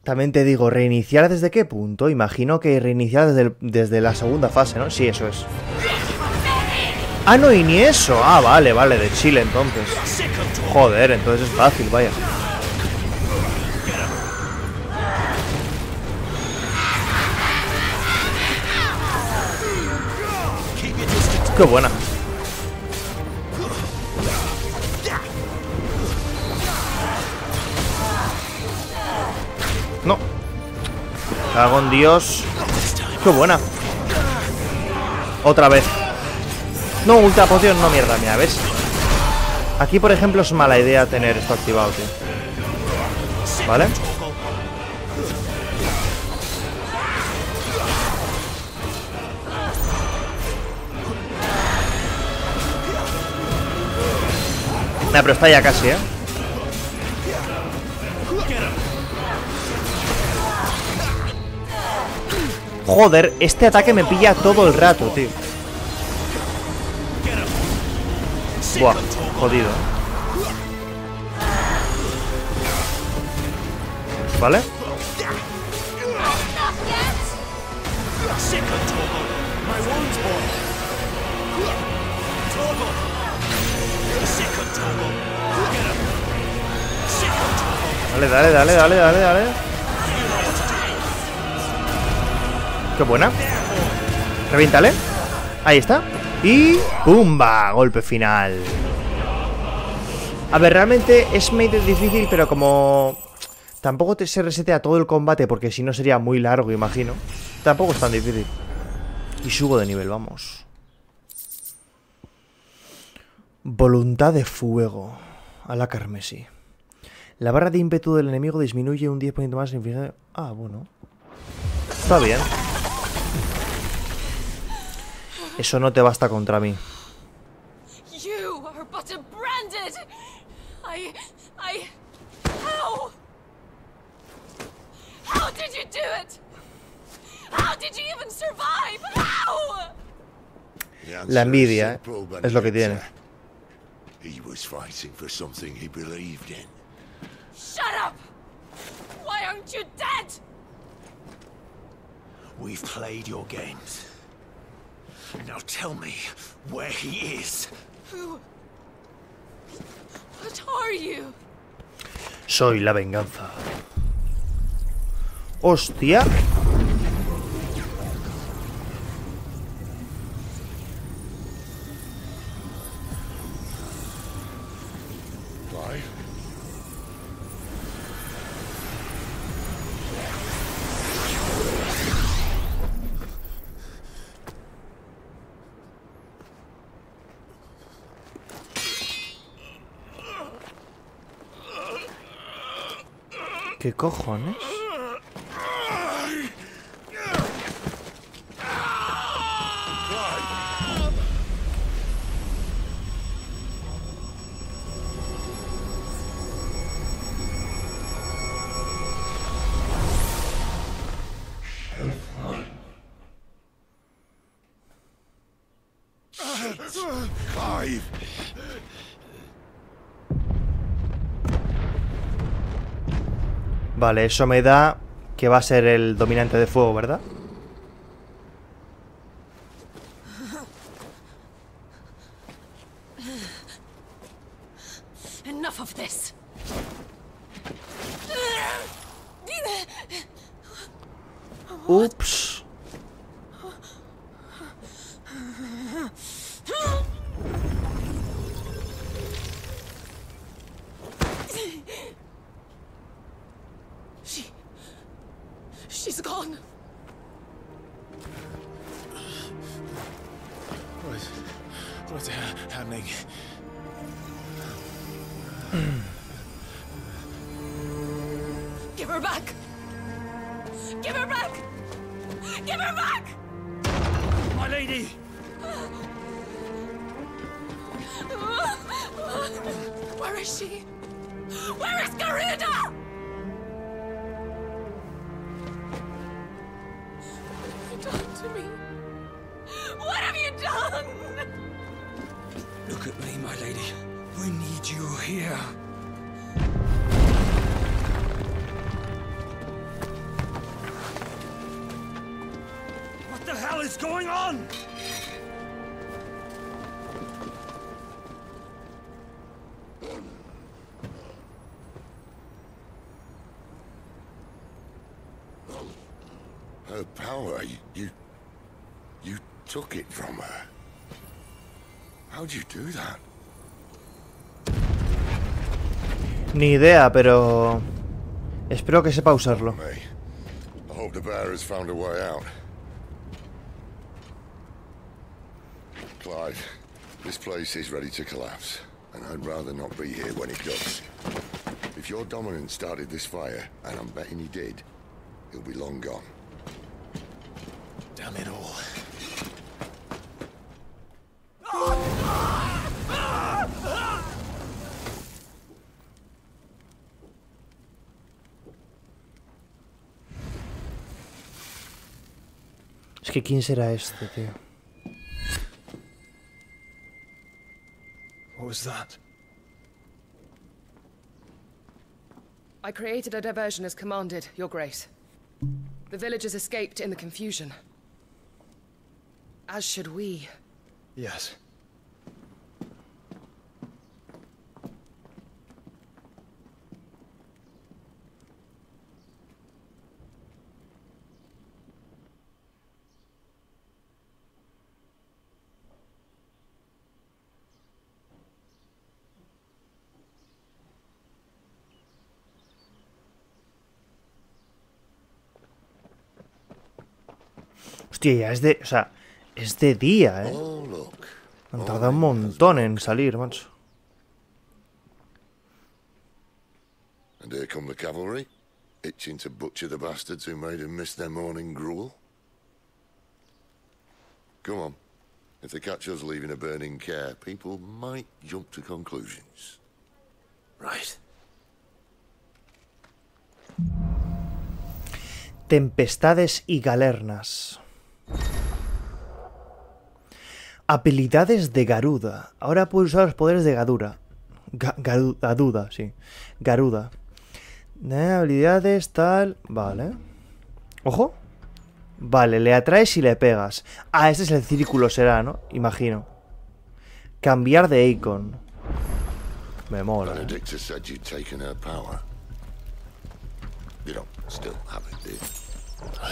También te digo, ¿reiniciar desde qué punto? Imagino que reiniciar desde, desde la segunda fase, ¿no? Sí, eso es. Ah, no, y ni eso. Ah, vale, vale, de Chile entonces. Joder, entonces es fácil, vaya. Qué buena. No. En Dios. Qué buena. Otra vez. No, ultra poción, no mierda, mira, ¿ves? Aquí, por ejemplo, es mala idea tener esto activado, tío. ¿Vale? Nah, pero está ya casi, ¿eh? Joder, este ataque me pilla todo el rato, tío. Buah, jodido. ¿Vale? Dale, dale, dale, dale, dale, dale. Qué buena. Reviéntale. Ahí está. Y... ¡Pumba! Golpe final. A ver, realmente es medio difícil, pero como... Tampoco se resetea todo el combate, porque si no sería muy largo, imagino. Tampoco es tan difícil. Y subo de nivel, vamos. Voluntad de fuego. A la carmesí. La barra de ímpetu del enemigo disminuye un 10% más en Ah, bueno. Está bien. Eso no te basta contra mí. You are but a branded. I I how? How did you do it? How did you even survive? How? La envidia, ¿eh? es lo que tiene. He was fighting for something he believed in. Shut up! Why aren't you dead? We've played your games. Now tell me where he is. Who? What are you? Soy la venganza. Hostia. ¿Qué cojones? Vale, eso me da que va a ser el dominante de fuego, ¿verdad? Enough of this. Ups. Is she? Where is Garuda? What have you done to me? What have you done? Look at me, my lady. We need you here. What the hell is going on? Ni idea, pero... Espero que sepa usarlo. I hope the bearers found a way out. Clive, this place is ready to collapse, and I'd rather not be here when it does. If your dominant started this fire, and I'm betting he did, he'll be long gone. Damn it all. Que ¿quién será este, tío? What was that? I created a diversion as commanded, Your Grace. The villagers escaped in the confusion. As should we. Yes. Hostia, ya es de... O sea, es de día, ¿eh? Han tardado un montón en salir, macho. And here come the cavalry, itching to butcher the bastards who made him miss their morning gruel. Come on. If they catch us leaving a burning care, people might jump to conclusions. Right. Tempestades y galernas. Habilidades de Garuda. Ahora puedo usar los poderes de Gadura. Ga- Garu- Garuda, sí. Garuda. Eh, habilidades, tal. Vale. Ojo. Vale, le atraes y le pegas. Ah, este es el círculo, será, ¿no? Imagino. Cambiar de icon. Me mola.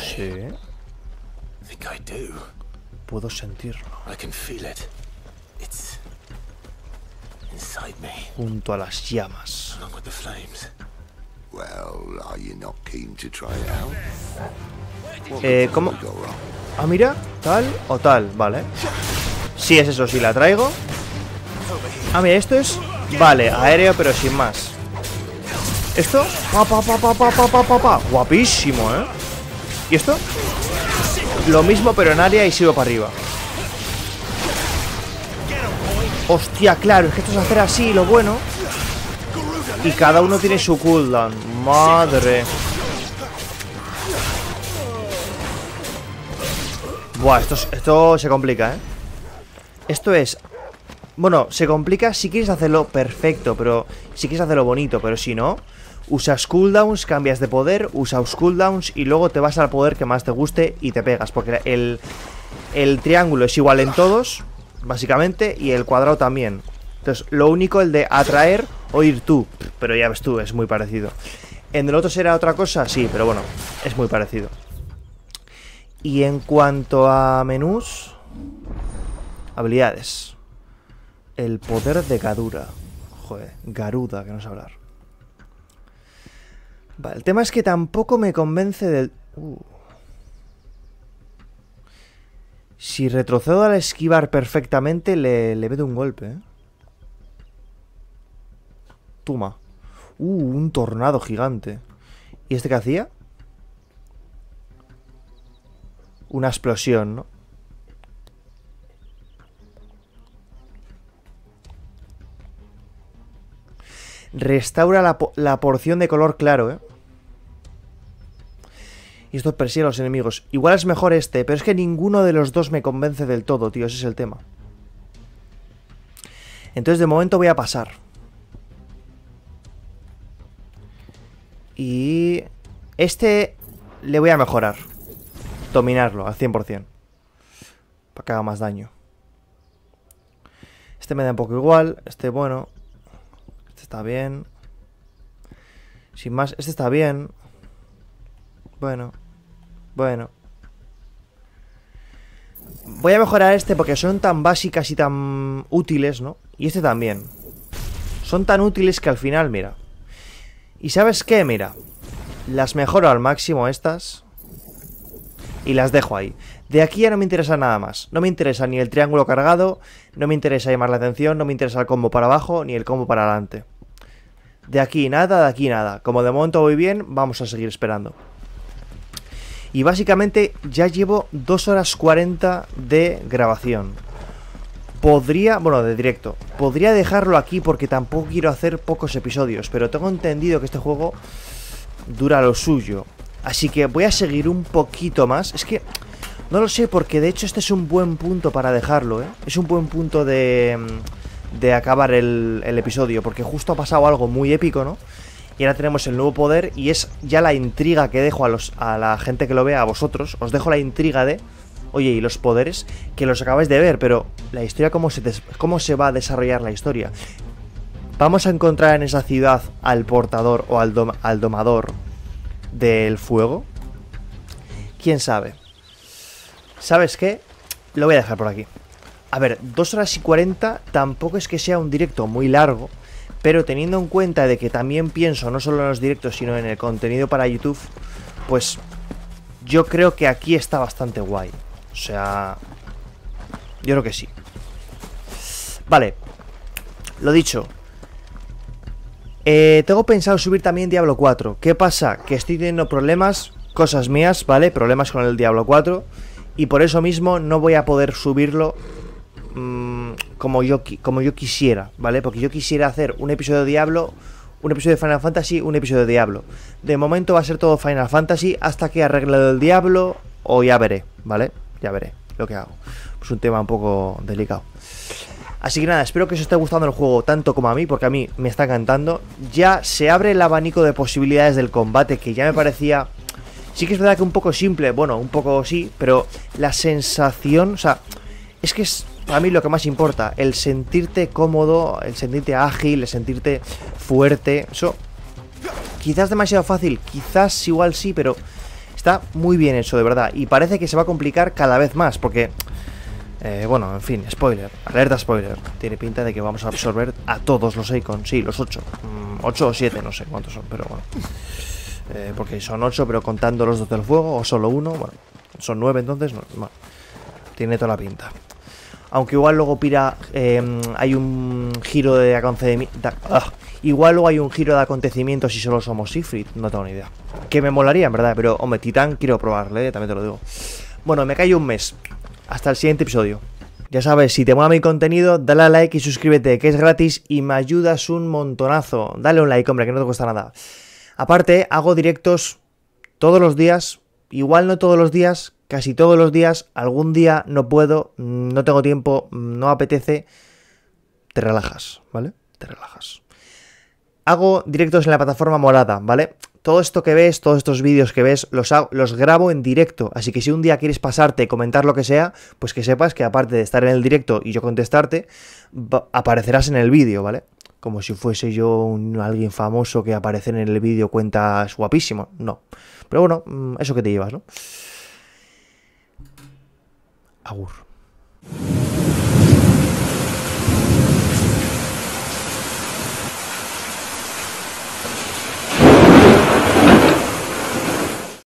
Sí. Puedo sentirlo. I can feel it. It's inside me, Junto a las llamas. along with the flames. Well, are you not keen to try it out? Eh, ¿cómo? Ah, mira, tal o tal, vale. Sí, es eso, sí, la traigo. Ah, mira, esto es. Vale, aéreo, pero sin más. Esto. Pa, pa, pa, pa, pa, pa, pa, pa, pa. Guapísimo, ¿eh? ¿Y esto? Lo mismo, pero en área y sigo para arriba. Hostia, claro, es que esto es hacer así, lo bueno. Y cada uno tiene su cooldown. Madre. Buah, esto, es- esto se complica, ¿eh? Esto es... Bueno, se complica si quieres hacerlo perfecto, pero... Si quieres hacerlo bonito, pero si no... Usas cooldowns, cambias de poder, usas cooldowns y luego te vas al poder que más te guste y te pegas. Porque el, el triángulo es igual en todos, básicamente, y el cuadrado también. Entonces, lo único el de atraer o ir tú. Pero ya ves tú, es muy parecido. En el otro será otra cosa, sí, pero bueno, es muy parecido. Y en cuanto a menús, habilidades. El poder de Gadura. Joder, Garuda, que no sé hablar. Vale, el tema es que tampoco me convence del... Uh. Si retrocedo al esquivar perfectamente, le, le meto un golpe, ¿eh? Tuma. Uh, un tornado gigante. ¿Y este qué hacía? Una explosión, ¿no? Restaura la, la porción de color claro, ¿eh? Y esto persigue a los enemigos. Igual es mejor este, pero es que ninguno de los dos me convence del todo, tío. Ese es el tema. Entonces de momento voy a pasar. Y... Este le voy a mejorar. Dominarlo al 100%. Para que haga más daño. Este me da un poco igual. Este bueno. Este está bien. Sin más, este está bien. Bueno. Bueno. Voy a mejorar este porque son tan básicas y tan útiles, ¿no? Y este también. Son tan útiles que al final, mira. ¿Y sabes qué? Mira. Las mejoro al máximo estas. Y las dejo ahí. De aquí ya no me interesa nada más. No me interesa ni el triángulo cargado. No me interesa llamar la atención. No me interesa el combo para abajo ni el combo para adelante. De aquí nada, de aquí nada. Como de momento voy bien, vamos a seguir esperando. Y básicamente ya llevo 2 horas 40 de grabación. Podría, bueno, de directo. Podría dejarlo aquí porque tampoco quiero hacer pocos episodios. Pero tengo entendido que este juego dura lo suyo. Así que voy a seguir un poquito más. Es que No lo sé, porque de hecho este es un buen punto para dejarlo, ¿eh? Es un buen punto de, de acabar el, el episodio, porque justo ha pasado algo muy épico, ¿no? Y ahora tenemos el nuevo poder y es ya la intriga que dejo a, los, a la gente que lo vea, a vosotros. Os dejo la intriga de, oye, y los poderes que los acabáis de ver, pero la historia, ¿cómo se, cómo se va a desarrollar la historia? ¿Vamos a encontrar en esa ciudad al portador o al, al domador del fuego? ¿Quién sabe? ¿Sabes qué? Lo voy a dejar por aquí. A ver, 2 horas y 40 tampoco es que sea un directo muy largo, pero teniendo en cuenta de que también pienso no solo en los directos, sino en el contenido para YouTube, pues yo creo que aquí está bastante guay. O sea, yo creo que sí. Vale, lo dicho. Eh, tengo pensado subir también Diablo 4. ¿Qué pasa? Que estoy teniendo problemas, cosas mías, ¿vale? Problemas con el Diablo 4. Y por eso mismo no voy a poder subirlo mmm, como, yo, como yo quisiera, ¿vale? Porque yo quisiera hacer un episodio de Diablo, un episodio de Final Fantasy, un episodio de Diablo. De momento va a ser todo Final Fantasy hasta que arregle el Diablo o ya veré, ¿vale? Ya veré lo que hago. Es un tema un poco delicado. Así que nada, espero que os esté gustando el juego tanto como a mí, porque a mí me está encantando. Ya se abre el abanico de posibilidades del combate, que ya me parecía... Sí que es verdad que un poco simple, bueno, un poco sí, pero la sensación, o sea, es que es a mí lo que más importa, el sentirte cómodo, el sentirte ágil, el sentirte fuerte, eso quizás demasiado fácil, quizás igual sí, pero está muy bien eso, de verdad, y parece que se va a complicar cada vez más, porque, eh, bueno, en fin, spoiler, alerta spoiler, tiene pinta de que vamos a absorber a todos los Icons, sí, los 8, 8 mm, o 7, no sé cuántos son, pero bueno, eh, porque son 8, pero contando los dos del fuego, o solo uno, bueno, son 9 entonces, no, tiene toda la pinta. Aunque igual luego pira. Em, hay un giro de acontecimientos. Ah, igual luego hay un giro de acontecimientos si solo somos Sifrit. No tengo ni idea. Que me molaría, en verdad. Pero, hombre, Titán quiero probarle, también te lo digo. Bueno, me callo un mes. Hasta el siguiente episodio. Ya sabes, si te mola mi contenido, dale a like y suscríbete, que es gratis y me ayudas un montonazo. Dale un like, hombre, que no te cuesta nada. Aparte, hago directos todos los días. Igual no todos los días, casi todos los días, algún día no puedo, no tengo tiempo, no apetece, te relajas, ¿vale? Te relajas. Hago directos en la plataforma morada, ¿vale? Todo esto que ves, todos estos vídeos que ves, los, los grabo en directo. Así que si un día quieres pasarte, comentar lo que sea, pues que sepas que aparte de estar en el directo y yo contestarte, aparecerás en el vídeo, ¿vale? Como si fuese yo un, alguien famoso que aparece en el vídeo cuentas guapísimo. No. Pero bueno, mm, eso que te llevas, ¿no? Agur.